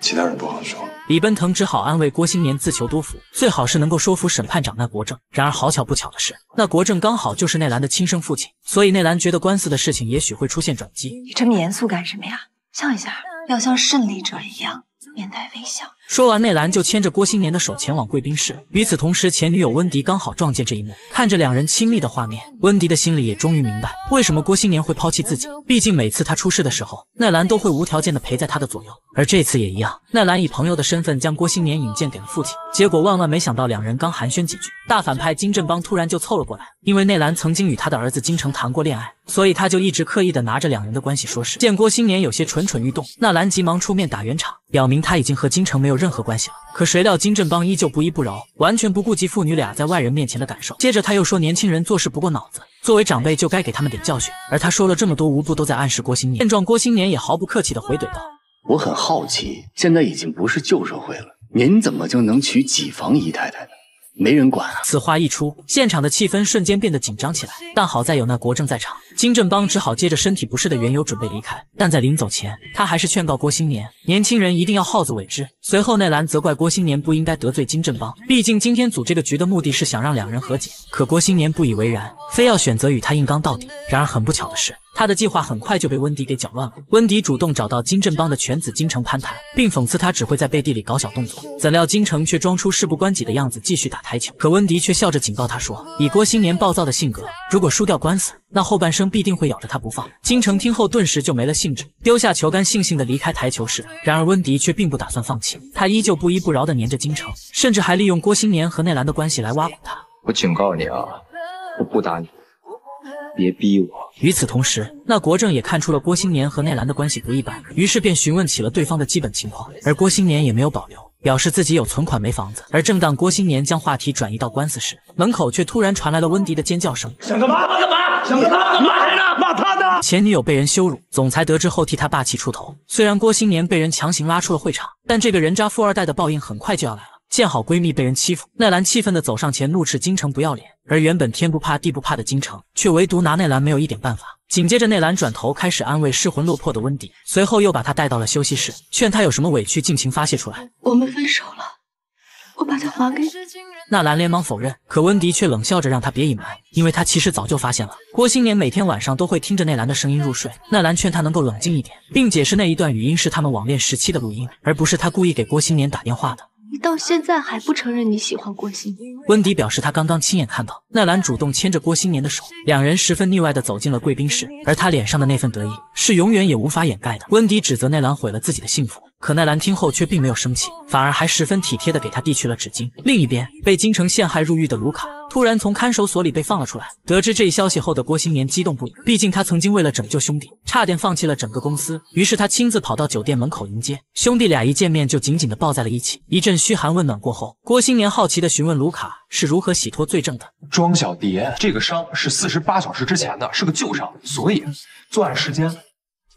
L: 其他人不好说。
A: 李奔腾只好安慰郭新年自求多福，最好是能够说服审判长那国政。然而好巧不巧的是，那国政刚好就是内兰的亲生父亲，所以内兰觉得官司的事情也许会出现转机。
J: 你这么严肃干什么呀？笑一下，要像胜利者一样面带微笑。
A: 说完，内兰就牵着郭新年的手前往贵宾室。与此同时，前女友温迪刚好撞见这一幕，看着两人亲密的画面，温迪的心里也终于明白为什么郭新年会抛弃自己。毕竟每次他出事的时候，奈兰都会无条件的陪在他的左右，而这次也一样。奈兰以朋友的身份将郭新年引荐给了父亲，结果万万没想到，两人刚寒暄几句，大反派金振邦突然就凑了过来。因为内兰曾经与他的儿子金城谈过恋爱，所以他就一直刻意的拿着两人的关系说事。见郭新年有些蠢蠢欲动，纳兰急忙出面打圆场，表明他已经和金城没有任何关系了。可谁料金振邦依旧不依不饶，完全不顾及父女俩在外人面前的感受。接着他又说，年轻人做事不过脑子，作为长辈就该给他们点教训。而他说了这么多，无不都在暗示郭新年。见状，郭新年也毫不客气的回怼道：“
O: 我很好奇，现在已经不是旧社会了，您怎么就能娶几房姨太太呢？”没人管啊！
A: 此话一出，现场的气氛瞬间变得紧张起来。但好在有那国政在场，金振邦只好接着身体不适的缘由准备离开。但在临走前，他还是劝告郭新年，年轻人一定要好自为之。随后，内兰责怪郭新年不应该得罪金振邦，毕竟今天组这个局的目的是想让两人和解。可郭新年不以为然，非要选择与他硬刚到底。然而很不巧的是，他的计划很快就被温迪给搅乱了。温迪主动找到金振邦的犬子金城攀谈，并讽刺他只会在背地里搞小动作。怎料金城却装出事不关己的样子，继续打台球。可温迪却笑着警告他说：“以郭新年暴躁的性格，如果输掉官司，那后半生必定会咬着他不放。”金城听后顿时就没了兴致，丢下球杆，悻悻地离开台球室。然而温迪却并不打算放弃，他依旧不依不饶地黏着金城，甚至还利用郭新年和内兰的关系来挖苦他。
Q: 我警告你啊，我不打你。别逼我！
A: 与此同时，那国政也看出了郭新年和内兰的关系不一般，于是便询问起了对方的基本情况。而郭新年也没有保留，表示自己有存款没房子。而正当郭新年将话题转移到官司时，门口却突然传来了温迪的尖叫声：“
G: 想干嘛？干嘛？想干嘛？骂谁呢？骂他呢？”
A: 前女友被人羞辱，总裁得知后替他霸气出头。虽然郭新年被人强行拉出了会场，但这个人渣富二代的报应很快就要来了。见好闺蜜被人欺负，奈兰气愤地走上前，怒斥金城不要脸。而原本天不怕地不怕的金城，却唯独拿奈兰没有一点办法。紧接着，内兰转头开始安慰失魂落魄的温迪，随后又把他带到了休息室，劝他有什么委屈尽情发泄出来。
C: 我们分手了，我把它还给你。
A: 纳兰连忙否认，可温迪却冷笑着让他别隐瞒，因为他其实早就发现了郭新年每天晚上都会听着内兰的声音入睡。纳兰劝他能够冷静一点，并解释那一段语音是他们网恋时期的录音，而不是他故意给郭新年打电话的。
C: 你到现在还不承认你喜欢郭新年？
A: 温迪表示他刚刚亲眼看到奈兰主动牵着郭新年的手，两人十分腻歪的走进了贵宾室，而他脸上的那份得意是永远也无法掩盖的。温迪指责奈兰毁了自己的幸福，可奈兰听后却并没有生气，反而还十分体贴的给他递去了纸巾。另一边，被京城陷害入狱的卢卡。突然从看守所里被放了出来。得知这一消息后的郭新年激动不已，毕竟他曾经为了拯救兄弟，差点放弃了整个公司。于是他亲自跑到酒店门口迎接兄弟俩，一见面就紧紧的抱在了一起。一阵嘘寒问暖过后，郭新年好奇的询问卢卡是如何洗脱罪证的。
L: 庄小蝶，这个伤是四十八小时之前的，是个旧伤，所以作案时间。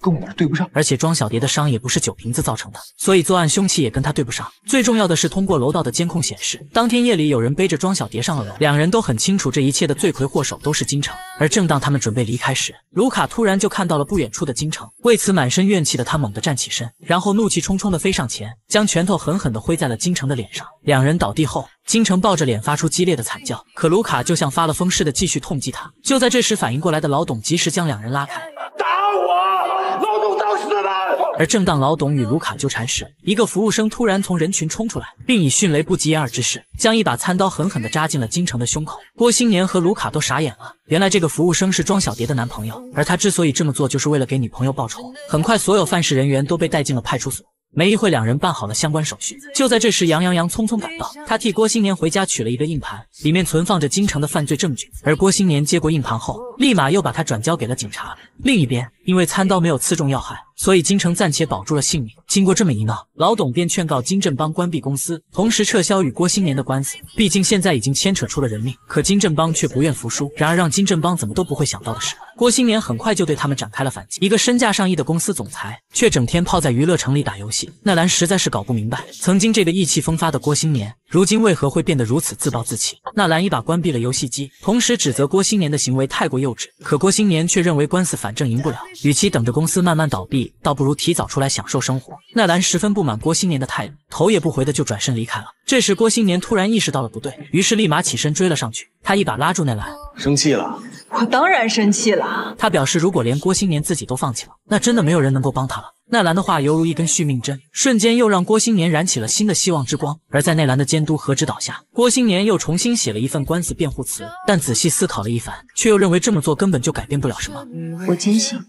L: 跟我哪对不上？
A: 而且庄小蝶的伤也不是酒瓶子造成的，所以作案凶器也跟他对不上。最重要的是，通过楼道的监控显示，当天夜里有人背着庄小蝶上了楼，两人都很清楚这一切的罪魁祸首都是金城。而正当他们准备离开时，卢卡突然就看到了不远处的金城，为此满身怨气的他猛地站起身，然后怒气冲冲的飞上前，将拳头狠狠地挥在了金城的脸上。两人倒地后，金城抱着脸发出激烈的惨叫，可卢卡就像发了疯似的继续痛击他。就在这时，反应过来的老董及时将两人拉开。
S: 打我！老董找死了！
A: 而正当老董与卢卡纠缠时，一个服务生突然从人群冲出来，并以迅雷不及掩耳之势，将一把餐刀狠狠地扎进了金城的胸口。郭新年和卢卡都傻眼了，原来这个服务生是庄小蝶的男朋友，而他之所以这么做，就是为了给女朋友报仇。很快，所有犯事人员都被带进了派出所。没一会，两人办好了相关手续。就在这时，杨洋洋匆匆赶到，他替郭新年回家取了一个硬盘，里面存放着京城的犯罪证据。而郭新年接过硬盘后，立马又把它转交给了警察。另一边，因为餐刀没有刺中要害，所以金城暂且保住了性命。经过这么一闹，老董便劝告金振邦关闭公司，同时撤销与郭新年的官司。毕竟现在已经牵扯出了人命。可金振邦却不愿服输。然而让金振邦怎么都不会想到的是，郭新年很快就对他们展开了反击。一个身价上亿的公司总裁，却整天泡在娱乐城里打游戏。纳兰实在是搞不明白，曾经这个意气风发的郭新年，如今为何会变得如此自暴自弃？纳兰一把关闭了游戏机，同时指责郭新年的行为太过幼稚。可郭新年却认为官司反正赢不了，与其等着公司慢慢倒闭，倒不如提早出来享受生活。纳兰十分不满郭新年的态度，头也不回的就转身离开了。这时郭新年突然意识到了不对，于是立马起身追了上去。他一把拉住纳兰，
N: 生气了？
J: 我当然生气了。
A: 他表示，如果连郭新年自己都放弃了，那真的没有人能够帮他了。纳兰的话犹如一根续命针，瞬间又让郭新年燃起了新的希望之光。而在内兰的监督和指导下，郭新年又重新写了一份官司辩护词，但仔细思考了一番，却又认为这么做根本就改变不了什么。
J: 我坚信。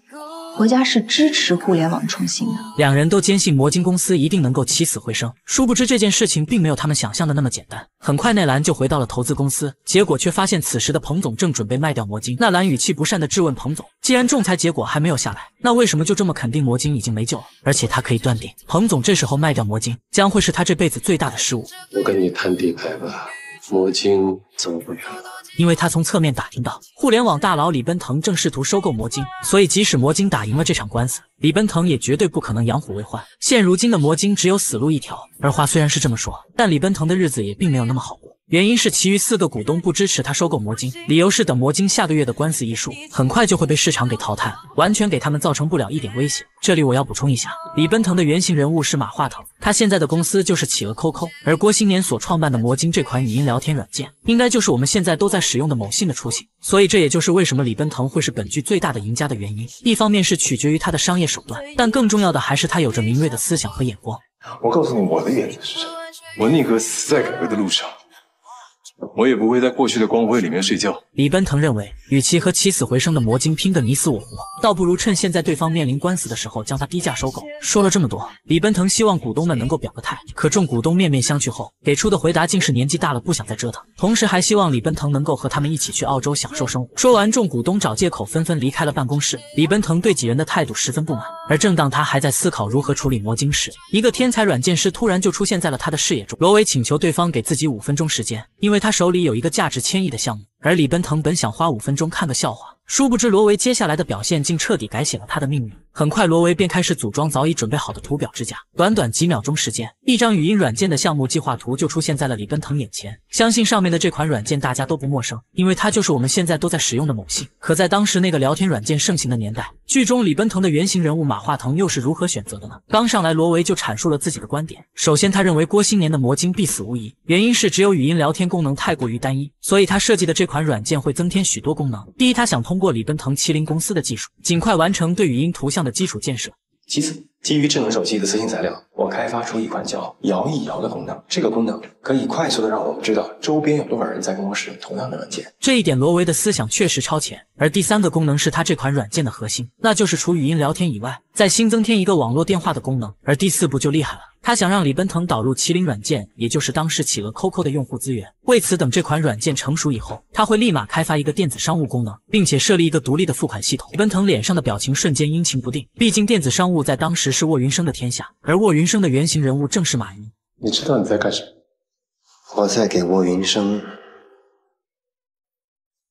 J: 国家是支持互联网创新的，
A: 两人都坚信魔晶公司一定能够起死回生。殊不知这件事情并没有他们想象的那么简单。很快，内兰就回到了投资公司，结果却发现此时的彭总正准备卖掉魔晶。纳兰语气不善的质问彭总：“既然仲裁结果还没有下来，那为什么就这么肯定魔晶已经没救了？而且他可以断定，彭总这时候卖掉魔晶将会是他这辈子最大的失误。”
B: 我跟你摊底牌吧，魔晶走不远了。
A: 因为他从侧面打听到，互联网大佬李奔腾正试图收购魔晶，所以即使魔晶打赢了这场官司，李奔腾也绝对不可能养虎为患。现如今的魔晶只有死路一条。而话虽然是这么说，但李奔腾的日子也并没有那么好过。原因是其余四个股东不支持他收购魔晶，理由是等魔晶下个月的官司一输，很快就会被市场给淘汰，完全给他们造成不了一点威胁。这里我要补充一下，李奔腾的原型人物是马化腾，他现在的公司就是企鹅 QQ，而郭新年所创办的魔晶这款语音聊天软件，应该就是我们现在都在使用的某信的雏形。所以这也就是为什么李奔腾会是本剧最大的赢家的原因。一方面是取决于他的商业手段，但更重要的还是他有着敏锐的思想和眼光。
L: 我告诉你我的原则是什么，我宁可死在改革的路上。我也不会在过去的光辉里面睡觉。
A: 李奔腾认为，与其和起死回生的魔晶拼个你死我活，倒不如趁现在对方面临官司的时候将他低价收购。说了这么多，李奔腾希望股东们能够表个态，可众股东面面相觑后，给出的回答竟是年纪大了不想再折腾，同时还希望李奔腾能够和他们一起去澳洲享受生活。说完，众股东找借口纷纷离开了办公室。李奔腾对几人的态度十分不满，而正当他还在思考如何处理魔晶时，一个天才软件师突然就出现在了他的视野中。罗伟请求对方给自己五分钟时间，因为他。手里有一个价值千亿的项目，而李奔腾本想花五分钟看个笑话，殊不知罗维接下来的表现竟彻底改写了他的命运。很快，罗维便开始组装早已准备好的图表支架。短短几秒钟时间，一张语音软件的项目计划图就出现在了李奔腾眼前。相信上面的这款软件大家都不陌生，因为它就是我们现在都在使用的某信。可在当时那个聊天软件盛行的年代，剧中李奔腾的原型人物马化腾又是如何选择的呢？刚上来，罗维就阐述了自己的观点。首先，他认为郭新年的魔晶必死无疑，原因是只有语音聊天功能太过于单一，所以他设计的这款软件会增添许多功能。第一，他想通过李奔腾麒麟公司的技术，尽快完成对语音图像的基础建设。
B: 其次，
T: 基于智能手机的私信材料，我开发出一款叫“摇一摇”的功能。这个功能可以快速的让我们知道周边有多少人在跟我使用同样的软件。
A: 这一点罗维的思想确实超前。而第三个功能是他这款软件的核心，那就是除语音聊天以外，再新增添一个网络电话的功能。而第四步就厉害了。他想让李奔腾导入麒麟软件，也就是当时企鹅 QQ 的用户资源。为此，等这款软件成熟以后，他会立马开发一个电子商务功能，并且设立一个独立的付款系统。李奔腾脸上的表情瞬间阴晴不定，毕竟电子商务在当时是卧云生的天下，而卧云生的原型人物正是马云。
T: 你知道你在干什么？我在给卧云生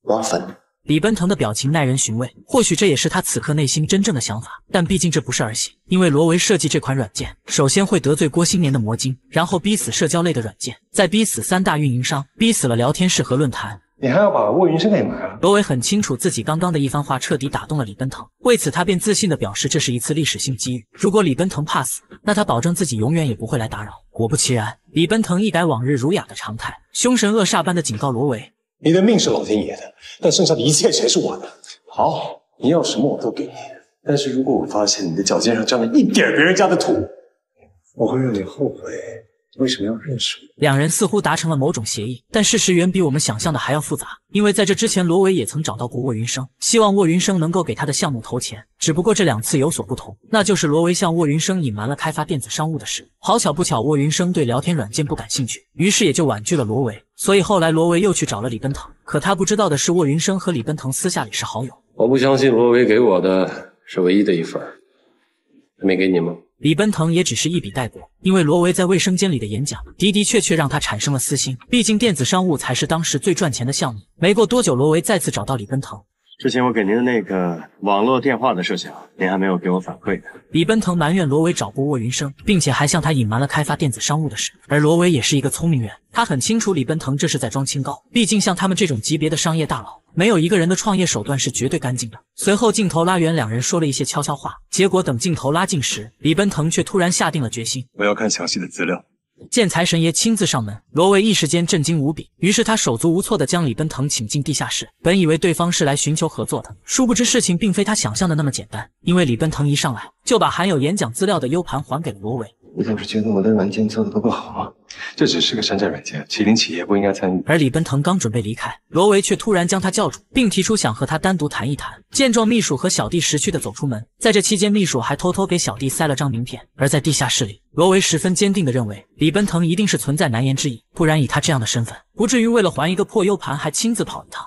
T: 挖坟。
A: 李奔腾的表情耐人寻味，或许这也是他此刻内心真正的想法。但毕竟这不是儿戏，因为罗维设计这款软件，首先会得罪郭新年的魔晶，然后逼死社交类的软件，再逼死三大运营商，逼死了聊天室和论坛。
T: 你还要把卧云生给埋了？
A: 罗维很清楚自己刚刚的一番话彻底打动了李奔腾，为此他便自信的表示这是一次历史性机遇。如果李奔腾怕死，那他保证自己永远也不会来打扰。果不其然，李奔腾一改往日儒雅的常态，凶神恶煞般的警告罗维。
T: 你的命是老天爷的，但剩下的一切全是我的。好，你要什么我都给你。但是如果我发现你的脚尖上沾了一点别人家的土，我会让你后悔为什么要认识我。
A: 两人似乎达成了某种协议，但事实远比我们想象的还要复杂。因为在这之前，罗维也曾找到过沃云生，希望沃云生能够给他的项目投钱。只不过这两次有所不同，那就是罗维向沃云生隐瞒了开发电子商务的事。好巧不巧，沃云生对聊天软件不感兴趣，于是也就婉拒了罗维。所以后来罗维又去找了李奔腾，可他不知道的是，沃云生和李奔腾私下里是好友。
B: 我不相信罗维给我的是唯一的一份，他没给你吗？
A: 李奔腾也只是一笔带过，因为罗维在卫生间里的演讲的的确确让他产生了私心。毕竟电子商务才是当时最赚钱的项目。没过多久，罗维再次找到李奔腾。
U: 之前我给您的那个网络电话的事情，您还没有给我反馈呢。
A: 李奔腾埋怨罗维找过沃云生，并且还向他隐瞒了开发电子商务的事。而罗维也是一个聪明人，他很清楚李奔腾这是在装清高。毕竟像他们这种级别的商业大佬，没有一个人的创业手段是绝对干净的。随后镜头拉远，两人说了一些悄悄话。结果等镜头拉近时，李奔腾却突然下定了决心：
L: 我要看详细的资料。
A: 见财神爷亲自上门，罗维一时间震惊无比。于是他手足无措地将李奔腾请进地下室。本以为对方是来寻求合作的，殊不知事情并非他想象的那么简单。因为李奔腾一上来就把含有演讲资料的 U 盘还给了罗维。
T: 你总是觉得我的软件做的不够好吗？这只是个山寨软件，麒麟企业不应该参与。
A: 而李奔腾刚准备离开，罗维却突然将他叫住，并提出想和他单独谈一谈。见状，秘书和小弟识趣的走出门。在这期间，秘书还偷偷给小弟塞了张名片。而在地下室里，罗维十分坚定的认为李奔腾一定是存在难言之隐，不然以他这样的身份，不至于为了还一个破 U 盘还亲自跑一趟。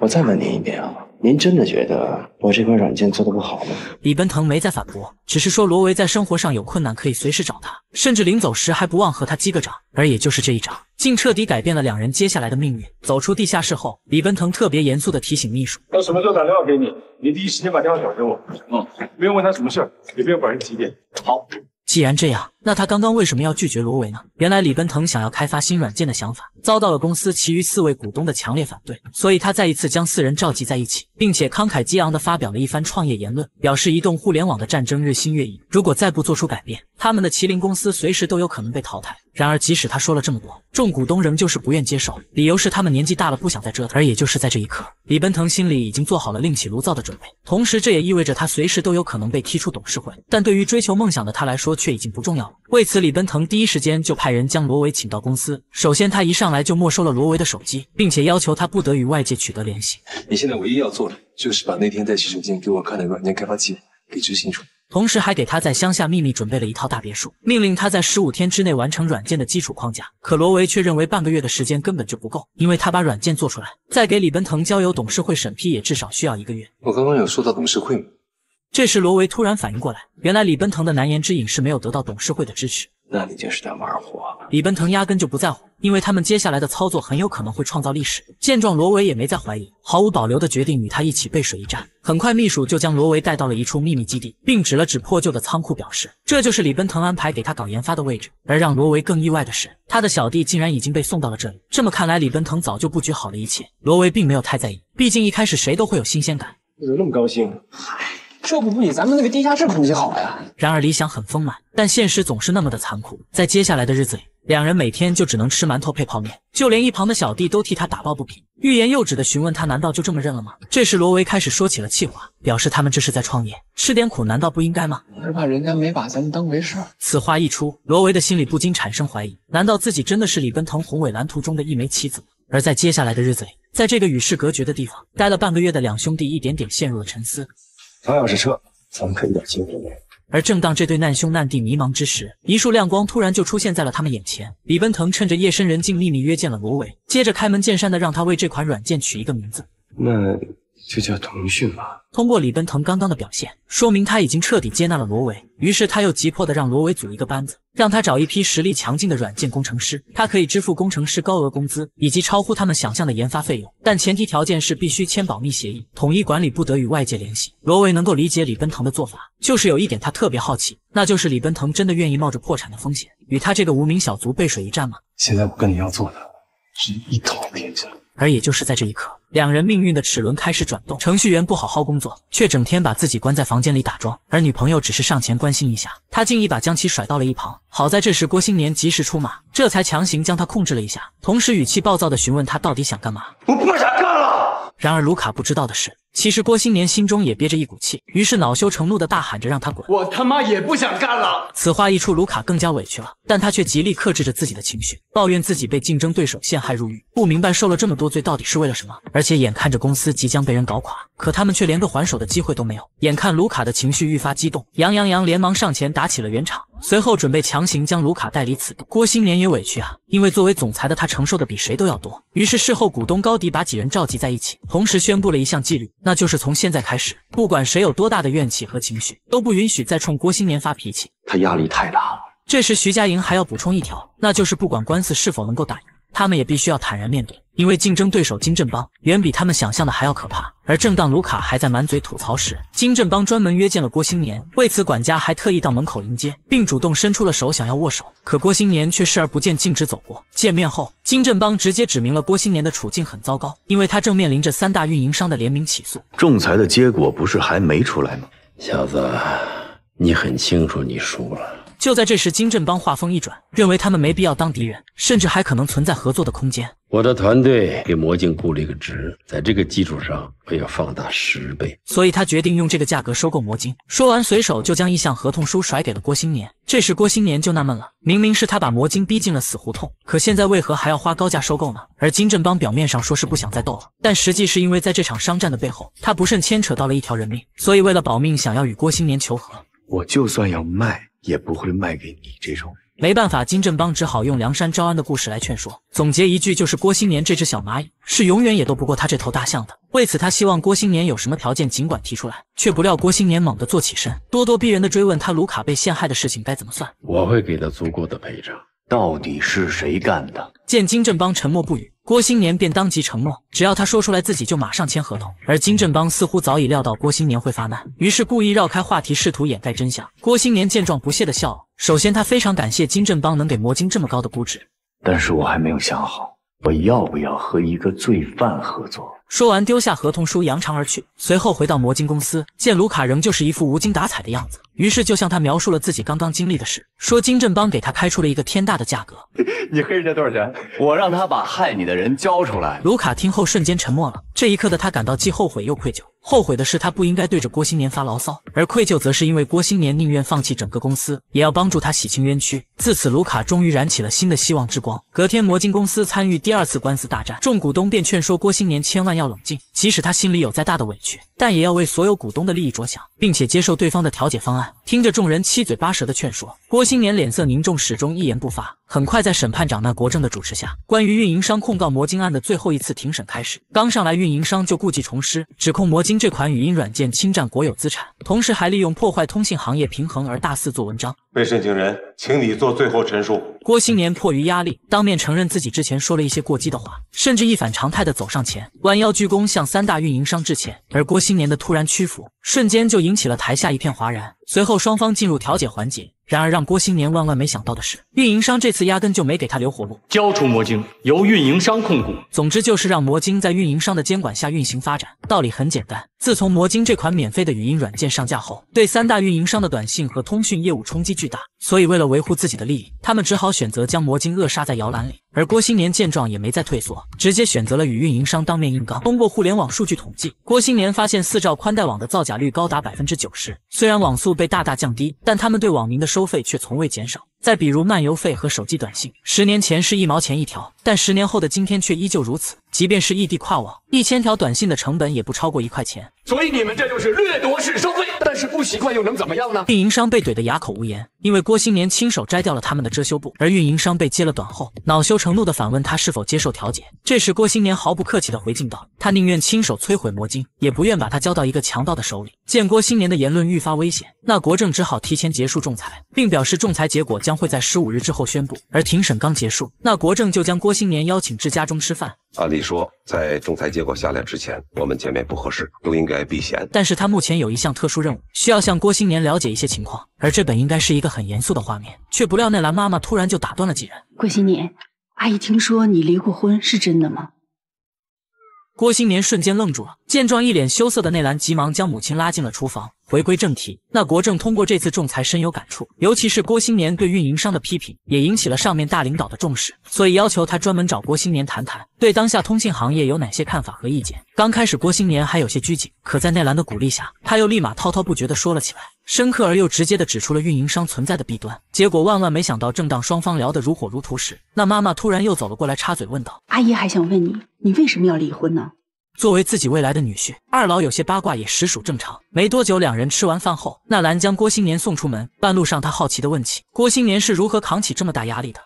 T: 我再问您一遍啊，您真的觉得我这款软件做的不好吗？
A: 李奔腾没再反驳，只是说罗维在生活上有困难可以随时找他，甚至临走时还不忘和他击个掌。而也就是这一掌，竟彻底改变了两人接下来的命运。走出地下室后，李奔腾特别严肃地提醒秘书：
L: 他什么时候打电话给你，你第一时间把电话转给我。嗯，不用问他什么事儿，也不用管人几点。好。
A: 既然这样，那他刚刚为什么要拒绝罗维呢？原来李奔腾想要开发新软件的想法遭到了公司其余四位股东的强烈反对，所以他再一次将四人召集在一起，并且慷慨激昂地发表了一番创业言论，表示移动互联网的战争日新月异，如果再不做出改变，他们的麒麟公司随时都有可能被淘汰。然而，即使他说了这么多，众股东仍旧是不愿接受，理由是他们年纪大了，不想再折腾。而也就是在这一刻，李奔腾心里已经做好了另起炉灶的准备，同时这也意味着他随时都有可能被踢出董事会。但对于追求梦想的他来说，却已经不重要了。为此，李奔腾第一时间就派人将罗维请到公司。首先，他一上来就没收了罗维的手机，并且要求他不得与外界取得联系。
T: 你现在唯一要做的，就是把那天在洗手间给我看的软件开发器给执行出来。
A: 同时还给他在乡下秘密准备了一套大别墅，命令他在十五天之内完成软件的基础框架。可罗维却认为半个月的时间根本就不够，因为他把软件做出来，再给李奔腾交由董事会审批，也至少需要一个月。
T: 我刚刚有说到董事会吗？
A: 这时罗维突然反应过来，原来李奔腾的难言之隐是没有得到董事会的支持。
T: 那你就是在玩火。
A: 李奔腾压根就不在乎，因为他们接下来的操作很有可能会创造历史。见状，罗维也没再怀疑，毫无保留的决定与他一起背水一战。很快，秘书就将罗维带到了一处秘密基地，并指了指破旧的仓库，表示这就是李奔腾安排给他搞研发的位置。而让罗维更意外的是，他的小弟竟然已经被送到了这里。这么看来，李奔腾早就布局好了一切。罗维并没有太在意，毕竟一开始谁都会有新鲜感。
T: 你怎么那么高兴？
G: 这不比咱们那个地下室空气好呀？
A: 然而理想很丰满，但现实总是那么的残酷。在接下来的日子里，两人每天就只能吃馒头配泡面，就连一旁的小弟都替他打抱不平，欲言又止的询问他：难道就这么认了吗？这时罗维开始说起了气话，表示他们这是在创业，吃点苦难道不应该吗？
G: 我是怕人家没把咱们当回事儿。
A: 此话一出，罗维的心里不禁产生怀疑：难道自己真的是李奔腾宏伟蓝图中的一枚棋子？而在接下来的日子里，在这个与世隔绝的地方待了半个月的两兄弟，一点点陷入了沉思。
T: 找钥匙车，咱们可一点机会都没有。
A: 而正当这对难兄难弟迷茫之时，一束亮光突然就出现在了他们眼前。李奔腾趁着夜深人静，秘密约见了罗伟，接着开门见山的让他为这款软件取一个名字。
T: 那就叫腾讯吧。
A: 通过李奔腾刚刚的表现，说明他已经彻底接纳了罗维。于是他又急迫的让罗维组一个班子，让他找一批实力强劲的软件工程师，他可以支付工程师高额工资以及超乎他们想象的研发费用，但前提条件是必须签保密协议，统一管理，不得与外界联系。罗维能够理解李奔腾的做法，就是有一点他特别好奇，那就是李奔腾真的愿意冒着破产的风险与他这个无名小卒背水一战吗？
T: 现在我跟你要做的是一统天下。
A: 而也就是在这一刻，两人命运的齿轮开始转动。程序员不好好工作，却整天把自己关在房间里打桩，而女朋友只是上前关心一下，他竟一把将其甩到了一旁。好在这时郭新年及时出马，这才强行将他控制了一下，同时语气暴躁的询问他到底想干嘛。
S: 我不想干了。
A: 然而卢卡不知道的是。其实郭新年心中也憋着一股气，于是恼羞成怒的大喊着让他滚。
S: 我他妈也不想干了。
A: 此话一出，卢卡更加委屈了，但他却极力克制着自己的情绪，抱怨自己被竞争对手陷害入狱，不明白受了这么多罪到底是为了什么。而且眼看着公司即将被人搞垮，可他们却连个还手的机会都没有。眼看卢卡的情绪愈发激动，杨洋洋连忙上前打起了圆场，随后准备强行将卢卡带离此地。郭新年也委屈啊，因为作为总裁的他承受的比谁都要多。于是事后股东高迪把几人召集在一起，同时宣布了一项纪律，那就是从现在开始，不管谁有多大的怨气和情绪，都不允许再冲郭新年发脾气。
D: 他压力太大了。
A: 这时徐佳莹还要补充一条，那就是不管官司是否能够打赢，他们也必须要坦然面对，因为竞争对手金振邦远比他们想象的还要可怕。而正当卢卡还在满嘴吐槽时，金振邦专门约见了郭新年，为此管家还特意到门口迎接，并主动伸出了手想要握手，可郭新年却视而不见，径直走过。见面后，金振邦直接指明了郭新年的处境很糟糕，因为他正面临着三大运营商的联名起诉。
N: 仲裁的结果不是还没出来吗？
B: 小子，你很清楚你输了。
A: 就在这时，金振邦话锋一转，认为他们没必要当敌人，甚至还可能存在合作的空间。
B: 我的团队给魔镜估了一个值，在这个基础上，我要放大十倍。
A: 所以他决定用这个价格收购魔晶。说完，随手就将意向合同书甩给了郭新年。这时郭新年就纳闷了，明明是他把魔晶逼进了死胡同，可现在为何还要花高价收购呢？而金振邦表面上说是不想再斗了，但实际是因为在这场商战的背后，他不慎牵扯到了一条人命，所以为了保命，想要与郭新年求和。
N: 我就算要卖。也不会卖给你这种。
A: 没办法，金振邦只好用梁山招安的故事来劝说。总结一句，就是郭新年这只小蚂蚁是永远也斗不过他这头大象的。为此，他希望郭新年有什么条件尽管提出来。却不料郭新年猛地坐起身，咄咄逼人的追问他卢卡被陷害的事情该怎么算。
B: 我会给他足够的赔偿。
N: 到底是谁干的？
A: 见金振邦沉默不语，郭新年便当即承诺，只要他说出来，自己就马上签合同。而金振邦似乎早已料到郭新年会发难，于是故意绕开话题，试图掩盖真相。郭新年见状不屑的笑。首先，他非常感谢金振邦能给魔晶这么高的估值，
N: 但是我还没有想好，我要不要和一个罪犯合作。
A: 说完，丢下合同书，扬长而去。随后回到魔晶公司，见卢卡仍旧是一副无精打采的样子，于是就向他描述了自己刚刚经历的事，说金振邦给他开出了一个天大的价格。
N: 你黑人家多少钱？我让他把害你的人交出来。
A: 卢卡听后瞬间沉默了。这一刻的他感到既后悔又愧疚。后悔的是他不应该对着郭新年发牢骚，而愧疚则是因为郭新年宁愿放弃整个公司，也要帮助他洗清冤屈。自此，卢卡终于燃起了新的希望之光。隔天，魔晶公司参与第二次官司大战，众股东便劝说郭新年千万要冷静，即使他心里有再大的委屈，但也要为所有股东的利益着想，并且接受对方的调解方案。听着众人七嘴八舌的劝说，郭新年脸色凝重，始终一言不发。很快，在审判长那国正的主持下，关于运营商控告魔晶案的最后一次庭审开始。刚上来，运营商就故技重施，指控魔晶这款语音软件侵占国有资产，同时还利用破坏通信行业平衡而大肆做文章。
T: 被申请人，请你做最后陈述。
A: 郭新年迫于压力，当面承认自己之前说了一些过激的话，甚至一反常态的走上前，弯腰鞠躬向三大运营商致歉。而郭新年的突然屈服，瞬间就引起了台下一片哗然。随后，双方进入调解环节。然而让郭新年万万没想到的是，运营商这次压根就没给他留活路，
I: 交出魔晶，由运营商控股。
A: 总之就是让魔晶在运营商的监管下运行发展。道理很简单，自从魔晶这款免费的语音软件上架后，对三大运营商的短信和通讯业务冲击巨大，所以为了维护自己的利益，他们只好选择将魔晶扼杀在摇篮里。而郭新年见状也没再退缩，直接选择了与运营商当面硬刚。通过互联网数据统计，郭新年发现四兆宽带网的造假率高达百分之九十。虽然网速被大大降低，但他们对网民的收收费却从未减少。再比如漫游费和手机短信，十年前是一毛钱一条，但十年后的今天却依旧如此。即便是异地跨网，一千条短信的成本也不超过一块钱。
P: 所以你们这就是掠夺式收费，但是不习惯又能怎么样呢？
A: 运营商被怼得哑口无言，因为郭新年亲手摘掉了他们的遮羞布，而运营商被揭了短后，恼羞成怒地反问他是否接受调解。这时郭新年毫不客气地回敬道：“他宁愿亲手摧毁魔晶，也不愿把它交到一个强盗的手里。”见郭新年的言论愈发危险，那国政只好提前结束仲裁，并表示仲裁结果将会在十五日之后宣布。而庭审刚结束，那国政就将郭新年邀请至家中吃饭。
V: 按理说，在仲裁结果下来之前，我们见面不合适，都应该避嫌。
A: 但是他目前有一项特殊任务，需要向郭新年了解一些情况，而这本应该是一个很严肃的画面，却不料那兰妈妈突然就打断了几人。
M: 郭新年，阿姨听说你离过婚，是真的吗？
A: 郭新年瞬间愣住了，见状一脸羞涩的内兰急忙将母亲拉进了厨房。回归正题，那国政通过这次仲裁深有感触，尤其是郭新年对运营商的批评，也引起了上面大领导的重视，所以要求他专门找郭新年谈谈，对当下通信行业有哪些看法和意见。刚开始郭新年还有些拘谨，可在内兰的鼓励下，他又立马滔滔不绝地说了起来，深刻而又直接地指出了运营商存在的弊端。结果万万没想到，正当双方聊得如火如荼时，那妈妈突然又走了过来，插嘴问道：“
M: 阿姨还想问你，你为什么要离婚呢？”
A: 作为自己未来的女婿，二老有些八卦也实属正常。没多久，两人吃完饭后，纳兰将郭新年送出门。半路上，他好奇的问起郭新年是如何扛起这么大压力的。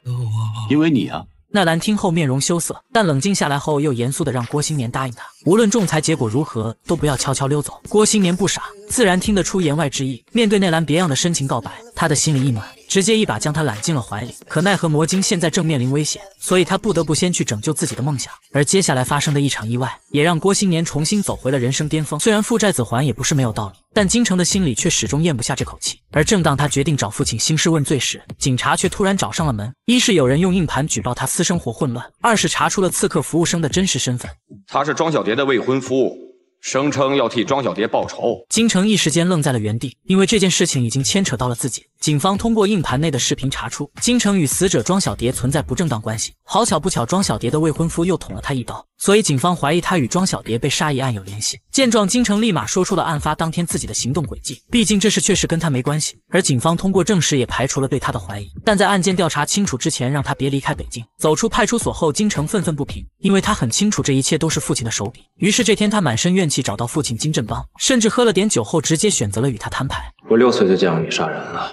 O: 因为你啊。
A: 纳兰听后面容羞涩，但冷静下来后又严肃的让郭新年答应他，无论仲裁结果如何，都不要悄悄溜走。郭新年不傻，自然听得出言外之意。面对内兰别样的深情告白，他的心里一暖，直接一把将她揽进了怀里。可奈何魔晶现在正面临危险，所以他不得不先去拯救自己的梦想。而接下来发生的一场意外，也让郭新年重新走回了人生巅峰。虽然父债子还也不是没有道理。但京城的心里却始终咽不下这口气。而正当他决定找父亲兴师问罪时，警察却突然找上了门。一是有人用硬盘举报他私生活混乱，二是查出了刺客服务生的真实身份。
W: 他是庄小蝶的未婚夫，声称要替庄小蝶报仇。
A: 金城一时间愣在了原地，因为这件事情已经牵扯到了自己。警方通过硬盘内的视频查出，金城与死者庄小蝶存在不正当关系。好巧不巧，庄小蝶的未婚夫又捅了他一刀，所以警方怀疑他与庄小蝶被杀一案有联系。见状，金城立马说出了案发当天自己的行动轨迹。毕竟这事确实跟他没关系，而警方通过证实也排除了对他的怀疑。但在案件调查清楚之前，让他别离开北京。走出派出所后，金城愤愤不平，因为他很清楚这一切都是父亲的手笔。于是这天，他满身怨气找到父亲金振邦，甚至喝了点酒后，直接选择了与他摊牌。
Q: 我六岁就见过你杀人了。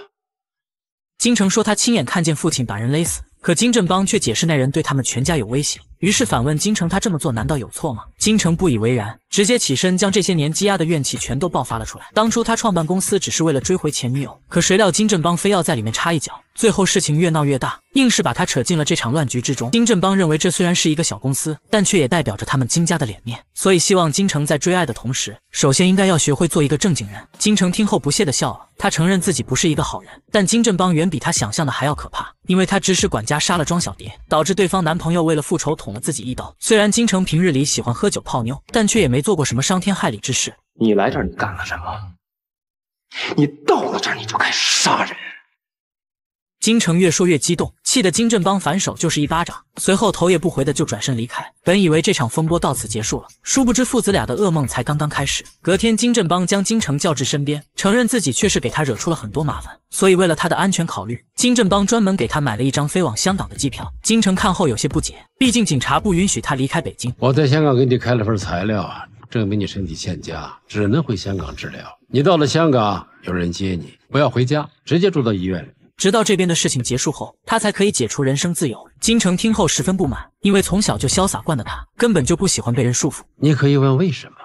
A: 金城说他亲眼看见父亲把人勒死，可金振邦却解释那人对他们全家有威胁，于是反问金城：他这么做难道有错吗？金城不以为然，直接起身将这些年积压的怨气全都爆发了出来。当初他创办公司只是为了追回前女友，可谁料金振邦非要在里面插一脚，最后事情越闹越大，硬是把他扯进了这场乱局之中。金振邦认为这虽然是一个小公司，但却也代表着他们金家的脸面，所以希望金城在追爱的同时，首先应该要学会做一个正经人。金城听后不屑地笑了。他承认自己不是一个好人，但金振邦远比他想象的还要可怕，因为他指使管家杀了庄小蝶，导致对方男朋友为了复仇捅捅了自己一刀。虽然金城平日里喜欢喝酒泡妞，但却也没做过什么伤天害理之事。
Q: 你来这儿，你干了什么？你到了这儿，你就开始杀人。
A: 金城越说越激动，气得金振邦反手就是一巴掌，随后头也不回的就转身离开。本以为这场风波到此结束了，殊不知父子俩的噩梦才刚刚开始。隔天，金振邦将金城叫至身边，承认自己确实给他惹出了很多麻烦，所以为了他的安全考虑，金振邦专门给他买了一张飞往香港的机票。金城看后有些不解，毕竟警察不允许他离开北京。
B: 我在香港给你开了份材料，证明你身体欠佳，只能回香港治疗。你到了香港，有人接你，不要回家，直接住到医院里。
A: 直到这边的事情结束后，他才可以解除人身自由。金城听后十分不满，因为从小就潇洒惯的他，根本就不喜欢被人束缚。
B: 你可以问为什么？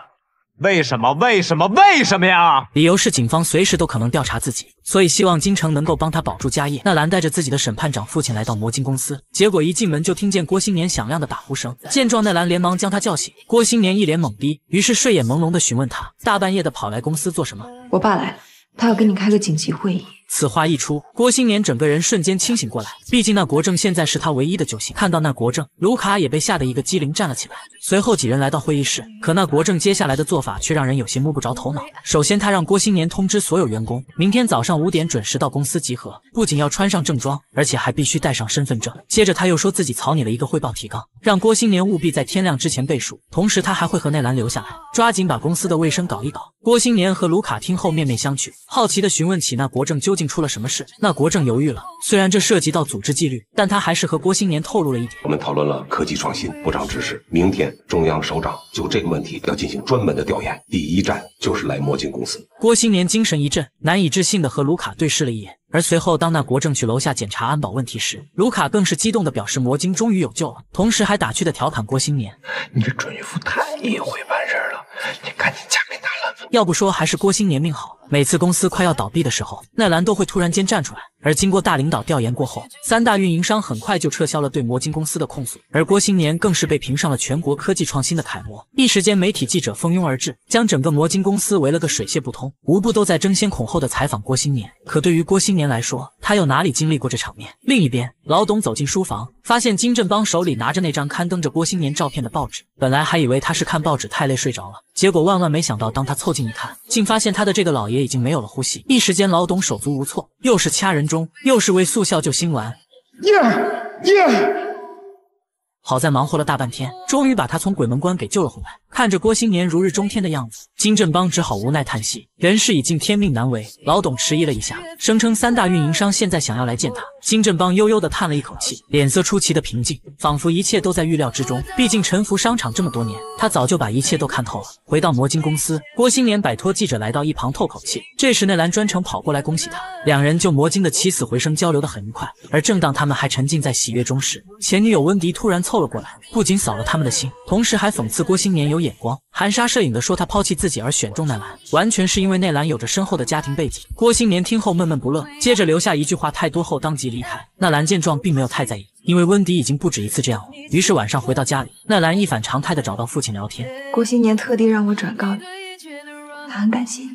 R: 为什么？为什么？为什么呀？
A: 理由是警方随时都可能调查自己，所以希望金城能够帮他保住家业。纳兰带着自己的审判长父亲来到魔晶公司，结果一进门就听见郭新年响亮的打呼声。见状，纳兰连忙将他叫醒。郭新年一脸懵逼，于是睡眼朦胧的询问他：大半夜的跑来公司做什么？
J: 我爸来了，他要跟你开个紧急会议。
A: 此话一出，郭新年整个人瞬间清醒过来。毕竟那国政现在是他唯一的救星。看到那国政，卢卡也被吓得一个机灵站了起来。随后几人来到会议室，可那国政接下来的做法却让人有些摸不着头脑。首先，他让郭新年通知所有员工，明天早上五点准时到公司集合，不仅要穿上正装，而且还必须带上身份证。接着他又说自己草拟了一个汇报提纲，让郭新年务必在天亮之前背书。同时，他还会和内兰留下来，抓紧把公司的卫生搞一搞。郭新年和卢卡听后面面相觑，好奇地询问起那国政究竟出了什么事。那国政犹豫了，虽然这涉及到组织纪律，但他还是和郭新年透露了一点。
V: 我们讨论了科技创新，部长指示，明天中央首长就这个问题要进行专门的调研，第一站就是来魔晶公司。
A: 郭新年精神一振，难以置信的和卢卡对视了一眼。而随后，当那国政去楼下检查安保问题时，卢卡更是激动地表示魔晶终于有救了，同时还打趣地调侃郭新年：“
P: 你这准岳父太会办事了，你赶紧嫁给他了。”
A: 要不说还是郭新年命好，每次公司快要倒闭的时候，奈兰都会突然间站出来。而经过大领导调研过后，三大运营商很快就撤销了对魔晶公司的控诉，而郭新年更是被评上了全国科技创新的楷模。一时间，媒体记者蜂拥而至，将整个魔晶公司围了个水泄不通，无不都在争先恐后的采访郭新年。可对于郭新年来说，他又哪里经历过这场面？另一边，老董走进书房，发现金振邦手里拿着那张刊登着郭新年照片的报纸，本来还以为他是看报纸太累睡着了，结果万万没想到，当他凑近一看，竟发现他的这个老爷已经没有了呼吸。一时间，老董手足无措，又是掐人中中，又是为速效救心丸。
P: 耶耶！
A: 好在忙活了大半天，终于把他从鬼门关给救了回来。看着郭新年如日中天的样子，金振邦只好无奈叹息：人事已尽，天命难违。老董迟疑了一下，声称三大运营商现在想要来见他。金振邦悠悠地叹了一口气，脸色出奇的平静，仿佛一切都在预料之中。毕竟沉浮商场这么多年，他早就把一切都看透了。回到魔晶公司，郭新年摆脱记者来到一旁透口气。这时内兰专程跑过来恭喜他，两人就魔晶的起死回生交流得很愉快。而正当他们还沉浸在喜悦中时，前女友温迪突然凑了过来，不仅扫了他们的兴，同时还讽刺郭新年有眼光，含沙射影的说他抛弃自己而选中奈兰，完全是因为内兰有着深厚的家庭背景。郭新年听后闷闷不乐，接着留下一句话太多后当即离开。纳兰见状并没有太在意，因为温迪已经不止一次这样了。于是晚上回到家里，纳兰一反常态的找到父亲聊天。
J: 郭新年特地让我转告你，他很感谢你。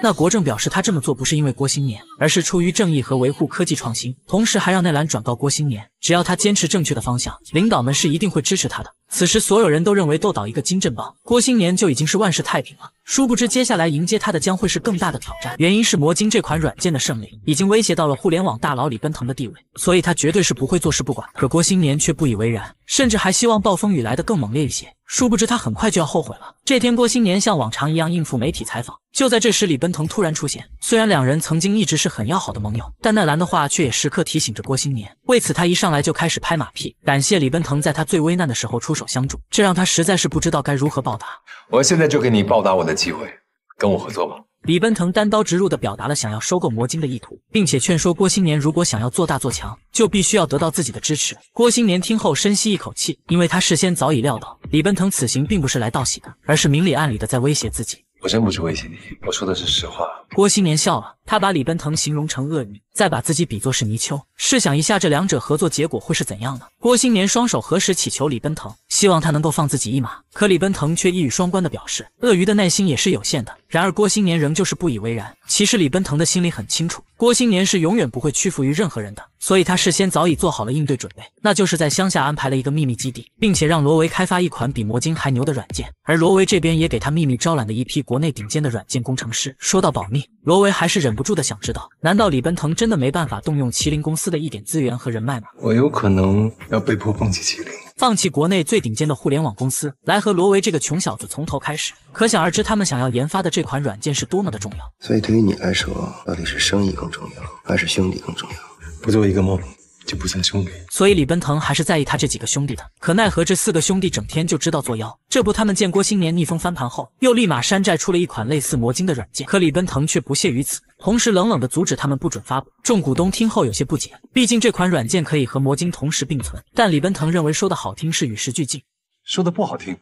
A: 那国政表示，他这么做不是因为郭新年，而是出于正义和维护科技创新。同时还让内兰转告郭新年，只要他坚持正确的方向，领导们是一定会支持他的。此时所有人都认为斗倒一个金振邦，郭新年就已经是万事太平了。殊不知接下来迎接他的将会是更大的挑战。原因是魔晶这款软件的胜利已经威胁到了互联网大佬李奔腾的地位，所以他绝对是不会坐视不管。可郭新年却不以为然，甚至还希望暴风雨来得更猛烈一些。殊不知他很快就要后悔了。这天，郭新年像往常一样应付媒体采访。就在这时，李奔腾突然出现。虽然两人曾经一直是很要好的盟友，但奈兰的话却也时刻提醒着郭新年。为此，他一上来就开始拍马屁，感谢李奔腾在他最危难的时候出手相助，这让他实在是不知道该如何报答。
L: 我现在就给你报答我的机会，跟我合作吧。
A: 李奔腾单刀直入地表达了想要收购魔晶的意图，并且劝说郭新年，如果想要做大做强，就必须要得到自己的支持。郭新年听后深吸一口气，因为他事先早已料到李奔腾此行并不是来道喜的，而是明里暗里的在威胁自己。
L: 我真不是威胁你，我说的是实话。
A: 郭新年笑了，他把李奔腾形容成鳄鱼，再把自己比作是泥鳅。试想一下，这两者合作结果会是怎样呢？郭新年双手合十祈求李奔腾，希望他能够放自己一马。可李奔腾却一语双关的表示，鳄鱼的耐心也是有限的。然而郭新年仍旧是不以为然。其实李奔腾的心里很清楚，郭新年是永远不会屈服于任何人的，所以他事先早已做好了应对准备，那就是在乡下安排了一个秘密基地，并且让罗维开发一款比魔晶还牛的软件。而罗维这边也给他秘密招揽了一批国内顶尖的软件工程师。说到保密，罗维还是忍不住的想知道，难道李奔腾真的没办法动用麒麟公司的一点资源和人脉吗？
L: 我有可能要被迫放弃麒麟。
A: 放弃国内最顶尖的互联网公司，来和罗维这个穷小子从头开始，可想而知，他们想要研发的这款软件是多么的重要。
D: 所以对于你来说，到底是生意更重要，还是兄弟更重要？
L: 不做一个梦，就不算兄弟。
A: 所以李奔腾还是在意他这几个兄弟的。可奈何这四个兄弟整天就知道作妖。这不，他们见郭新年逆风翻盘后，又立马山寨出了一款类似魔晶的软件。可李奔腾却不屑于此，同时冷冷的阻止他们不准发布。众股东听后有些不解，毕竟这款软件可以和魔晶同时并存。但李奔腾认为说的好听是与时俱进，
L: 说的不好听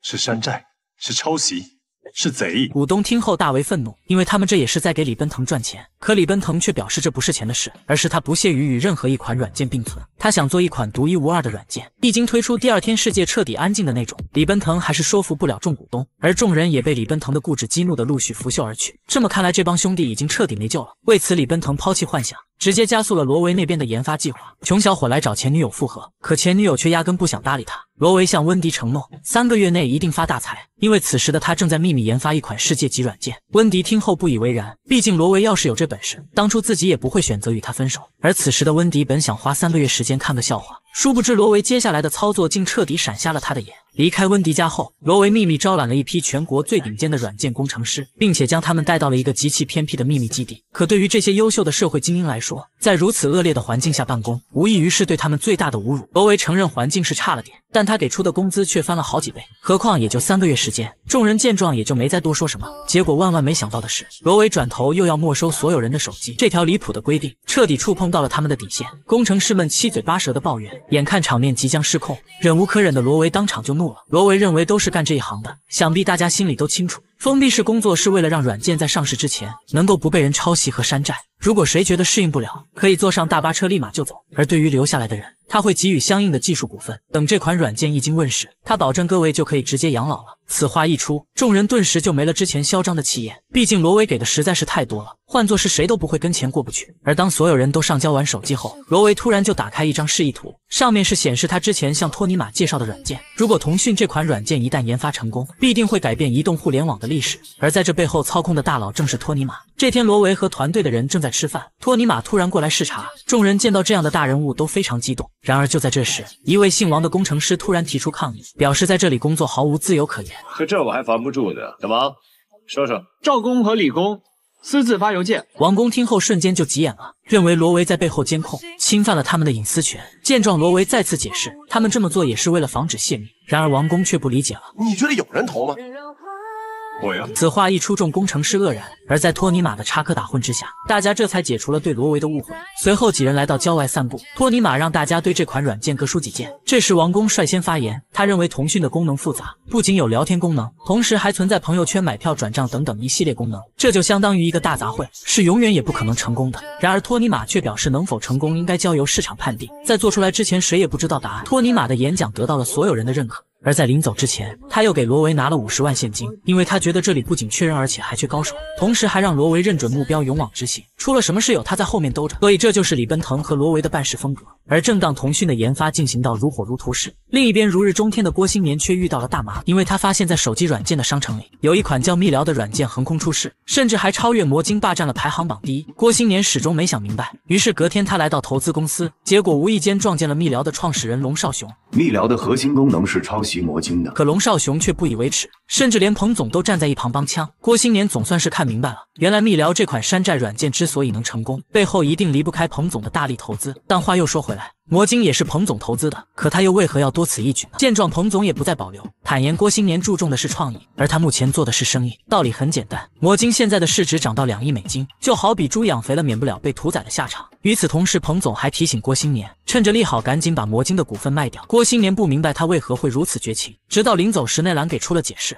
L: 是山寨，是抄袭。
I: 是贼。
A: 股东听后大为愤怒，因为他们这也是在给李奔腾赚钱。可李奔腾却表示这不是钱的事，而是他不屑于与任何一款软件并存。他想做一款独一无二的软件。一经推出，第二天世界彻底安静的那种。李奔腾还是说服不了众股东，而众人也被李奔腾的固执激怒的陆续拂袖而去。这么看来，这帮兄弟已经彻底没救了。为此，李奔腾抛弃幻想。直接加速了罗维那边的研发计划。穷小伙来找前女友复合，可前女友却压根不想搭理他。罗维向温迪承诺，三个月内一定发大财，因为此时的他正在秘密研发一款世界级软件。温迪听后不以为然，毕竟罗维要是有这本事，当初自己也不会选择与他分手。而此时的温迪本想花三个月时间看个笑话，殊不知罗维接下来的操作竟彻底闪瞎了他的眼。离开温迪家后，罗维秘密招揽了一批全国最顶尖的软件工程师，并且将他们带到了一个极其偏僻的秘密基地。可对于这些优秀的社会精英来说，在如此恶劣的环境下办公，无异于是对他们最大的侮辱。罗维承认环境是差了点，但他给出的工资却翻了好几倍，何况也就三个月时间。众人见状也就没再多说什么。结果万万没想到的是，罗维转头又要没收所有人的手机。这条离谱的规定彻底触碰到了他们的底线。工程师们七嘴八舌的抱怨，眼看场面即将失控，忍无可忍的罗维当场就怒了。罗维认为。都是干这一行的，想必大家心里都清楚。封闭式工作是为了让软件在上市之前能够不被人抄袭和山寨。如果谁觉得适应不了，可以坐上大巴车立马就走。而对于留下来的人，他会给予相应的技术股份。等这款软件一经问世，他保证各位就可以直接养老了。此话一出，众人顿时就没了之前嚣张的气焰。毕竟罗威给的实在是太多了，换做是谁都不会跟钱过不去。而当所有人都上交完手机后，罗威突然就打开一张示意图，上面是显示他之前向托尼玛介绍的软件。如果腾讯这款软件一旦研发成功，必定会改变移动互联网的历史。而在这背后操控的大佬正是托尼玛。这天，罗维和团队的人正在吃饭，托尼玛突然过来视察。众人见到这样的大人物都非常激动。然而就在这时，一位姓王的工程师突然提出抗议，表示在这里工作毫无自由可言。
U: 可这我还防不住呢。小王，说说，赵公和李公私自发邮件。
A: 王公听后瞬间就急眼了，认为罗维在背后监控，侵犯了他们的隐私权。见状，罗维再次解释，他们这么做也是为了防止泄密。然而王公却不理解了，
V: 你觉得有人投吗？
U: 我呀！
A: 此话一出，众工程师愕然。而在托尼玛的插科打诨之下，大家这才解除了对罗维的误会。随后几人来到郊外散步，托尼玛让大家对这款软件各抒己见。这时王工率先发言，他认为腾讯的功能复杂，不仅有聊天功能，同时还存在朋友圈买票转账等等一系列功能，这就相当于一个大杂烩，是永远也不可能成功的。然而托尼玛却表示，能否成功应该交由市场判定，在做出来之前，谁也不知道答案。托尼玛的演讲得到了所有人的认可。而在临走之前，他又给罗维拿了五十万现金，因为他觉得这里不仅缺人，而且还缺高手，同时还让罗维认准目标，勇往直前。出了什么事有他在后面兜着，所以这就是李奔腾和罗维的办事风格。而正当腾讯的研发进行到如火如荼时，另一边如日中天的郭新年却遇到了大麻烦，因为他发现，在手机软件的商城里，有一款叫密聊的软件横空出世，甚至还超越魔晶，霸占了排行榜第一。郭新年始终没想明白，于是隔天他来到投资公司，结果无意间撞见了密聊的创始人龙少雄。
N: 密聊的核心功能是抄
A: 可龙少雄却不以为耻，甚至连彭总都站在一旁帮腔。郭新年总算是看明白了，原来密聊这款山寨软件之所以能成功，背后一定离不开彭总的大力投资。但话又说回来。魔晶也是彭总投资的，可他又为何要多此一举呢？见状，彭总也不再保留，坦言郭新年注重的是创意，而他目前做的是生意。道理很简单，魔晶现在的市值涨到两亿美金，就好比猪养肥了，免不了被屠宰的下场。与此同时，彭总还提醒郭新年，趁着利好，赶紧把魔晶的股份卖掉。郭新年不明白他为何会如此绝情，直到临走时，内兰给出了解释。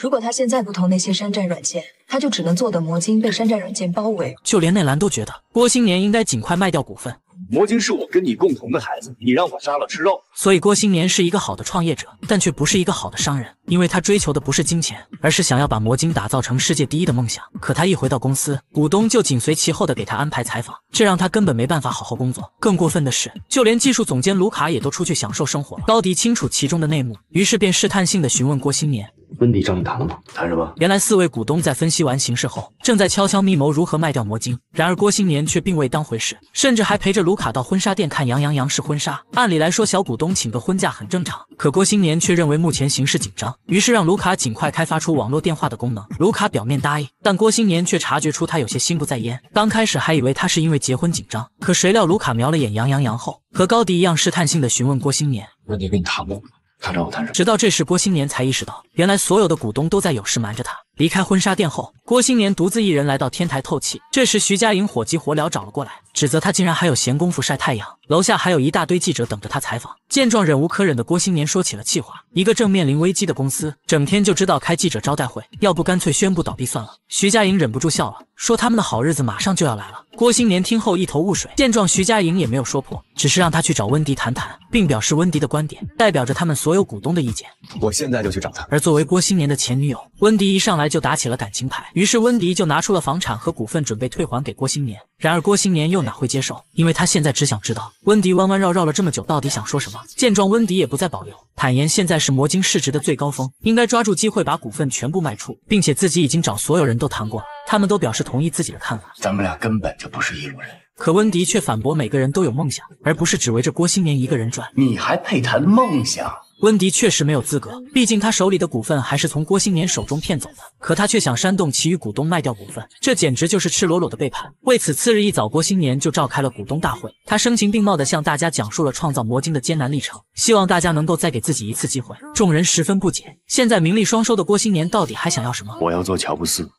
J: 如果他现在不投那些山寨软件，他就只能坐等魔晶被山寨软件包围。
A: 就连内兰都觉得郭新年应该尽快卖掉股份。
I: 魔晶是我跟你共同的孩子，你让我杀了吃肉。
A: 所以郭新年是一个好的创业者，但却不是一个好的商人，因为他追求的不是金钱，而是想要把魔晶打造成世界第一的梦想。可他一回到公司，股东就紧随其后的给他安排采访，这让他根本没办法好好工作。更过分的是，就连技术总监卢卡也都出去享受生活了。高迪清楚其中的内幕，于是便试探性的询问郭新年。
D: 温迪找你谈了吗？
N: 谈什么？
A: 原来四位股东在分析完形势后，正在悄悄密谋如何卖掉魔晶。然而郭新年却并未当回事，甚至还陪着卢卡到婚纱店看杨洋杨氏婚纱。按理来说，小股东请个婚假很正常，可郭新年却认为目前形势紧张，于是让卢卡尽快开发出网络电话的功能。卢卡表面答应，但郭新年却察觉出他有些心不在焉。刚开始还以为他是因为结婚紧张，可谁料卢卡瞄了眼杨洋洋后，和高迪一样试探性的询问郭新年：“
L: 温迪跟你谈过吗？”
N: 他找我谈什么？
A: 直到这时，郭新年才意识到，原来所有的股东都在有事瞒着他。离开婚纱店后，郭新年独自一人来到天台透气。这时，徐佳莹火急火燎找了过来，指责他竟然还有闲工夫晒太阳。楼下还有一大堆记者等着他采访。见状，忍无可忍的郭新年说起了气话：一个正面临危机的公司，整天就知道开记者招待会，要不干脆宣布倒闭算了。徐佳莹忍不住笑了，说他们的好日子马上就要来了。郭新年听后一头雾水，见状，徐佳莹也没有说破，只是让他去找温迪谈谈，并表示温迪的观点代表着他们所有股东的意见。
I: 我现在就去找他。
A: 而作为郭新年的前女友，温迪一上来就打起了感情牌，于是温迪就拿出了房产和股份，准备退还给郭新年。然而郭新年又哪会接受？因为他现在只想知道温迪弯弯绕绕了这么久，到底想说什么。见状，温迪也不再保留，坦言现在是魔晶市值的最高峰，应该抓住机会把股份全部卖出，并且自己已经找所有人都谈过了，他们都表示同意自己的看法。
P: 咱们俩根本就不是一路人。
A: 可温迪却反驳，每个人都有梦想，而不是只围着郭新年一个人转。
P: 你还配谈梦想？
A: 温迪确实没有资格，毕竟他手里的股份还是从郭新年手中骗走的。可他却想煽动其余股东卖掉股份，这简直就是赤裸裸的背叛。为此，次日一早，郭新年就召开了股东大会，他声情并茂地向大家讲述了创造魔晶的艰难历程，希望大家能够再给自己一次机会。众人十分不解，现在名利双收的郭新年到底还想要什么？
P: 我要做乔布斯。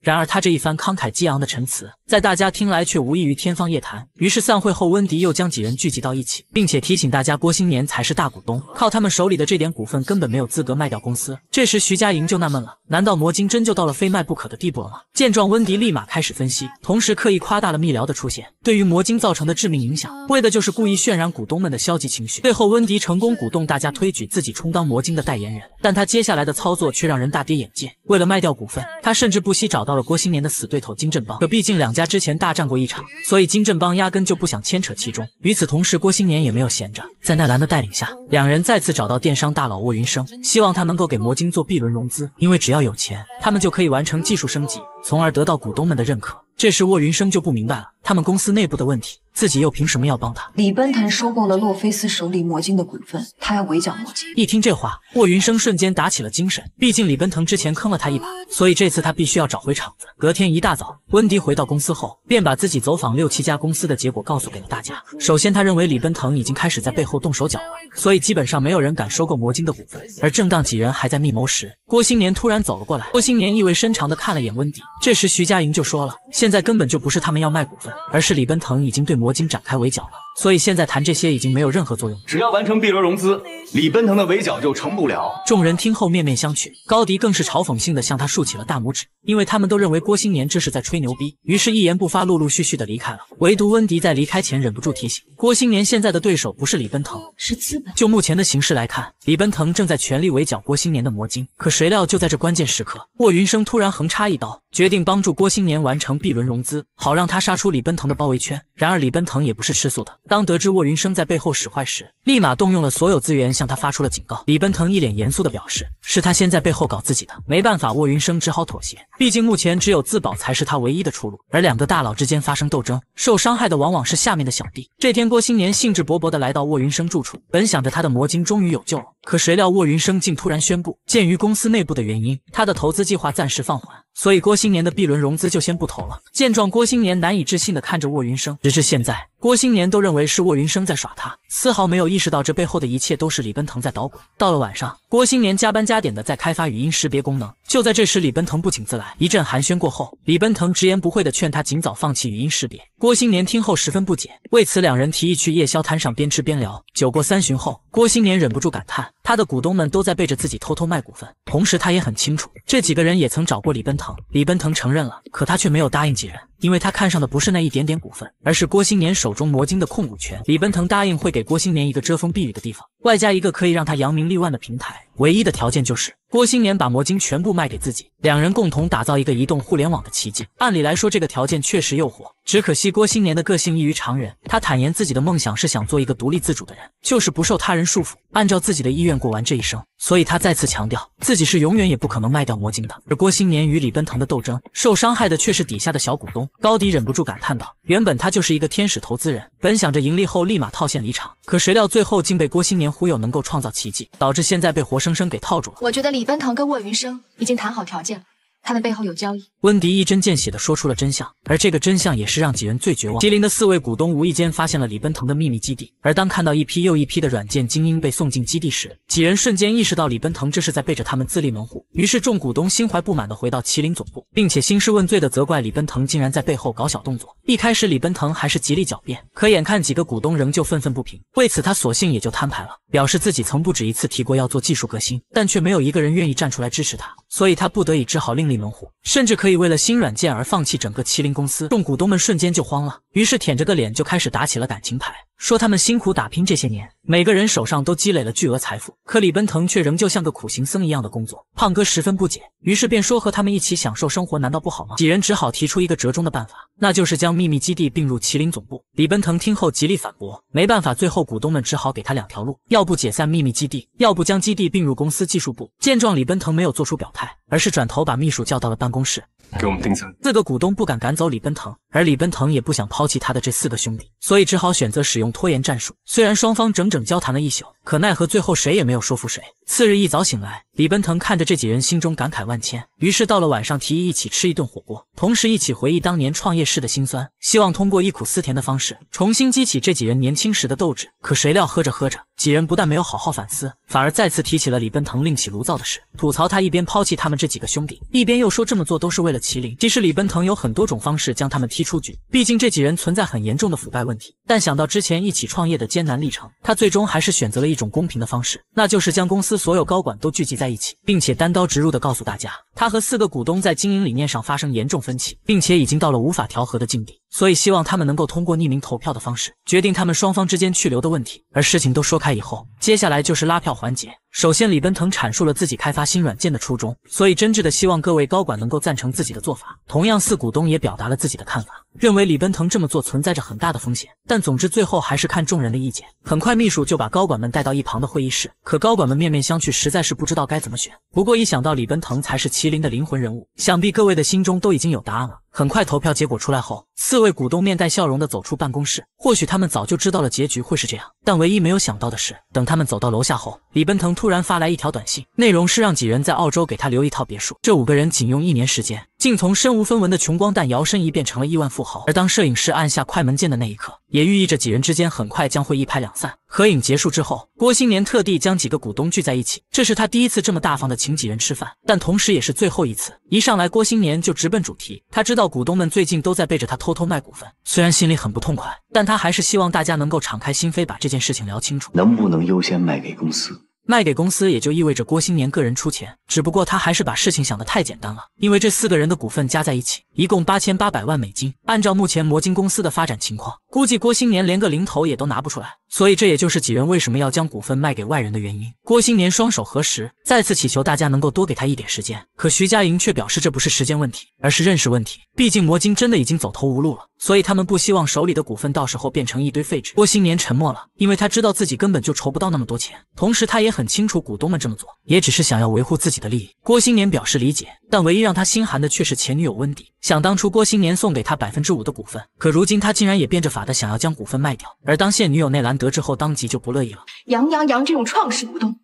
A: 然而他这一番慷慨激昂的陈词，在大家听来却无异于天方夜谭。于是散会后，温迪又将几人聚集到一起，并且提醒大家，郭新年才是大股东，靠他们手里的这点股份根本没有资格卖掉公司。这时徐佳莹就纳闷了，难道魔晶真就到了非卖不可的地步了吗？见状，温迪立马开始分析，同时刻意夸大了密聊的出现对于魔晶造成的致命影响，为的就是故意渲染股东们的消极情绪。最后，温迪成功鼓动大家推举自己充当魔晶的代言人，但他接下来的操作却让人大跌眼镜。为了卖掉股份，他甚至不惜找到了郭新年的死对头金振邦。可毕竟两家家之前大战过一场，所以金振邦压根就不想牵扯其中。与此同时，郭新年也没有闲着，在奈兰的带领下，两人再次找到电商大佬沃云生，希望他能够给魔晶做 B 轮融资，因为只要有钱，他们就可以完成技术升级，从而得到股东们的认可。这时沃云生就不明白了，他们公司内部的问题，自己又凭什么要帮他？
J: 李奔腾收购了洛菲斯手里魔晶的股份，他要围剿魔晶。
A: 一听这话，沃云生瞬间打起了精神。毕竟李奔腾之前坑了他一把，所以这次他必须要找回场子。隔天一大早，温迪回到公司后，便把自己走访六七家公司的结果告诉给了大家。首先，他认为李奔腾已经开始在背后动手脚了，所以基本上没有人敢收购魔晶的股份。而正当几人还在密谋时，郭新年突然走了过来。郭新年意味深长地看了眼温迪。这时徐佳莹就说了：“现在根本就不是他们要卖股份，而是李奔腾已经对魔晶展开围剿了。所以现在谈这些已经没有任何作用。
I: 只要完成 B 轮融资，李奔腾的围剿就成不了。”
A: 众人听后面面相觑，高迪更是嘲讽性的向他竖起了大拇指，因为他们都认为郭新年这是在吹牛逼，于是一言不发，陆陆续续的离开了。唯独温迪在离开前忍不住提醒郭新年，现在的对手不是李奔腾，
C: 是资本。
A: 就目前的形势来看，李奔腾正在全力围剿郭新年的魔晶。可谁料就在这关键时刻，沃云生突然横插一刀，决定帮助郭新年完成 B 轮融资，好让他杀出李奔腾的包围圈。然而李奔腾也不是吃素的，当得知卧云生在背后使坏时，立马动用了所有资源向他发出了警告。李奔腾一脸严肃的表示，是他先在背后搞自己的，没办法，卧云生只好妥协。毕竟目前只有自保才是他唯一的出路。而两个大佬之间发生斗争，受伤害的往往是下面的小弟。这天，郭新年兴致勃勃的来到卧云生住处，本想着他的魔晶终于有救了，可谁料沃云生竟突然宣布，鉴于公司内部的原因，他的投资计划暂时放缓。所以郭新年的 B 轮融资就先不投了。见状，郭新年难以置信地看着沃云生。直至现在，郭新年都认为是沃云生在耍他，丝毫没有意识到这背后的一切都是李奔腾在捣鬼。到了晚上，郭新年加班加点的在开发语音识别功能。就在这时，李奔腾不请自来，一阵寒暄过后，李奔腾直言不讳地劝他尽早放弃语音识别。郭新年听后十分不解，为此两人提议去夜宵摊上边吃边聊。酒过三巡后，郭新年忍不住感叹，他的股东们都在背着自己偷偷卖股份，同时他也很清楚，这几个人也曾找过李奔腾。李奔腾承认了，可他却没有答应几人，因为他看上的不是那一点点股份，而是郭新年手中魔晶的控股权。李奔腾答应会给郭新年一个遮风避雨的地方，外加一个可以让他扬名立万的平台，唯一的条件就是郭新年把魔晶全部卖给自己，两人共同打造一个移动互联网的奇迹。按理来说，这个条件确实诱惑，只可惜郭新年的个性异于常人，他坦言自己的梦想是想做一个独立自主的人，就是不受他人束缚，按照自己的意愿过完这一生。所以他再次强调，自己是永远也不可能卖掉魔晶的。而郭新年与李奔腾的斗争，受伤害的却是底下的小股东。高迪忍不住感叹道：“原本他就是一个天使投资人，本想着盈利后立马套现离场，可谁料最后竟被郭新年忽悠，能够创造奇迹，导致现在被活生生给套住了。”
C: 我觉得李李奔腾跟沃云生已经谈好条件了，
X: 他们背后有交易。
A: 温迪一针见血地说出了真相，而这个真相也是让几人最绝望。麒麟的四位股东无意间发现了李奔腾的秘密基地，而当看到一批又一批的软件精英被送进基地时，几人瞬间意识到李奔腾这是在背着他们自立门户。于是众股东心怀不满地回到麒麟总部，并且兴师问罪地责怪李奔腾竟然在背后搞小动作。一开始李奔腾还是极力狡辩，可眼看几个股东仍旧愤愤不平，为此他索性也就摊牌了，表示自己曾不止一次提过要做技术革新，但却没有一个人愿意站出来支持他，所以他不得已只好另立门户，甚至可以为了新软件而放弃整个麒麟公司。众股东们瞬间就慌了，于是舔着个脸就开始打起了感情牌，说他们辛苦打拼这些年，每个人手上都积累了巨额财富，可李奔腾却仍旧像个苦行僧一样的工作。胖哥十分不解，于是便说和他们一起享受生活难道不好吗？几人只好提出一个折中的办法，那就是将秘密基地并入麒麟总部。李奔腾听后极力反驳，没办法，最后股东们只好给他两条路，要不解散秘密基地，要不将基地并入公司技术部。见状，李奔腾没有做出表态，而是转头把秘书叫到了办公室。
L: 给我们定层。
A: 四个股东不敢赶走李奔腾，而李奔腾也不想抛弃他的这四个兄弟，所以只好选择使用拖延战术。虽然双方整整交谈了一宿，可奈何最后谁也没有说服谁。次日一早醒来，李奔腾看着这几人，心中感慨万千。于是到了晚上，提议一起吃一顿火锅，同时一起回忆当年创业时的辛酸，希望通过忆苦思甜的方式，重新激起这几人年轻时的斗志。可谁料喝着喝着，几人不但没有好好反思，反而再次提起了李奔腾另起炉灶的事，吐槽他一边抛弃他们这几个兄弟，一边又说这么做都是为了麒麟。即使李奔腾有很多种方式将他们踢出局，毕竟这几人存在很严重的腐败问题，但想到之前一起创业的艰难历程，他最终还是选择了一种种公平的方式，那就是将公司所有高管都聚集在一起，并且单刀直入的告诉大家，他和四个股东在经营理念上发生严重分歧，并且已经到了无法调和的境地，所以希望他们能够通过匿名投票的方式决定他们双方之间去留的问题。而事情都说开以后，接下来就是拉票环节。首先，李奔腾阐述了自己开发新软件的初衷，所以真挚的希望各位高管能够赞成自己的做法。同样，四股东也表达了自己的看法，认为李奔腾这么做存在着很大的风险。但总之，最后还是看众人的意见。很快，秘书就把高管们带到一旁的会议室，可高管们面面相觑，实在是不知道该怎么选。不过一想到李奔腾才是麒麟的灵魂人物，想必各位的心中都已经有答案了。很快，投票结果出来后，四位股东面带笑容的走出办公室。或许他们早就知道了结局会是这样，但唯一没有想到的是，等他们走到楼下后，李奔腾突然发来一条短信，内容是让几人在澳洲给他留一套别墅。这五个人仅用一年时间，竟从身无分文的穷光蛋摇身一变成了亿万富豪。而当摄影师按下快门键的那一刻，也寓意着几人之间很快将会一拍两散。合影结束之后，郭新年特地将几个股东聚在一起，这是他第一次这么大方的请几人吃饭，但同时也是最后一次。一上来，郭新年就直奔主题，他知道股东们最近都在背着他偷偷卖股份，虽然心里很不痛快，但他还是希望大家能够敞开心扉，把这件事情聊清楚。
O: 能不能优先卖给公司？
A: 卖给公司也就意味着郭新年个人出钱，只不过他还是把事情想得太简单了，因为这四个人的股份加在一起，一共八千八百万美金。按照目前魔晶公司的发展情况，估计郭新年连个零头也都拿不出来，所以这也就是几人为什么要将股份卖给外人的原因。郭新年双手合十，再次祈求大家能够多给他一点时间。可徐佳莹却表示这不是时间问题，而是认识问题。毕竟魔晶真的已经走投无路了，所以他们不希望手里的股份到时候变成一堆废纸。郭新年沉默了，因为他知道自己根本就筹不到那么多钱，同时他也很清楚股东们这么做也只是想要维护自己的利益。郭新年表示理解，但唯一让他心寒的却是前女友温迪。想当初郭新年送给他百分之五的股份，可如今他竟然也变着法的想要将股份卖掉。而当现女友内兰得知后，当即就不乐意了。
C: 杨洋洋这种创始股东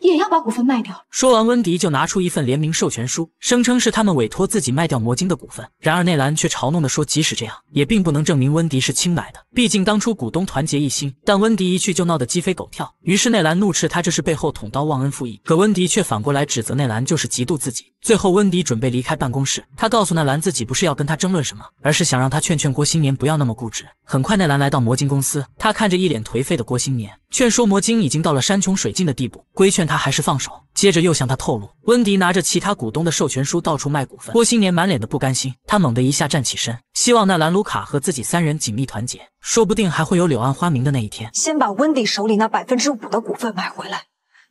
C: 也要把股份卖掉。
A: 说完，温迪就拿出一份联名授权书，声称是他们委托自己卖掉魔晶的股份。然而内兰却嘲弄的说，即使这样，也并不能证明温迪是清白的。毕竟当初股东团结一心，但温迪一去就闹得鸡飞狗跳。于是内兰怒斥他这是背后捅刀忘恩负义，可温迪却反过来指责内兰就是嫉妒自己。最后，温迪准备离开办公室，他告诉内兰自己不是要跟他争论什么，而是想让他劝劝郭新年不要那么固执。很快，内兰来到魔晶公司，他看着一脸颓废的郭新年，劝说魔晶已经到了山穷水尽的地步，规劝劝他还是放手。接着又向他透露，温迪拿着其他股东的授权书到处卖股份。郭新年满脸的不甘心，他猛地一下站起身，希望那兰卢卡和自己三人紧密团结，说不定还会有柳暗花明的那一天。
J: 先把温迪手里那百分之五的股份买回来。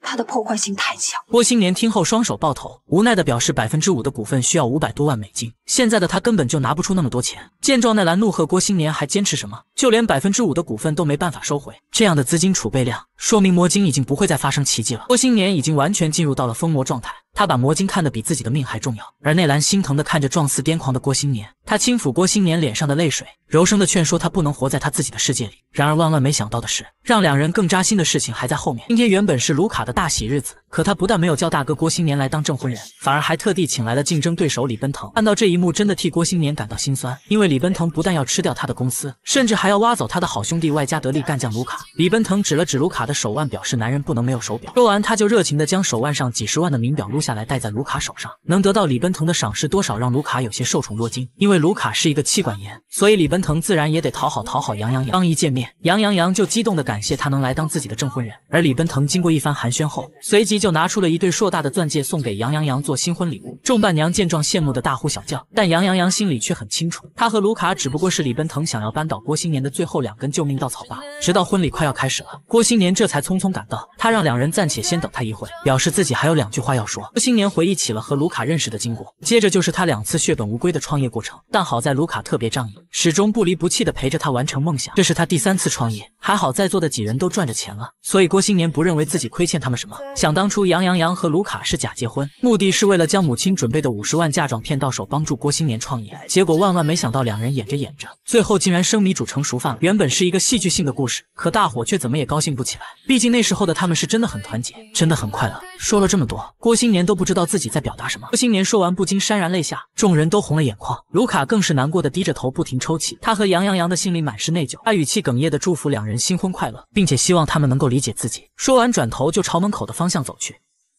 J: 他的破坏性太强。
A: 郭新年听后双手抱头，无奈的表示百分之五的股份需要五百多万美金，现在的他根本就拿不出那么多钱。见状，奈兰怒喝郭新年还坚持什么？就连百分之五的股份都没办法收回，这样的资金储备量，说明魔晶已经不会再发生奇迹了。郭新年已经完全进入到了疯魔状态。他把魔晶看得比自己的命还重要。而内兰心疼的看着状似癫狂的郭新年，他轻抚郭新年脸上的泪水，柔声的劝说他不能活在他自己的世界里。然而万万没想到的是，让两人更扎心的事情还在后面。今天原本是卢卡的大喜日子，可他不但没有叫大哥郭新年来当证婚人，反而还特地请来了竞争对手李奔腾。看到这一幕，真的替郭新年感到心酸，因为李奔腾不但要吃掉他的公司，甚至还要挖走他的好兄弟外加得力干将卢卡。李奔腾指了指卢卡的手腕，表示男人不能没有手表。说完，他就热情的将手腕上几十万的名表撸下下来，戴在卢卡手上。能得到李奔腾的赏识，多少让卢卡有些受宠若惊。因为卢卡是一个妻管严，所以李奔腾自然也得讨好讨好杨洋洋。刚一见面，杨洋洋就激动地感谢他能来当自己的证婚人。而李奔腾经过一番寒暄后，随即就拿出了一对硕大的钻戒送给杨洋洋做新婚礼物。众伴娘见状羡慕的大呼小叫，但杨洋洋心里却很清楚，他和卢卡只不过是李奔腾想要扳倒郭新年的最后两根救命稻草罢了。直到婚礼快要开始了，郭新年这才匆匆赶到，他让两人暂且先等他一会，表示自己还有两句话要说。郭新年回忆起了和卢卡认识的经过，接着就是他两次血本无归的创业过程。但好在卢卡特别仗义，始终不离不弃的陪着他完成梦想。这是他第三次创业，还好在座的几人都赚着钱了，所以郭新年不认为自己亏欠他们什么。想当初杨洋洋和卢卡是假结婚，目的是为了将母亲准备的五十万嫁妆骗到手，帮助郭新年创业。结果万万没想到，两人演着演着，最后竟然生米煮成熟饭了。原本是一个戏剧性的故事，可大伙却怎么也高兴不起来。毕竟那时候的他们是真的很团结，真的很快乐。说了这么多，郭新年都不知道自己在表达什么。郭新年说完，不禁潸然泪下，众人都红了眼眶。卢卡更是难过的低着头不停抽泣，他和杨洋洋的心里满是内疚，他语气哽咽的祝福两人新婚快乐，并且希望他们能够理解自己。说完，转头就朝门口的方向走去。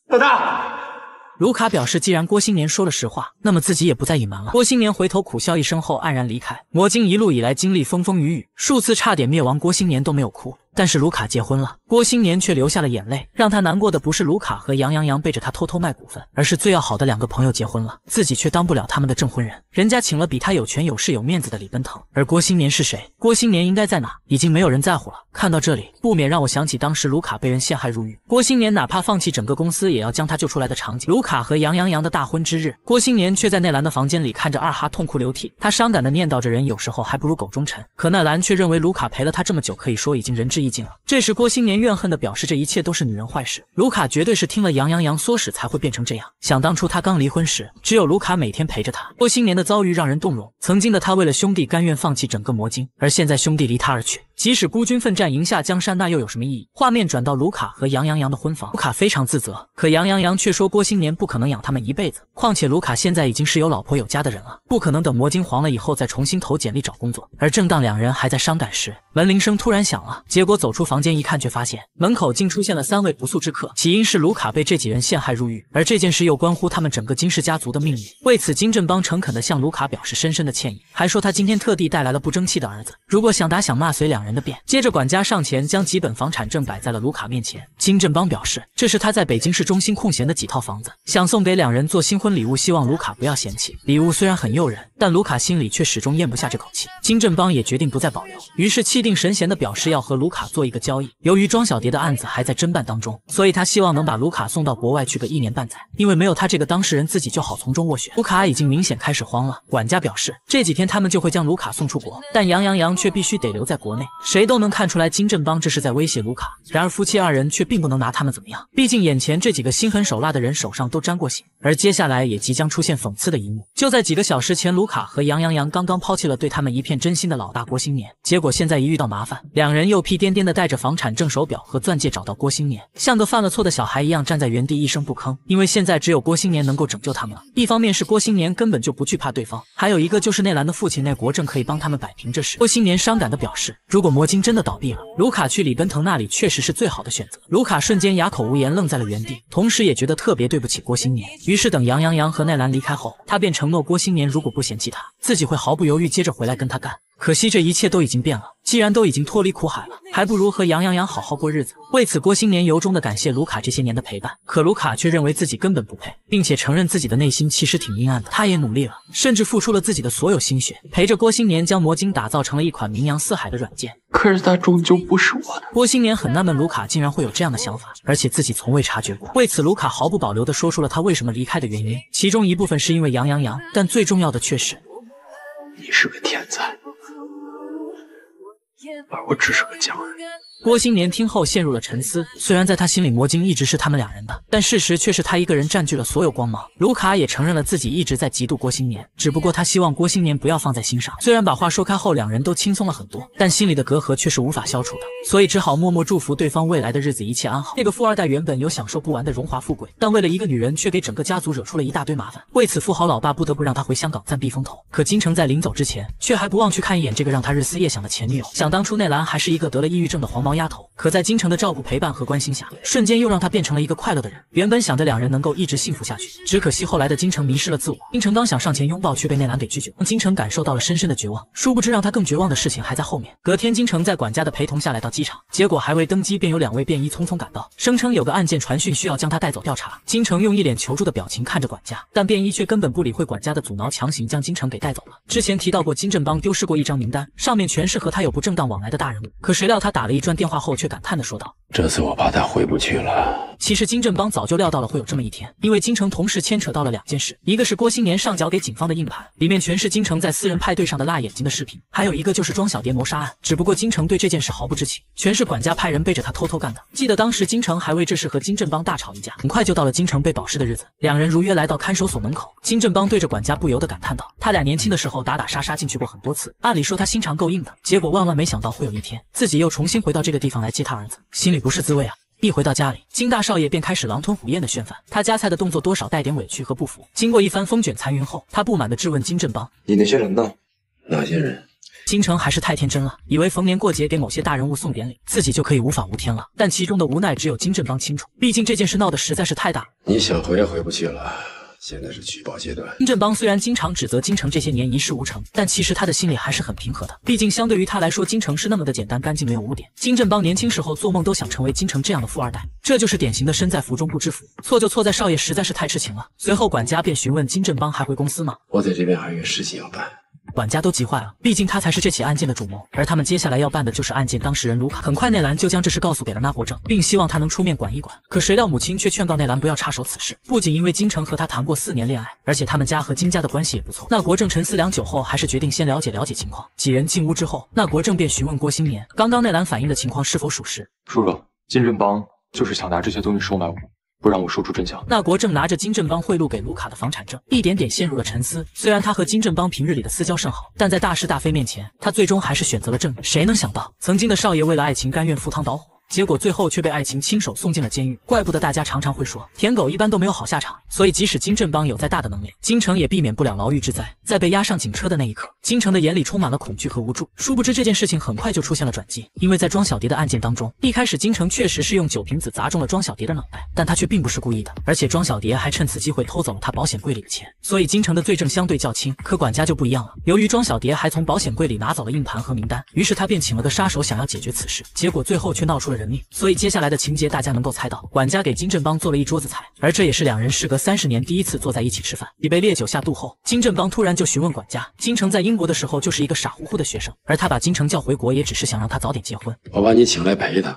S: 老大。
A: 卢卡表示，既然郭新年说了实话，那么自己也不再隐瞒了。郭新年回头苦笑一声后黯然离开。魔晶一路以来经历风风雨雨，数次差点灭亡，郭新年都没有哭。但是卢卡结婚了，郭新年却流下了眼泪。让他难过的不是卢卡和杨洋洋背着他偷偷卖股份，而是最要好的两个朋友结婚了，自己却当不了他们的证婚人。人家请了比他有权有势有面子的李奔腾，而郭新年是谁？郭新年应该在哪？已经没有人在乎了。看到这里，不免让我想起当时卢卡被人陷害入狱，郭新年哪怕放弃整个公司也要将他救出来的场景。卢卡和杨洋洋的大婚之日，郭新年却在内兰的房间里看着二哈痛哭流涕，他伤感的念叨着：人有时候还不如狗忠诚。可奈兰却认为卢卡陪了他这么久，可以说已经仁至意尽了。这时。郭新年怨恨的表示，这一切都是女人坏事。卢卡绝对是听了杨洋洋唆使才会变成这样。想当初他刚离婚时，只有卢卡每天陪着他。郭新年的遭遇让人动容。曾经的他为了兄弟甘愿放弃整个魔晶，而现在兄弟离他而去，即使孤军奋战赢下江山，那又有什么意义？画面转到卢卡和杨洋洋的婚房，卢卡非常自责，可杨洋洋却说郭新年不可能养他们一辈子。况且卢卡现在已经是有老婆有家的人了，不可能等魔晶黄了以后再重新投简历找工作。而正当两人还在伤感时，门铃声突然响了，结果走出房间一看，却发现门口竟出现了三位不速之客。起因是卢卡被这几人陷害入狱，而这件事又关乎他们整个金氏家族的命运。为此，金振邦诚恳地向卢卡表示深深的歉意，还说他今天特地带来了不争气的儿子，如果想打想骂，随两人的便。接着，管家上前将几本房产证摆在了卢卡面前。金振邦表示，这是他在北京市中心空闲的几套房子，想送给两人做新婚礼物，希望卢卡不要嫌弃。礼物虽然很诱人，但卢卡心里却始终咽不下这口气。金振邦也决定不再保留，于是气定神闲地表示要和卢卡做一个交易。由于庄小蝶的案子还在侦办当中，所以他希望能把卢卡送到国外去个一年半载，因为没有他这个当事人，自己就好从中斡旋。卢卡已经明显开始慌了，管家表示这几天他们就会将卢卡送出国，但杨洋洋却必须得留在国内。谁都能看出来金振邦这是在威胁卢卡。然而夫妻二人却并不能拿他们怎么样，毕竟眼前这几个心狠手辣的人手上都沾过血。而接下来也即将出现讽刺的一幕。就在几个小时前，卢卡和杨洋洋刚刚抛弃了对他们一片真心的老大郭新年，结果现在一遇到麻烦，两人又屁颠颠的带着房产证、手表和钻戒找到郭新年，像个犯了错的小孩一样站在原地一声不吭。因为现在只有郭新年能够拯救他们了。一方面是郭新年根本就不惧怕对方，还有一个就是内兰的父亲内国正可以帮他们摆平这事。郭新年伤感的表示，如果魔晶真的倒闭了，卢卡去李奔腾那里确实是最好的选择。卢卡瞬间哑口无言，愣在了原地，同时也觉得特别对不起郭新年。于是等杨洋洋和奈兰离开后，他便承诺郭新年如果不嫌弃他，自己会毫不犹豫接着回来跟他干。可惜这一切都已经变了，既然都已经脱离苦海了，还不如和杨洋洋好好过日子。为此，郭新年由衷的感谢卢卡这些年的陪伴。可卢卡却认为自己根本不配，并且承认自己的内心其实挺阴暗的。他也努力了，甚至付出了自己的所有心血，陪着郭新年将魔晶打造成了一款名扬四海的软件。
P: 可是他终究不是我的。
A: 郭新年很纳闷，卢卡竟然会有这样的想法，而且自己从未察觉过。为此，卢卡毫不保留地说出了他为什么离开的原因，其中一部分是因为杨洋洋，但最重要的却是，
P: 你是个天才。而我只是个匠人。
A: 郭新年听后陷入了沉思。虽然在他心里，魔晶一直是他们两人的，但事实却是他一个人占据了所有光芒。卢卡也承认了自己一直在嫉妒郭新年，只不过他希望郭新年不要放在心上。虽然把话说开后，两人都轻松了很多，但心里的隔阂却是无法消除的，所以只好默默祝福对方未来的日子一切安好。那个富二代原本有享受不完的荣华富贵，但为了一个女人，却给整个家族惹出了一大堆麻烦。为此，富豪老爸不得不让他回香港暂避风头。可金城在临走之前，却还不忘去看一眼这个让他日思夜想的前女友。想当初，内兰还是一个得了抑郁症的黄毛丫头，可在金城的照顾、陪伴和关心下，瞬间又让她变成了一个快乐的人。原本想着两人能够一直幸福下去，只可惜后来的金城迷失了自我。金城刚想上前拥抱，却被内兰给拒绝，让金城感受到了深深的绝望。殊不知，让他更绝望的事情还在后面。隔天，金城在管家的陪同下来到机场，结果还未登机，便有两位便衣匆匆赶到，声称有个案件传讯需要将他带走调查。金城用一脸求助的表情看着管家，但便衣却根本不理会管家的阻挠，强行将金城给带走了。之前提到过，金振邦丢失过一张名单，上面全是和他有不正当往来的大人物。可谁料他打了一转电话后，却感叹的说道。
B: 这次我怕他回不去了。
A: 其实金振邦早就料到了会有这么一天，因为金城同时牵扯到了两件事，一个是郭新年上缴给警方的硬盘，里面全是金城在私人派对上的辣眼睛的视频；还有一个就是庄小蝶谋杀案。只不过金城对这件事毫不知情，全是管家派人背着他偷偷干的。记得当时金城还为这事和金振邦大吵一架。很快就到了金城被保释的日子，两人如约来到看守所门口。金振邦对着管家不由得感叹道：“他俩年轻的时候打打杀杀进去过很多次，按理说他心肠够硬的，结果万万没想到会有一天自己又重新回到这个地方来接他儿子，心里不是滋味啊。”一回到家里，金大少爷便开始狼吞虎咽的炫饭。他夹菜的动作多少带点委屈和不服。经过一番风卷残云后，他不满地质问金振邦：“
D: 你那些人呢？
B: 哪些人？”
A: 金城还是太天真了，以为逢年过节给某些大人物送点礼，自己就可以无法无天了。但其中的无奈只有金振邦清楚，毕竟这件事闹得实在是太大。
B: 你想回也回不去了。现在是举报阶段。
A: 金振邦虽然经常指责金城这些年一事无成，但其实他的心里还是很平和的。毕竟相对于他来说，金城是那么的简单干净，没有污点。金振邦年轻时候做梦都想成为金城这样的富二代，这就是典型的身在福中不知福。错就错在少爷实在是太痴情了。随后管家便询问金振邦还回公司吗？
B: 我在这边还有事情要办。
A: 管家都急坏了，毕竟他才是这起案件的主谋，而他们接下来要办的就是案件当事人卢卡。很快，内兰就将这事告诉给了那国正，并希望他能出面管一管。可谁料母亲却劝告内兰不要插手此事。不仅因为金城和他谈过四年恋爱，而且他们家和金家的关系也不错。那国正沉思良久后，还是决定先了解了解情况。几人进屋之后，那国正便询问郭新年，刚刚内兰反映的情况是否属实？
L: 叔叔，金振邦就是想拿这些东西收买我。不让我说出真相。
A: 那国正拿着金振邦贿赂给卢卡的房产证，一点点陷入了沉思。虽然他和金振邦平日里的私交甚好，但在大是大非面前，他最终还是选择了正义。谁能想到，曾经的少爷为了爱情甘愿赴汤蹈火？结果最后却被爱情亲手送进了监狱，怪不得大家常常会说舔狗一般都没有好下场。所以即使金振邦有再大的能力，金城也避免不了牢狱之灾。在被押上警车的那一刻，金城的眼里充满了恐惧和无助。殊不知这件事情很快就出现了转机，因为在庄小蝶的案件当中，一开始金城确实是用酒瓶子砸中了庄小蝶的脑袋，但他却并不是故意的，而且庄小蝶还趁此机会偷走了他保险柜里的钱，所以金城的罪证相对较轻。可管家就不一样了，由于庄小蝶还从保险柜里拿走了硬盘和名单，于是他便请了个杀手想要解决此事，结果最后却闹出了人命。所以接下来。的情节大家能够猜到，管家给金振邦做了一桌子菜，而这也是两人时隔三十年第一次坐在一起吃饭。已被烈酒下肚后，金振邦突然就询问管家：金城在英国的时候就是一个傻乎乎的学生，而他把金城叫回国也只是想让他早点结婚。
B: 我把你请来陪他。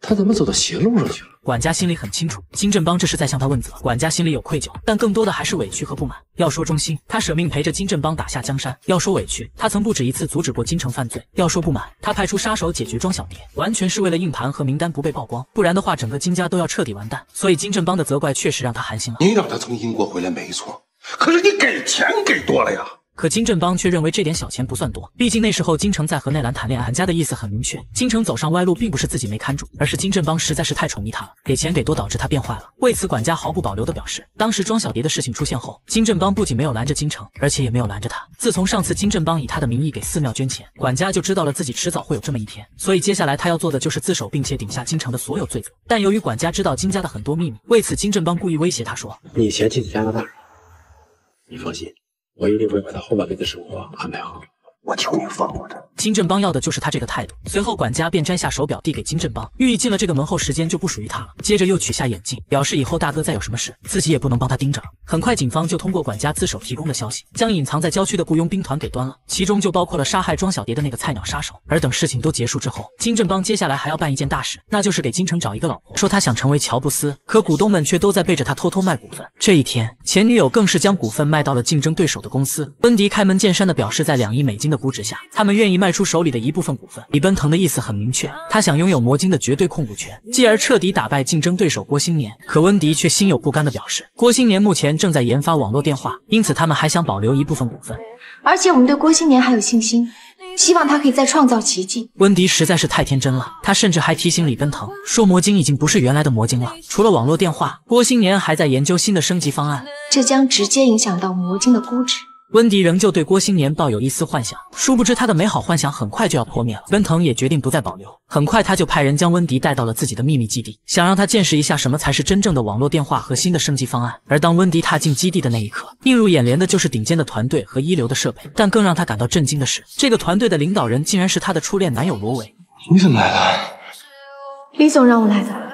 B: 他怎么走到邪路上去了？
A: 管家心里很清楚，金振邦这是在向他问责。管家心里有愧疚，但更多的还是委屈和不满。要说忠心，他舍命陪着金振邦打下江山；要说委屈，他曾不止一次阻止过金城犯罪；要说不满，他派出杀手解决庄小蝶，完全是为了硬盘和名单不被曝光，不然的话，整个金家都要彻底完蛋。所以金振邦的责怪确实让他寒心了。
V: 你让他从英国回来没错，可是你给钱给多了呀。
A: 可金振邦却认为这点小钱不算多，毕竟那时候金城在和内兰谈恋爱，管家的意思很明确，金城走上歪路并不是自己没看住，而是金振邦实在是太宠溺他了，给钱给多导致他变坏了。为此，管家毫不保留地表示，当时庄小蝶的事情出现后，金振邦不仅没有拦着金城，而且也没有拦着他。自从上次金振邦以他的名义给寺庙捐钱，管家就知道了自己迟早会有这么一天，所以接下来他要做的就是自首，并且顶下金城的所有罪责。但由于管家知道金家的很多秘密，为此金振邦故意威胁他说：“
B: 你嫌弃加拿大人，你放心。”我一定会把他后半辈子生活安排好。
V: 我求你放我他。
A: 金振邦要的就是他这个态度。随后，管家便摘下手表递给金振邦，寓意进了这个门后，时间就不属于他了。接着又取下眼镜，表示以后大哥再有什么事，自己也不能帮他盯着了。很快，警方就通过管家自首提供的消息，将隐藏在郊区的雇佣兵团给端了，其中就包括了杀害庄小蝶的那个菜鸟杀手。而等事情都结束之后，金振邦接下来还要办一件大事，那就是给金城找一个老婆，说他想成为乔布斯。可股东们却都在背着他偷偷卖股份。这一天，前女友更是将股份卖到了竞争对手的公司。温迪开门见山的表示，在两亿美金。的估值下，他们愿意卖出手里的一部分股份。李奔腾的意思很明确，他想拥有魔晶的绝对控股权，继而彻底打败竞争对手郭新年。可温迪却心有不甘的表示，郭新年目前正在研发网络电话，因此他们还想保留一部分股份。
C: 而且我们对郭新年还有信心，希望他可以再创造奇迹。
A: 温迪实在是太天真了，他甚至还提醒李奔腾说，魔晶已经不是原来的魔晶了。除了网络电话，郭新年还在研究新的升级方案，
C: 这将直接影响到魔晶的估值。
A: 温迪仍旧对郭新年抱有一丝幻想，殊不知他的美好幻想很快就要破灭了。奔腾也决定不再保留，很快他就派人将温迪带到了自己的秘密基地，想让他见识一下什么才是真正的网络电话和新的升级方案。而当温迪踏进基地的那一刻，映入眼帘的就是顶尖的团队和一流的设备。但更让他感到震惊的是，这个团队的领导人竟然是他的初恋男友罗维。
L: 你怎么来了？
C: 李总让我来的。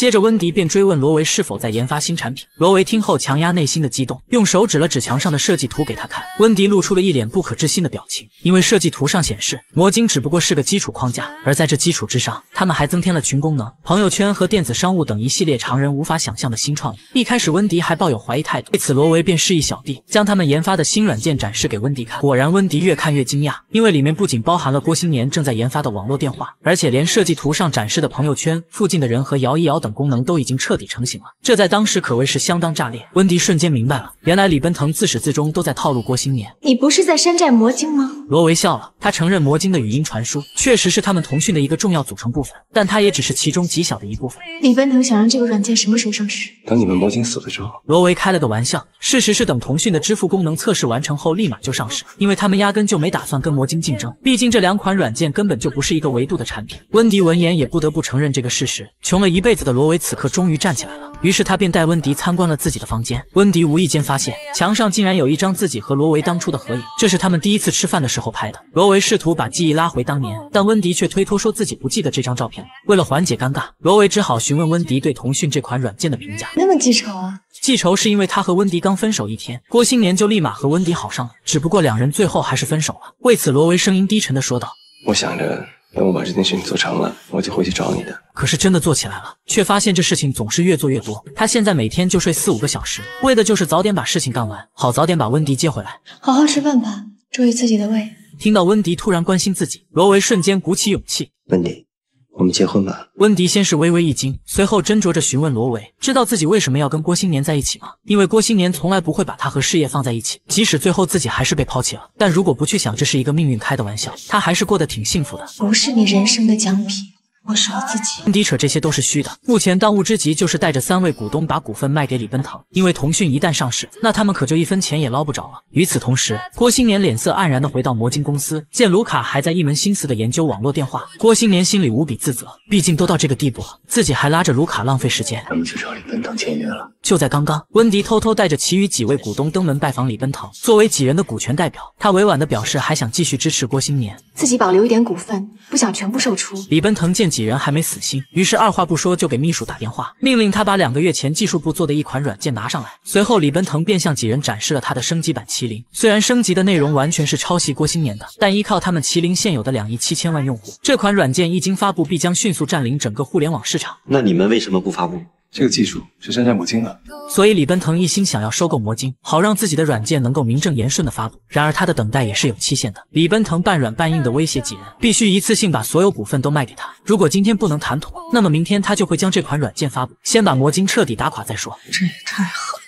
A: 接着，温迪便追问罗维是否在研发新产品。罗维听后强压内心的激动，用手指了指墙上的设计图给他看。温迪露出了一脸不可置信的表情，因为设计图上显示，魔晶只不过是个基础框架，而在这基础之上，他们还增添了群功能、朋友圈和电子商务等一系列常人无法想象的新创意。一开始，温迪还抱有怀疑态度，为此，罗维便示意小弟将他们研发的新软件展示给温迪看。果然，温迪越看越惊讶，因为里面不仅包含了郭新年正在研发的网络电话，而且连设计图上展示的朋友圈、附近的人和摇一摇等功能都已经彻底成型了，这在当时可谓是相当炸裂。温迪瞬间明白了，原来李奔腾自始至终都在套路郭新年。
C: 你不是在山寨魔晶吗？
A: 罗维笑了，他承认魔晶的语音传输确实是他们腾讯的一个重要组成部分，但它也只是其中极小的一部分。
C: 李奔腾想让这个软件什么时候上市？
L: 等你们魔晶死了之后。
A: 罗维开了个玩笑，事实是等腾讯的支付功能测试完成后立马就上市，因为他们压根就没打算跟魔晶竞争，毕竟这两款软件根本就不是一个维度的产品。温迪闻言也不得不承认这个事实，穷了一辈子的罗维此刻终于站起来了。于是他便带温迪参观了自己的房间。温迪无意间发现墙上竟然有一张自己和罗维当初的合影，这是他们第一次吃饭的时候拍的。罗维试图把记忆拉回当年，但温迪却推脱说自己不记得这张照片了。为了缓解尴尬，罗维只好询问温迪对腾讯这款软件的评价。
C: 那么记仇啊？
A: 记仇是因为他和温迪刚分手一天，郭新年就立马和温迪好上了。只不过两人最后还是分手了。为此，罗维声音低沉的说道：“
L: 我想着。”等我把这件事情做成了，我就回去找你的。
A: 可是真的做起来了，却发现这事情总是越做越多。他现在每天就睡四五个小时，为的就是早点把事情干完，好早点把温迪接回来。
C: 好好吃饭吧，注意自己的胃。
A: 听到温迪突然关心自己，罗维瞬间鼓起勇气。
D: 温迪。我们结婚吧。
A: 温迪先是微微一惊，随后斟酌着询问罗维：“知道自己为什么要跟郭新年在一起吗？”因为郭新年从来不会把他和事业放在一起，即使最后自己还是被抛弃了。但如果不去想这是一个命运开的玩笑，他还是过得挺幸福的。
C: 不是你人生的奖品。我是我自己。
A: 温迪扯这些都是虚的。目前当务之急就是带着三位股东把股份卖给李奔腾，因为腾讯一旦上市，那他们可就一分钱也捞不着了。与此同时，郭新年脸色黯然的回到魔晶公司，见卢卡还在一门心思的研究网络电话，郭新年心里无比自责，毕竟都到这个地步了，自己还拉着卢卡浪费时间。
O: 他们去找李奔腾签约了。
A: 就在刚刚，温迪偷偷带着其余几位股东登门拜访李奔腾，作为几人的股权代表，他委婉的表示还想继续支持郭新年，
C: 自己保留一点股份，不想全部售出。
A: 李奔腾见几人还没死心。于是二话不说就给秘书打电话，命令他把两个月前技术部做的一款软件拿上来。随后李奔腾便向几人展示了他的升级版麒麟。虽然升级的内容完全是抄袭郭新年的，但依靠他们麒麟现有的两亿七千万用户，这款软件一经发布，必将迅速占领整个互联网市场。
D: 那你们为什么不发布？
L: 这个技术是山寨魔晶的，
A: 所以李奔腾一心想要收购魔晶，好让自己的软件能够名正言顺的发布。然而他的等待也是有期限的。李奔腾半软半硬的威胁几人，必须一次性把所有股份都卖给他。如果今天不能谈妥，那么明天他就会将这款软件发布，先把魔晶彻底打垮再说。
J: 这也太狠。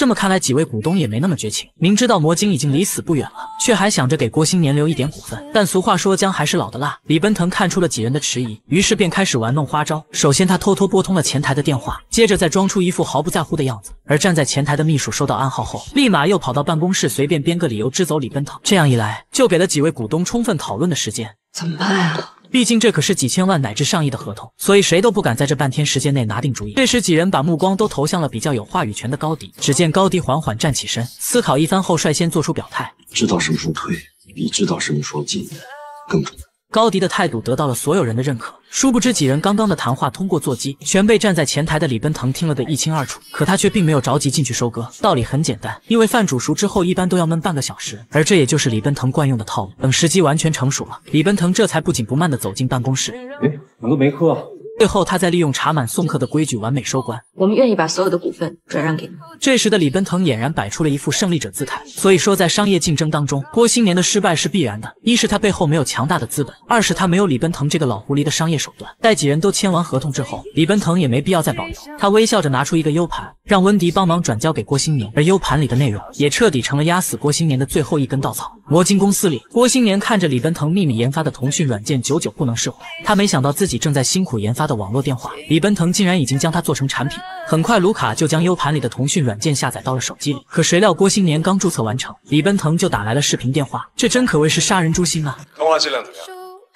A: 这么看来，几位股东也没那么绝情。明知道魔晶已经离死不远了，却还想着给郭新年留一点股份。但俗话说，姜还是老的辣。李奔腾看出了几人的迟疑，于是便开始玩弄花招。首先，他偷偷拨通了前台的电话，接着再装出一副毫不在乎的样子。而站在前台的秘书收到暗号后，立马又跑到办公室，随便编个理由支走李奔腾。这样一来，就给了几位股东充分讨论的时间。
J: 怎么办啊？
A: 毕竟这可是几千万乃至上亿的合同，所以谁都不敢在这半天时间内拿定主意。这时几人把目光都投向了比较有话语权的高迪。只见高迪缓缓站起身，思考一番后，率先做出表态：
D: 知道什么时候退，比知道什么时候进更重要。
A: 高迪的态度得到了所有人的认可。殊不知几人刚刚的谈话通过座机，全被站在前台的李奔腾听了的一清二楚。可他却并没有着急进去收割，道理很简单，因为饭煮熟之后一般都要焖半个小时，而这也就是李奔腾惯用的套路。等时机完全成熟了，李奔腾这才不紧不慢地走进办公室。
L: 哎，我都没喝。
A: 最后，他再利用查满送客的规矩完美收官。
M: 我们愿意把所有的股份转让给你。
A: 这时的李奔腾俨然摆出了一副胜利者姿态。所以说，在商业竞争当中，郭新年的失败是必然的。一是他背后没有强大的资本，二是他没有李奔腾这个老狐狸的商业手段。待几人都签完合同之后，李奔腾也没必要再保留。他微笑着拿出一个 U 盘，让温迪帮忙转交给郭新年，而 U 盘里的内容也彻底成了压死郭新年的最后一根稻草。魔晶公司里，郭新年看着李奔腾秘密研发的通讯软件，久久不能释怀。他没想到自己正在辛苦研发的网络电话，李奔腾竟然已经将它做成产品。很快，卢卡就将 U 盘里的通讯软件下载到了手机里。可谁料郭新年刚注册完成，李奔腾就打来了视频电话，这真可谓是杀人诛心啊！
L: 通话质量怎么样？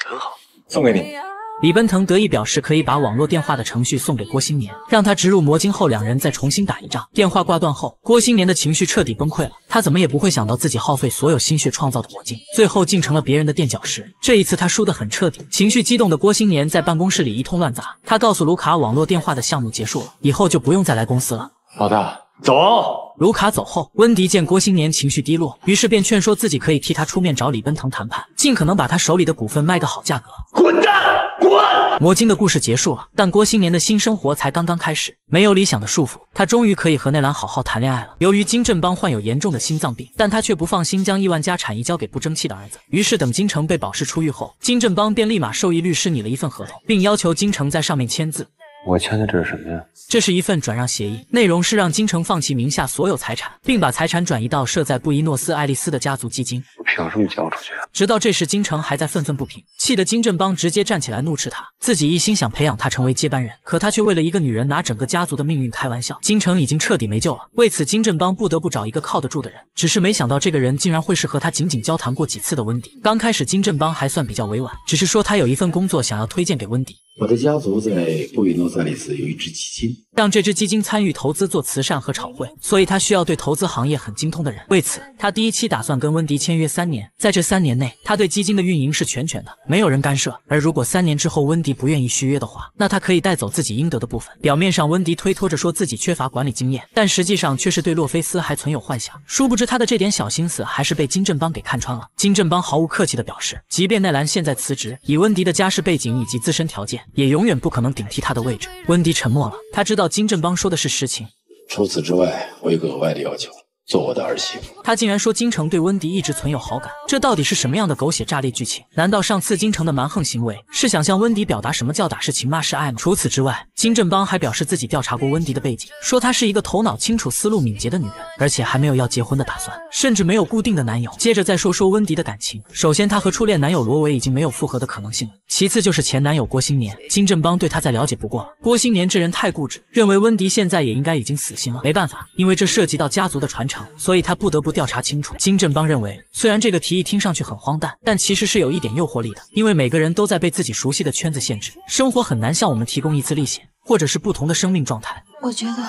T: 很好，
L: 送给你。
A: 李奔腾得意表示可以把网络电话的程序送给郭新年，让他植入魔晶后，两人再重新打一仗。电话挂断后，郭新年的情绪彻底崩溃了。他怎么也不会想到自己耗费所有心血创造的魔晶，最后竟成了别人的垫脚石。这一次他输得很彻底，情绪激动的郭新年在办公室里一通乱砸。他告诉卢卡，网络电话的项目结束了，以后就不用再来公司了。
T: 老大，
N: 走。
A: 卢卡走后，温迪见郭新年情绪低落，于是便劝说自己可以替他出面找李奔腾谈判，尽可能把他手里的股份卖个好价格。
N: 滚蛋！滚！
A: 魔晶的故事结束了，但郭新年的新生活才刚刚开始。没有理想的束缚，他终于可以和内兰好好谈恋爱了。由于金振邦患有严重的心脏病，但他却不放心将亿万家产移交给不争气的儿子。于是等金城被保释出狱后，金振邦便立马授意律师拟了一份合同，并要求金城在上面签字。
T: 我签的这是什么呀？
A: 这是一份转让协议，内容是让金城放弃名下所有财产，并把财产转移到设在布宜诺斯艾利斯的家族基金。
T: 我凭什么交出去啊？
A: 直到这时，金城还在愤愤不平，气得金振邦直接站起来怒斥他。自己一心想培养他成为接班人，可他却为了一个女人拿整个家族的命运开玩笑。金城已经彻底没救了。为此，金振邦不得不找一个靠得住的人。只是没想到，这个人竟然会是和他仅仅交谈过几次的温迪。刚开始，金振邦还算比较委婉，只是说他有一份工作想要推荐给温迪。
B: 我的家族在布宜诺斯艾利斯有一支基金，
A: 让这支基金参与投资做慈善和炒汇，所以他需要对投资行业很精通的人。为此，他第一期打算跟温迪签约三年，在这三年内，他对基金的运营是全权的，没有人干涉。而如果三年之后温迪不愿意续约的话，那他可以带走自己应得的部分。表面上，温迪推脱着说自己缺乏管理经验，但实际上却是对洛菲斯还存有幻想。殊不知他的这点小心思还是被金振邦给看穿了。金振邦毫无客气地表示，即便奈兰现在辞职，以温迪的家世背景以及自身条件，也永远不可能顶替他的位置。温迪沉默了，他知道金振邦说的是实情。
B: 除此之外，我有个额外的要求。做我的儿媳妇，
A: 他竟然说金城对温迪一直存有好感，这到底是什么样的狗血炸裂剧情？难道上次金城的蛮横行为是想向温迪表达什么叫打是情骂是爱吗？除此之外，金振邦还表示自己调查过温迪的背景，说她是一个头脑清楚、思路敏捷的女人，而且还没有要结婚的打算，甚至没有固定的男友。接着再说说温迪的感情，首先她和初恋男友罗维已经没有复合的可能性了，其次就是前男友郭新年，金振邦对他再了解不过了。郭新年这人太固执，认为温迪现在也应该已经死心了。没办法，因为这涉及到家族的传承。所以他不得不调查清楚。金振邦认为，虽然这个提议听上去很荒诞，但其实是有一点诱惑力的。因为每个人都在被自己熟悉的圈子限制，生活很难向我们提供一次历险，或者是不同的生命状态。
C: 我觉得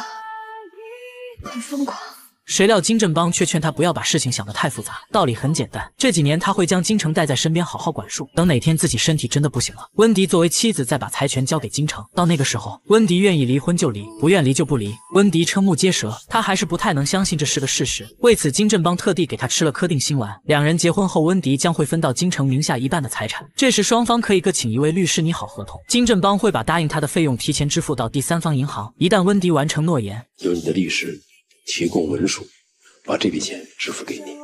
C: 很疯狂。
A: 谁料金振邦却劝他不要把事情想得太复杂，道理很简单。这几年他会将金城带在身边，好好管束。等哪天自己身体真的不行了，温迪作为妻子再把财权交给金城。到那个时候，温迪愿意离婚就离，不愿离就不离。温迪瞠目结舌，他还是不太能相信这是个事实。为此，金振邦特地给他吃了颗定心丸。两人结婚后，温迪将会分到金城名下一半的财产。这时双方可以各请一位律师拟好合同，金振邦会把答应他的费用提前支付到第三方银行。一旦温迪完成诺言，
B: 有你的律师提供文书。把这笔钱支付给你，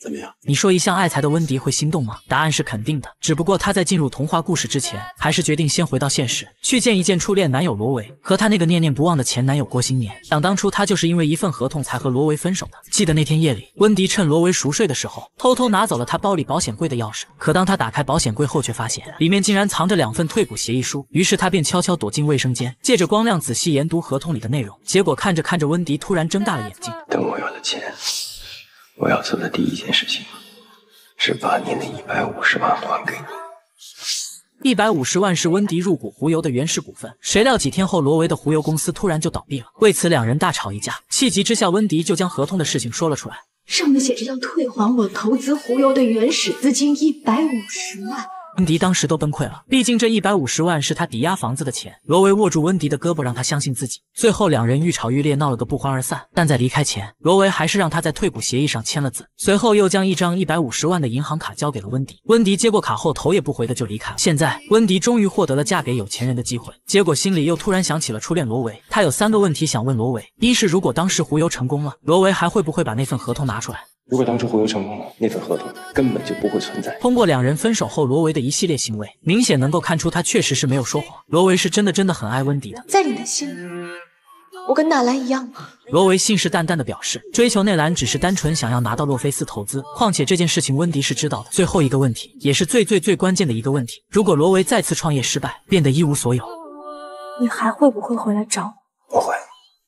B: 怎么样？
A: 你说一向爱财的温迪会心动吗？答案是肯定的。只不过他在进入童话故事之前，还是决定先回到现实，去见一见初恋男友罗维和他那个念念不忘的前男友郭新年。想当初他就是因为一份合同才和罗维分手的。记得那天夜里，温迪趁罗维熟睡的时候，偷偷拿走了他包里保险柜的钥匙。可当他打开保险柜后，却发现里面竟然藏着两份退股协议书。于是他便悄悄躲进卫生间，借着光亮仔细研读合同里的内容。结果看着看着，温迪突然睁大了眼睛。
D: 等我有了钱。我要做的第一件事情是把你那一百五十万还给你。
A: 一百五十万是温迪入股狐油的原始股份，谁料几天后，罗维的狐油公司突然就倒闭了。为此，两人大吵一架。气急之下，温迪就将合同的事情说了出来。
C: 上面写着要退还我投资狐油的原始资金一百五十万。
A: 温迪当时都崩溃了，毕竟这一百五十万是他抵押房子的钱。罗维握住温迪的胳膊，让他相信自己。最后两人愈吵愈烈，闹了个不欢而散。但在离开前，罗维还是让他在退股协议上签了字，随后又将一张一百五十万的银行卡交给了温迪。温迪接过卡后，头也不回的就离开了。现在温迪终于获得了嫁给有钱人的机会，结果心里又突然想起了初恋罗维。他有三个问题想问罗维：一是如果当时忽悠成功了，罗维还会不会把那份合同拿出来？
D: 如果当初忽悠成功了，那份合同根本就不会存在。
A: 通过两人分手后罗维的一系列行为，明显能够看出他确实是没有说谎。罗维是真的真的很爱温迪的。
C: 在你的心里，我跟纳兰一样吗？
A: 罗维信誓旦旦地表示，追求内兰只是单纯想要拿到洛菲斯投资，况且这件事情温迪是知道的。最后一个问题，也是最最最关键的一个问题：如果罗维再次创业失败，变得一无所有，
C: 你还会不会回来找
D: 我？不会。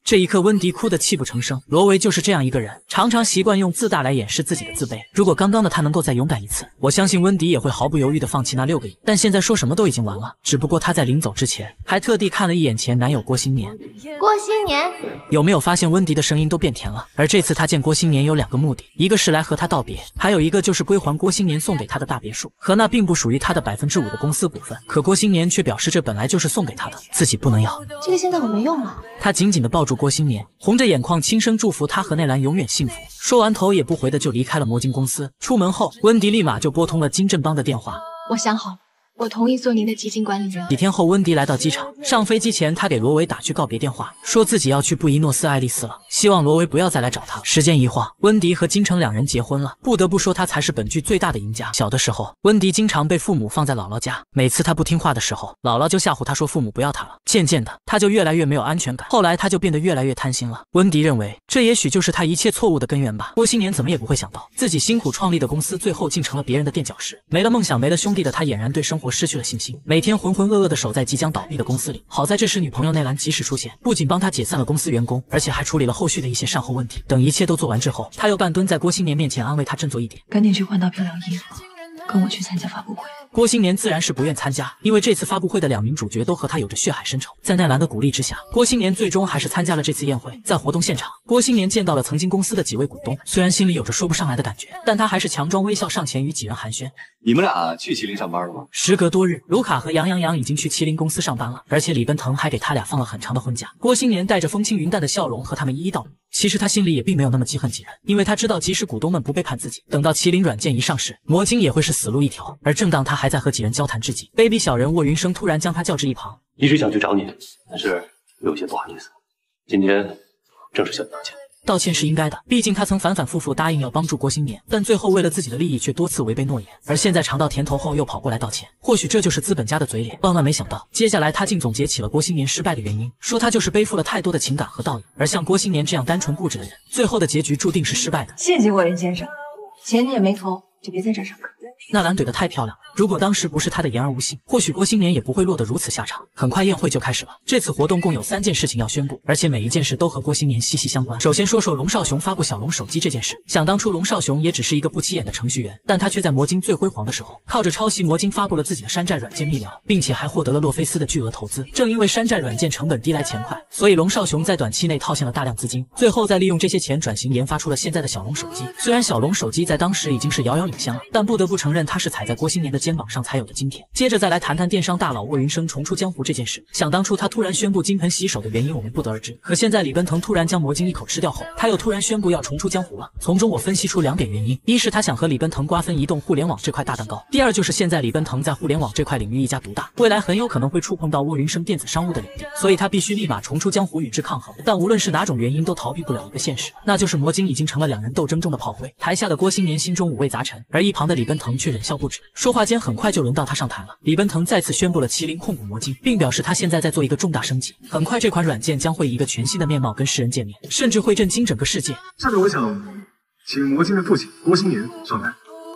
A: 这一刻，温迪哭得泣不成声。罗维就是这样一个人，常常习惯用自大来掩饰自己的自卑。如果刚刚的他能够再勇敢一次，我相信温迪也会毫不犹豫地放弃那六个亿。但现在说什么都已经晚了。只不过他在临走之前，还特地看了一眼前男友郭新年。
C: 郭新年，
A: 有没有发现温迪的声音都变甜了？而这次他见郭新年有两个目的，一个是来和他道别，还有一个就是归还郭新年送给他的大别墅和那并不属于他的百分之五的公司股份。可郭新年却表示这本来就是送给他的，自己不能要。
C: 这个现在我没用了。
A: 他紧紧地抱住郭新年，红着眼眶轻声祝福他和内兰永远幸福。说完，头也不回的就离开了魔晶公司。出门后，温迪立马就拨通了金振邦的电话。
C: 我想好了。我同意做您的基金管理人。
A: 几天后，温迪来到机场，上飞机前，他给罗维打去告别电话，说自己要去布宜诺斯艾利斯了，希望罗维不要再来找他。时间一晃，温迪和金城两人结婚了。不得不说，他才是本剧最大的赢家。小的时候，温迪经常被父母放在姥姥家，每次他不听话的时候，姥姥就吓唬他说父母不要他了。渐渐的，他就越来越没有安全感，后来他就变得越来越贪心了。温迪认为，这也许就是他一切错误的根源吧。郭新年怎么也不会想到，自己辛苦创立的公司，最后竟成了别人的垫脚石。没了梦想，没了兄弟的他，俨然对生活失去了信心。每天浑浑噩噩的守在即将倒闭的公司里，好在这时女朋友内兰及时出现，不仅帮他解散了公司员工，而且还处理了后续的一些善后问题。等一切都做完之后，他又半蹲在郭新年面前安慰他振作一点，
J: 赶紧去换套漂亮衣服，跟我去参加发布会。
A: 郭新年自然是不愿参加，因为这次发布会的两名主角都和他有着血海深仇。在奈兰的鼓励之下，郭新年最终还是参加了这次宴会。在活动现场，郭新年见到了曾经公司的几位股东，虽然心里有着说不上来的感觉，但他还是强装微笑上前与几人寒暄。
I: 你们俩去麒麟上班了吗？
A: 时隔多日，卢卡和杨洋洋已经去麒麟公司上班了，而且李奔腾还给他俩放了很长的婚假。郭新年带着风轻云淡的笑容和他们一一道别。其实他心里也并没有那么记恨几人，因为他知道，即使股东们不背叛自己，等到麒麟软件一上市，魔晶也会是死路一条。而正当他还在和几人交谈之际，卑鄙小人卧云生突然将他叫至一旁，
P: 一直想去找你，但是有些不好意思，今天正式向你道歉。
A: 道歉是应该的，毕竟他曾反反复复答应要帮助郭新年，但最后为了自己的利益却多次违背诺言，而现在尝到甜头后又跑过来道歉，或许这就是资本家的嘴脸。万万没想到，接下来他竟总结起了郭新年失败的原因，说他就是背负了太多的情感和道义，而像郭新年这样单纯固执的人，最后的结局注定是失败的。
J: 谢谢卧云先生，钱你也没投，就别在这上课。
A: 纳兰怼得太漂亮了，如果当时不是他的言而无信，或许郭新年也不会落得如此下场。很快宴会就开始了，这次活动共有三件事情要宣布，而且每一件事都和郭新年息息相关。首先说说龙少雄发布小龙手机这件事。想当初龙少雄也只是一个不起眼的程序员，但他却在魔晶最辉煌的时候，靠着抄袭魔晶发布了自己的山寨软件密聊，并且还获得了洛菲斯的巨额投资。正因为山寨软件成本低来钱快，所以龙少雄在短期内套现了大量资金，最后再利用这些钱转型研发出了现在的小龙手机。虽然小龙手机在当时已经是遥遥领先了，但不得不承认他是踩在郭新年的肩膀上才有的今天。接着再来谈谈电商大佬卧云生重出江湖这件事。想当初他突然宣布金盆洗手的原因，我们不得而知。可现在李奔腾突然将魔晶一口吃掉后，他又突然宣布要重出江湖了。从中我分析出两点原因：一是他想和李奔腾瓜分移动互联网这块大蛋糕；第二就是现在李奔腾在互联网这块领域一家独大，未来很有可能会触碰到卧云生电子商务的领地，所以他必须立马重出江湖与之抗衡。但无论是哪种原因，都逃避不了一个现实，那就是魔晶已经成了两人斗争中的炮灰。台下的郭新年心中五味杂陈，而一旁的李奔腾却忍笑不止。说话间，很快就轮到他上台了。李奔腾再次宣布了麒麟控股魔晶，并表示他现在在做一个重大升级，很快这款软件将会以一个全新的面貌跟世人见面，甚至会震惊整个世界。
L: 下面我想请魔晶的父亲郭新年上台。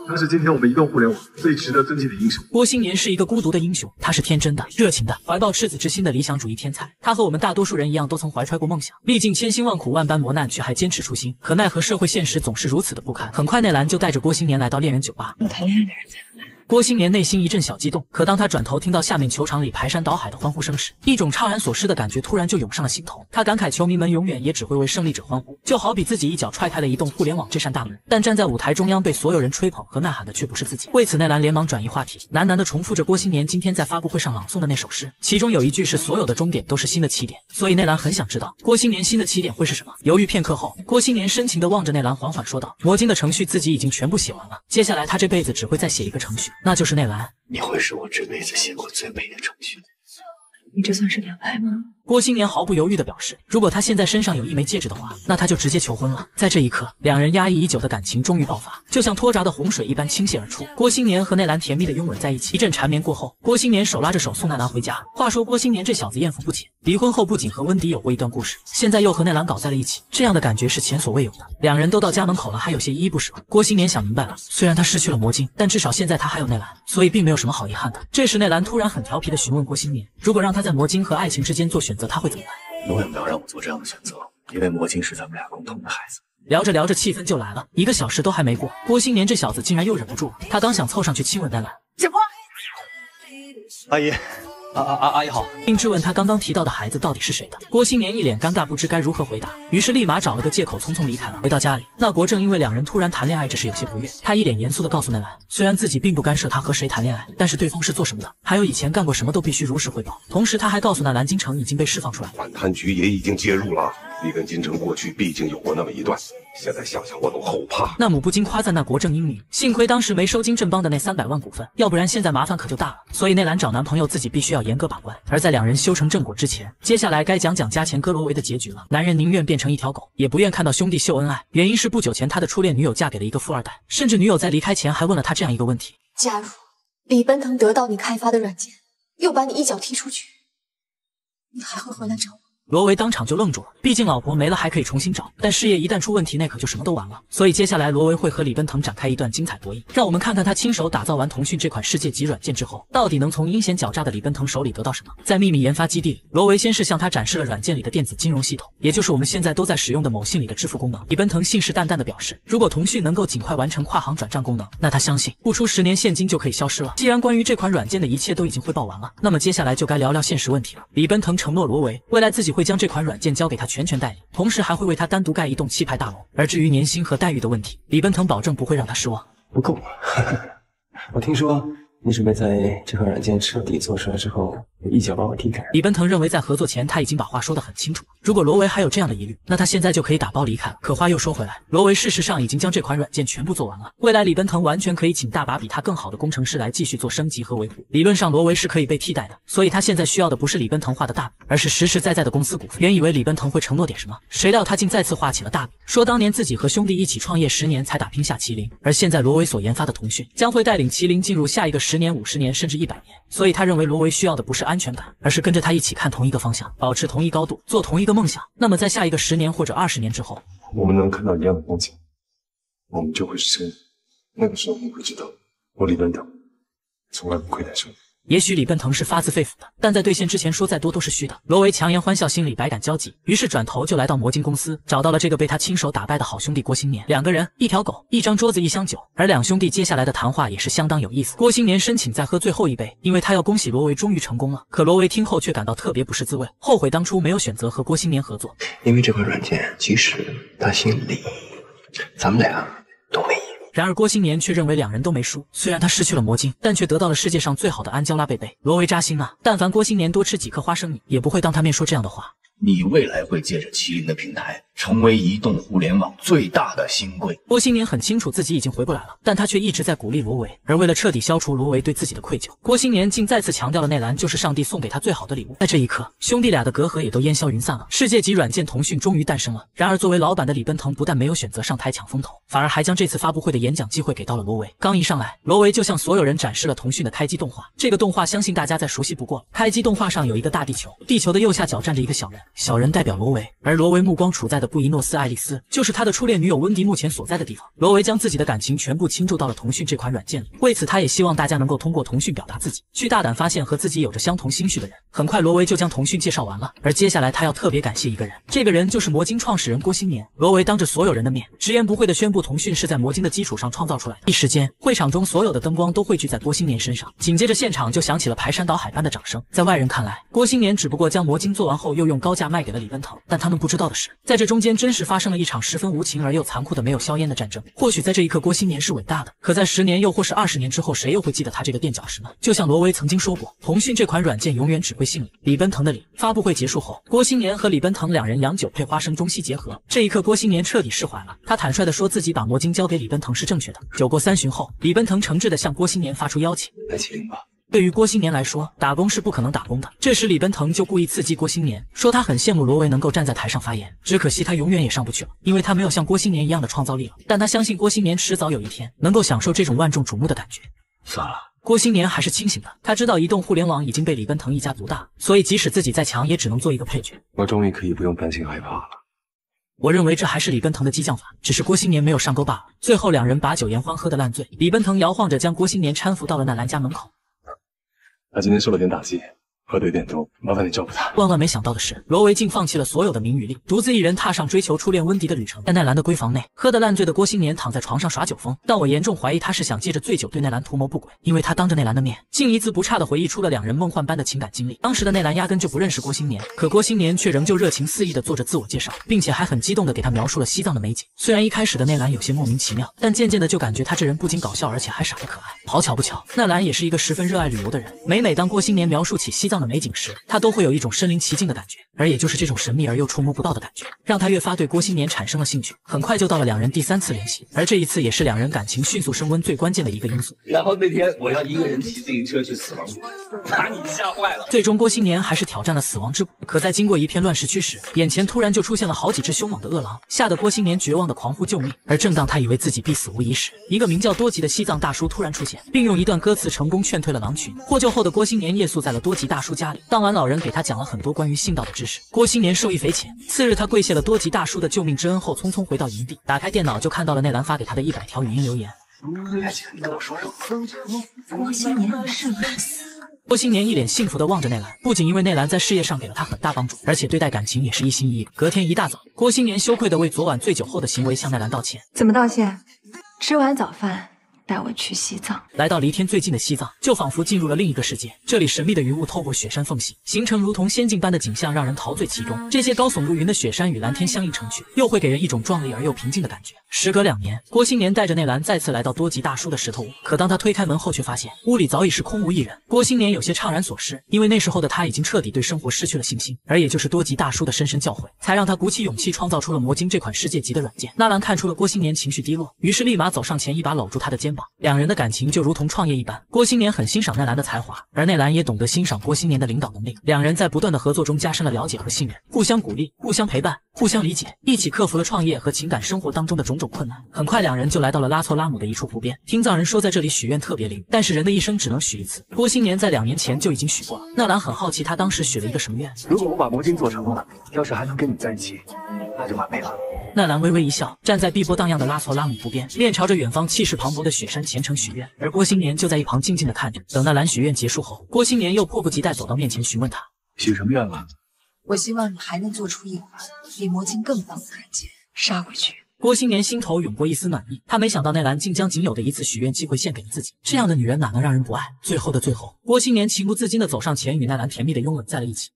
L: 他是今天我们移动互联网最值得尊敬的英雄。
A: 郭新年是一个孤独的英雄，他是天真的、热情的，怀抱赤子之心的理想主义天才。他和我们大多数人一样，都曾怀揣过梦想，历尽千辛万苦、万般磨难，却还坚持初心。可奈何社会现实总是如此的不堪。很快，内兰就带着郭新年来到恋人酒吧。
J: 我谈恋爱的人才能来。
A: 郭新年内心一阵小激动，可当他转头听到下面球场里排山倒海的欢呼声时，一种怅然所失的感觉突然就涌上了心头。他感慨球迷们永远也只会为胜利者欢呼，就好比自己一脚踹开了移动互联网这扇大门，但站在舞台中央被所有人吹捧和呐喊的却不是自己。为此，内兰连忙转移话题，喃喃地重复着郭新年今天在发布会上朗诵的那首诗，其中有一句是所有的终点都是新的起点，所以内兰很想知道郭新年新的起点会是什么。犹豫片刻后，郭新年深情地望着内兰，缓缓说道：“魔晶的程序自己已经全部写完了，接下来他这辈子只会再写一个程序，那就是内兰。
P: 你会是我这辈子写过最美的程序。
C: 你这算是表白吗？”
A: 郭新年毫不犹豫地表示，如果他现在身上有一枚戒指的话，那他就直接求婚了。在这一刻，两人压抑已久的感情终于爆发，就像拖闸的洪水一般倾泻而出。郭新年和内兰甜蜜的拥吻在一起，一阵缠绵过后，郭新年手拉着手送内兰回家。话说郭新年这小子艳福不浅，离婚后不仅和温迪有过一段故事，现在又和内兰搞在了一起，这样的感觉是前所未有的。两人都到家门口了，还有些依依不舍。郭新年想明白了，虽然他失去了魔晶，但至少现在他还有内兰，所以并没有什么好遗憾的。这时内兰突然很调皮的询问郭新年，如果让他在魔晶和爱情之间做选择，他会怎么办？
P: 永远不要让我做这样的选择，因为魔晶是咱们俩共同的孩子。
A: 聊着聊着，气氛就来了。一个小时都还没过，郭新年这小子竟然又忍不住了。他刚想凑上去亲吻丹兰，
N: 阿姨，啊啊啊阿姨好，
A: 并质问他刚刚提到的孩子到底是谁的。郭新年一脸尴尬，不知该如何回答，于是立马找了个借口匆匆离开了。回到家里，那国正因为两人突然谈恋爱，这事有些不悦。他一脸严肃地告诉那兰，虽然自己并不干涉他和谁谈恋爱，但是对方是做什么的，还有以前干过什么都必须如实汇报。同时，他还告诉那兰京城已经被释放出来，
V: 反贪局也已经介入了。你跟金城过去毕竟有过那么一段，现在想想我都后怕。
A: 那母不禁夸赞那国政英明，幸亏当时没收金振邦的那三百万股份，要不然现在麻烦可就大了。所以内兰找男朋友自己必须要严格把关。而在两人修成正果之前，接下来该讲讲加钱戈罗维的结局了。男人宁愿变成一条狗，也不愿看到兄弟秀恩爱。原因是不久前他的初恋女友嫁给了一个富二代，甚至女友在离开前还问了他这样一个问题：
C: 假如李奔腾得到你开发的软件，又把你一脚踢出去，你还会回来找我？
A: 罗维当场就愣住了，毕竟老婆没了还可以重新找，但事业一旦出问题，那可就什么都完了。所以接下来罗维会和李奔腾展开一段精彩博弈，让我们看看他亲手打造完腾讯这款世界级软件之后，到底能从阴险狡诈的李奔腾手里得到什么。在秘密研发基地，罗维先是向他展示了软件里的电子金融系统，也就是我们现在都在使用的某信里的支付功能。李奔腾信誓旦旦地表示，如果腾讯能够尽快完成跨行转账功能，那他相信不出十年现金就可以消失了。既然关于这款软件的一切都已经汇报完了，那么接下来就该聊聊现实问题了。李奔腾承诺罗维，未来自己会将这款软件交给他全权代理，同时还会为他单独盖一栋气派大楼。而至于年薪和待遇的问题，李奔腾保证不会让他失望。
D: 不够。我听说你准备在这款软件彻底做出来之后，一脚把我踢开。
A: 李奔腾认为在合作前他已经把话说得很清楚，如果罗维还有这样的疑虑，那他现在就可以打包离开了。可话又说回来，罗维事实上已经将这款软件全部做完了，未来李奔腾完全可以请大把比他更好的工程师来继续做升级和维护。理论上罗维是可以被替代的，所以他现在需要的不是李奔腾画的大饼，而是实实在在的公司股份。原以为李奔腾会承诺点什么，谁料他竟再次画起了大饼，说当年自己和兄弟一起创业十年才打拼下麒麟，而现在罗维所研发的腾讯将会带领麒麟进入下一个十年、五十年甚至一百年，所以他认为罗维需要的不是安安全感，而是跟着他一起看同一个方向，保持同一高度，做同一个梦想。那么在下一个十年或者二十年之后，
T: 我们能看到一样的风景，我们就会是亲人。那个时候你会知道，我李奔腾从来不亏待兄弟。
A: 也许李奔腾是发自肺腑的，但在兑现之前说再多都是虚的。罗维强颜欢笑，心里百感交集，于是转头就来到魔晶公司，找到了这个被他亲手打败的好兄弟郭新年。两个人，一条狗，一张桌子，一箱酒。而两兄弟接下来的谈话也是相当有意思。郭新年申请再喝最后一杯，因为他要恭喜罗维终于成功了。可罗维听后却感到特别不是滋味，后悔当初没有选择和郭新年合作。
D: 因为这款软件，即使他姓李，咱们俩都没。
A: 然而郭新年却认为两人都没输，虽然他失去了魔晶，但却得到了世界上最好的安娇拉贝贝。罗维扎心啊！但凡郭新年多吃几颗花生米，也不会当他面说这样的话。
P: 你未来会借着麒麟的平台，成为移动互联网最大的新贵。
A: 郭新年很清楚自己已经回不来了，但他却一直在鼓励罗维。而为了彻底消除罗维对自己的愧疚，郭新年竟再次强调了那兰就是上帝送给他最好的礼物。在这一刻，兄弟俩的隔阂也都烟消云散了。世界级软件腾讯终于诞生了。然而，作为老板的李奔腾不但没有选择上台抢风头，反而还将这次发布会的演讲机会给到了罗维。刚一上来，罗维就向所有人展示了腾讯的开机动画。这个动画相信大家再熟悉不过了。开机动画上有一个大地球，地球的右下角站着一个小人，小人代表罗维，而罗维目光处在的布宜诺斯艾利斯，就是他的初恋女友温迪目前所在的地方。罗维将自己的感情全部倾注到了腾讯这款软件里，为此他也希望大家能够通过腾讯表达自己，去大胆发现和自己有着相同心绪的人。很快，罗维就将腾讯介绍完了，而接下来他要特别感谢一个人，这个人就是魔晶创始人郭新年。罗维当着所有人的面，直言不讳地宣布腾讯是在魔晶的基础上创造出来的。一时间，会场中所有的灯光都汇聚在郭新年身上，紧接着现场就响起了排山倒海般的掌声。在外人看来，郭新年只不过将魔晶做完后又用高价卖给了李奔腾，但他们不知道的是，在这中间真实发生了一场十分无情而又残酷的没有硝烟的战争。或许在这一刻，郭新年是伟大的，可在十年又或是二十年之后，谁又会记得他这个垫脚石呢？就像罗威曾经说过，腾讯这款软件永远只会姓李。李奔腾的李。发布会结束后，郭新年和李奔腾两人洋酒配花生，中西结合。这一刻，郭新年彻底释怀了，他坦率地说自己把魔晶交给李奔腾是正确的。酒过三巡后，李奔腾诚挚地向郭新年发出邀请，
D: 来麒麟吧。
A: 对于郭新年来说，打工是不可能打工的。这时，李奔腾就故意刺激郭新年，说他很羡慕罗维能够站在台上发言，只可惜他永远也上不去了，因为他没有像郭新年一样的创造力了。但他相信郭新年迟早有一天能够享受这种万众瞩目的感觉。
D: 算了，
A: 郭新年还是清醒的，他知道移动互联网已经被李奔腾一家独大，所以即使自己再强，也只能做一个配角。
D: 我终于可以不用担心害怕了。
A: 我认为这还是李奔腾的激将法，只是郭新年没有上钩罢了。最后，两人把酒言欢，喝得烂醉。李奔腾摇晃着将郭新年搀扶到了纳兰家门口。
L: 他今天受了点打击，喝的有点多，麻烦你照顾他。
A: 万万没想到的是，罗维竟放弃了所有的名与利，独自一人踏上追求初恋温迪的旅程。在奈兰的闺房内，喝得烂醉的郭新年躺在床上耍酒疯，但我严重怀疑他是想借着醉酒对奈兰图谋不轨，因为他当着奈兰的面，竟一字不差的回忆出了两人梦幻般的情感经历。当时的奈兰压根就不认识郭新年，可郭新年却仍旧热情肆意的做着自我介绍，并且还很激动的给他描述了西藏的美景。虽然一开始的奈兰有些莫名其妙，但渐渐的就感觉他这人不仅搞笑，而且还傻得可爱。好巧不巧，奈兰也是一个十分热爱旅游的人，每每当郭新年描述起西藏的美景时，他都会有一种身临其境的感觉，而也就是这种神秘而又触摸不到的感觉，让他越发对郭新年产生了兴趣。很快就到了两人第三次联系，而这一次也是两人感情迅速升温最关键的一个因素。
I: 然后那天我要一个人骑自行车去死亡谷，把你吓坏了。
A: 最终郭新年还是挑战了死亡之谷，可在经过一片乱石区时，眼前突然就出现了好几只凶猛的饿狼，吓得郭新年绝望的狂呼救命。而正当他以为自己必死无疑时，一个名叫多吉的西藏大叔突然出现，并用一段歌词成功劝退了狼群。获救后的郭新年夜宿在了多吉大叔家里，当晚老人给他讲了很多关于信道的知识，郭新年受益匪浅。次日，他跪谢了多吉大叔的救命之恩后，匆匆回到营地，打开电脑就看到了内兰发给他的一百条语音留言。
P: 还记得你跟我说什么？
C: 郭新年是不是死？
A: 郭新年一脸幸福的望着内兰，不仅因为内兰在事业上给了他很大帮助，而且对待感情也是一心一意。隔天一大早，郭新年羞愧的为昨晚醉酒后的行为向内兰道歉。
J: 怎么道歉？
C: 吃完早饭。带我去西藏，
A: 来到离天最近的西藏，就仿佛进入了另一个世界。这里神秘的云雾透过雪山缝隙，形成如同仙境般的景象，让人陶醉其中。这些高耸入云的雪山与蓝天相映成趣，又会给人一种壮丽而又平静的感觉。时隔两年，郭新年带着内兰再次来到多吉大叔的石头屋，可当他推开门后，却发现屋里早已是空无一人。郭新年有些怅然所失，因为那时候的他已经彻底对生活失去了信心。而也就是多吉大叔的深深教诲，才让他鼓起勇气创造出了魔晶这款世界级的软件。纳兰看出了郭新年情绪低落，于是立马走上前，一把搂住他的肩膀，两人的感。情就如同创业一般，郭新年很欣赏奈兰的才华，而奈兰也懂得欣赏郭新年的领导能力。两人在不断的合作中加深了了解和信任，互相鼓励，互相陪伴，互相理解，一起克服了创业和情感生活当中的种种困难。很快，两人就来到了拉措拉姆的一处湖边。听藏人说，在这里许愿特别灵，但是人的一生只能许一次。郭新年在两年前就已经许过了。纳兰很好奇，他当时许了一个什么愿？
P: 如果我把魔晶做成了，要是还能跟你在一起，那就完美了。
A: 纳兰微微一笑，站在碧波荡漾的拉措拉姆湖边，面朝着远方气势磅礴的雪山虔诚许愿。而郭新年就在一旁静静的看着。等那兰许愿结束后，郭新年又迫不及待走到面前询问他
P: 许什么愿了？
J: 我希望你还能做出一款比魔晶更棒的软件，杀回去。
A: 郭新年心头涌过一丝暖意，他没想到那兰竟将仅有的一次许愿机会献给了自己。这样的女人哪能让人不爱？最后的最后，郭新年情不自禁地走上前，与奈兰甜蜜地拥吻在了一起。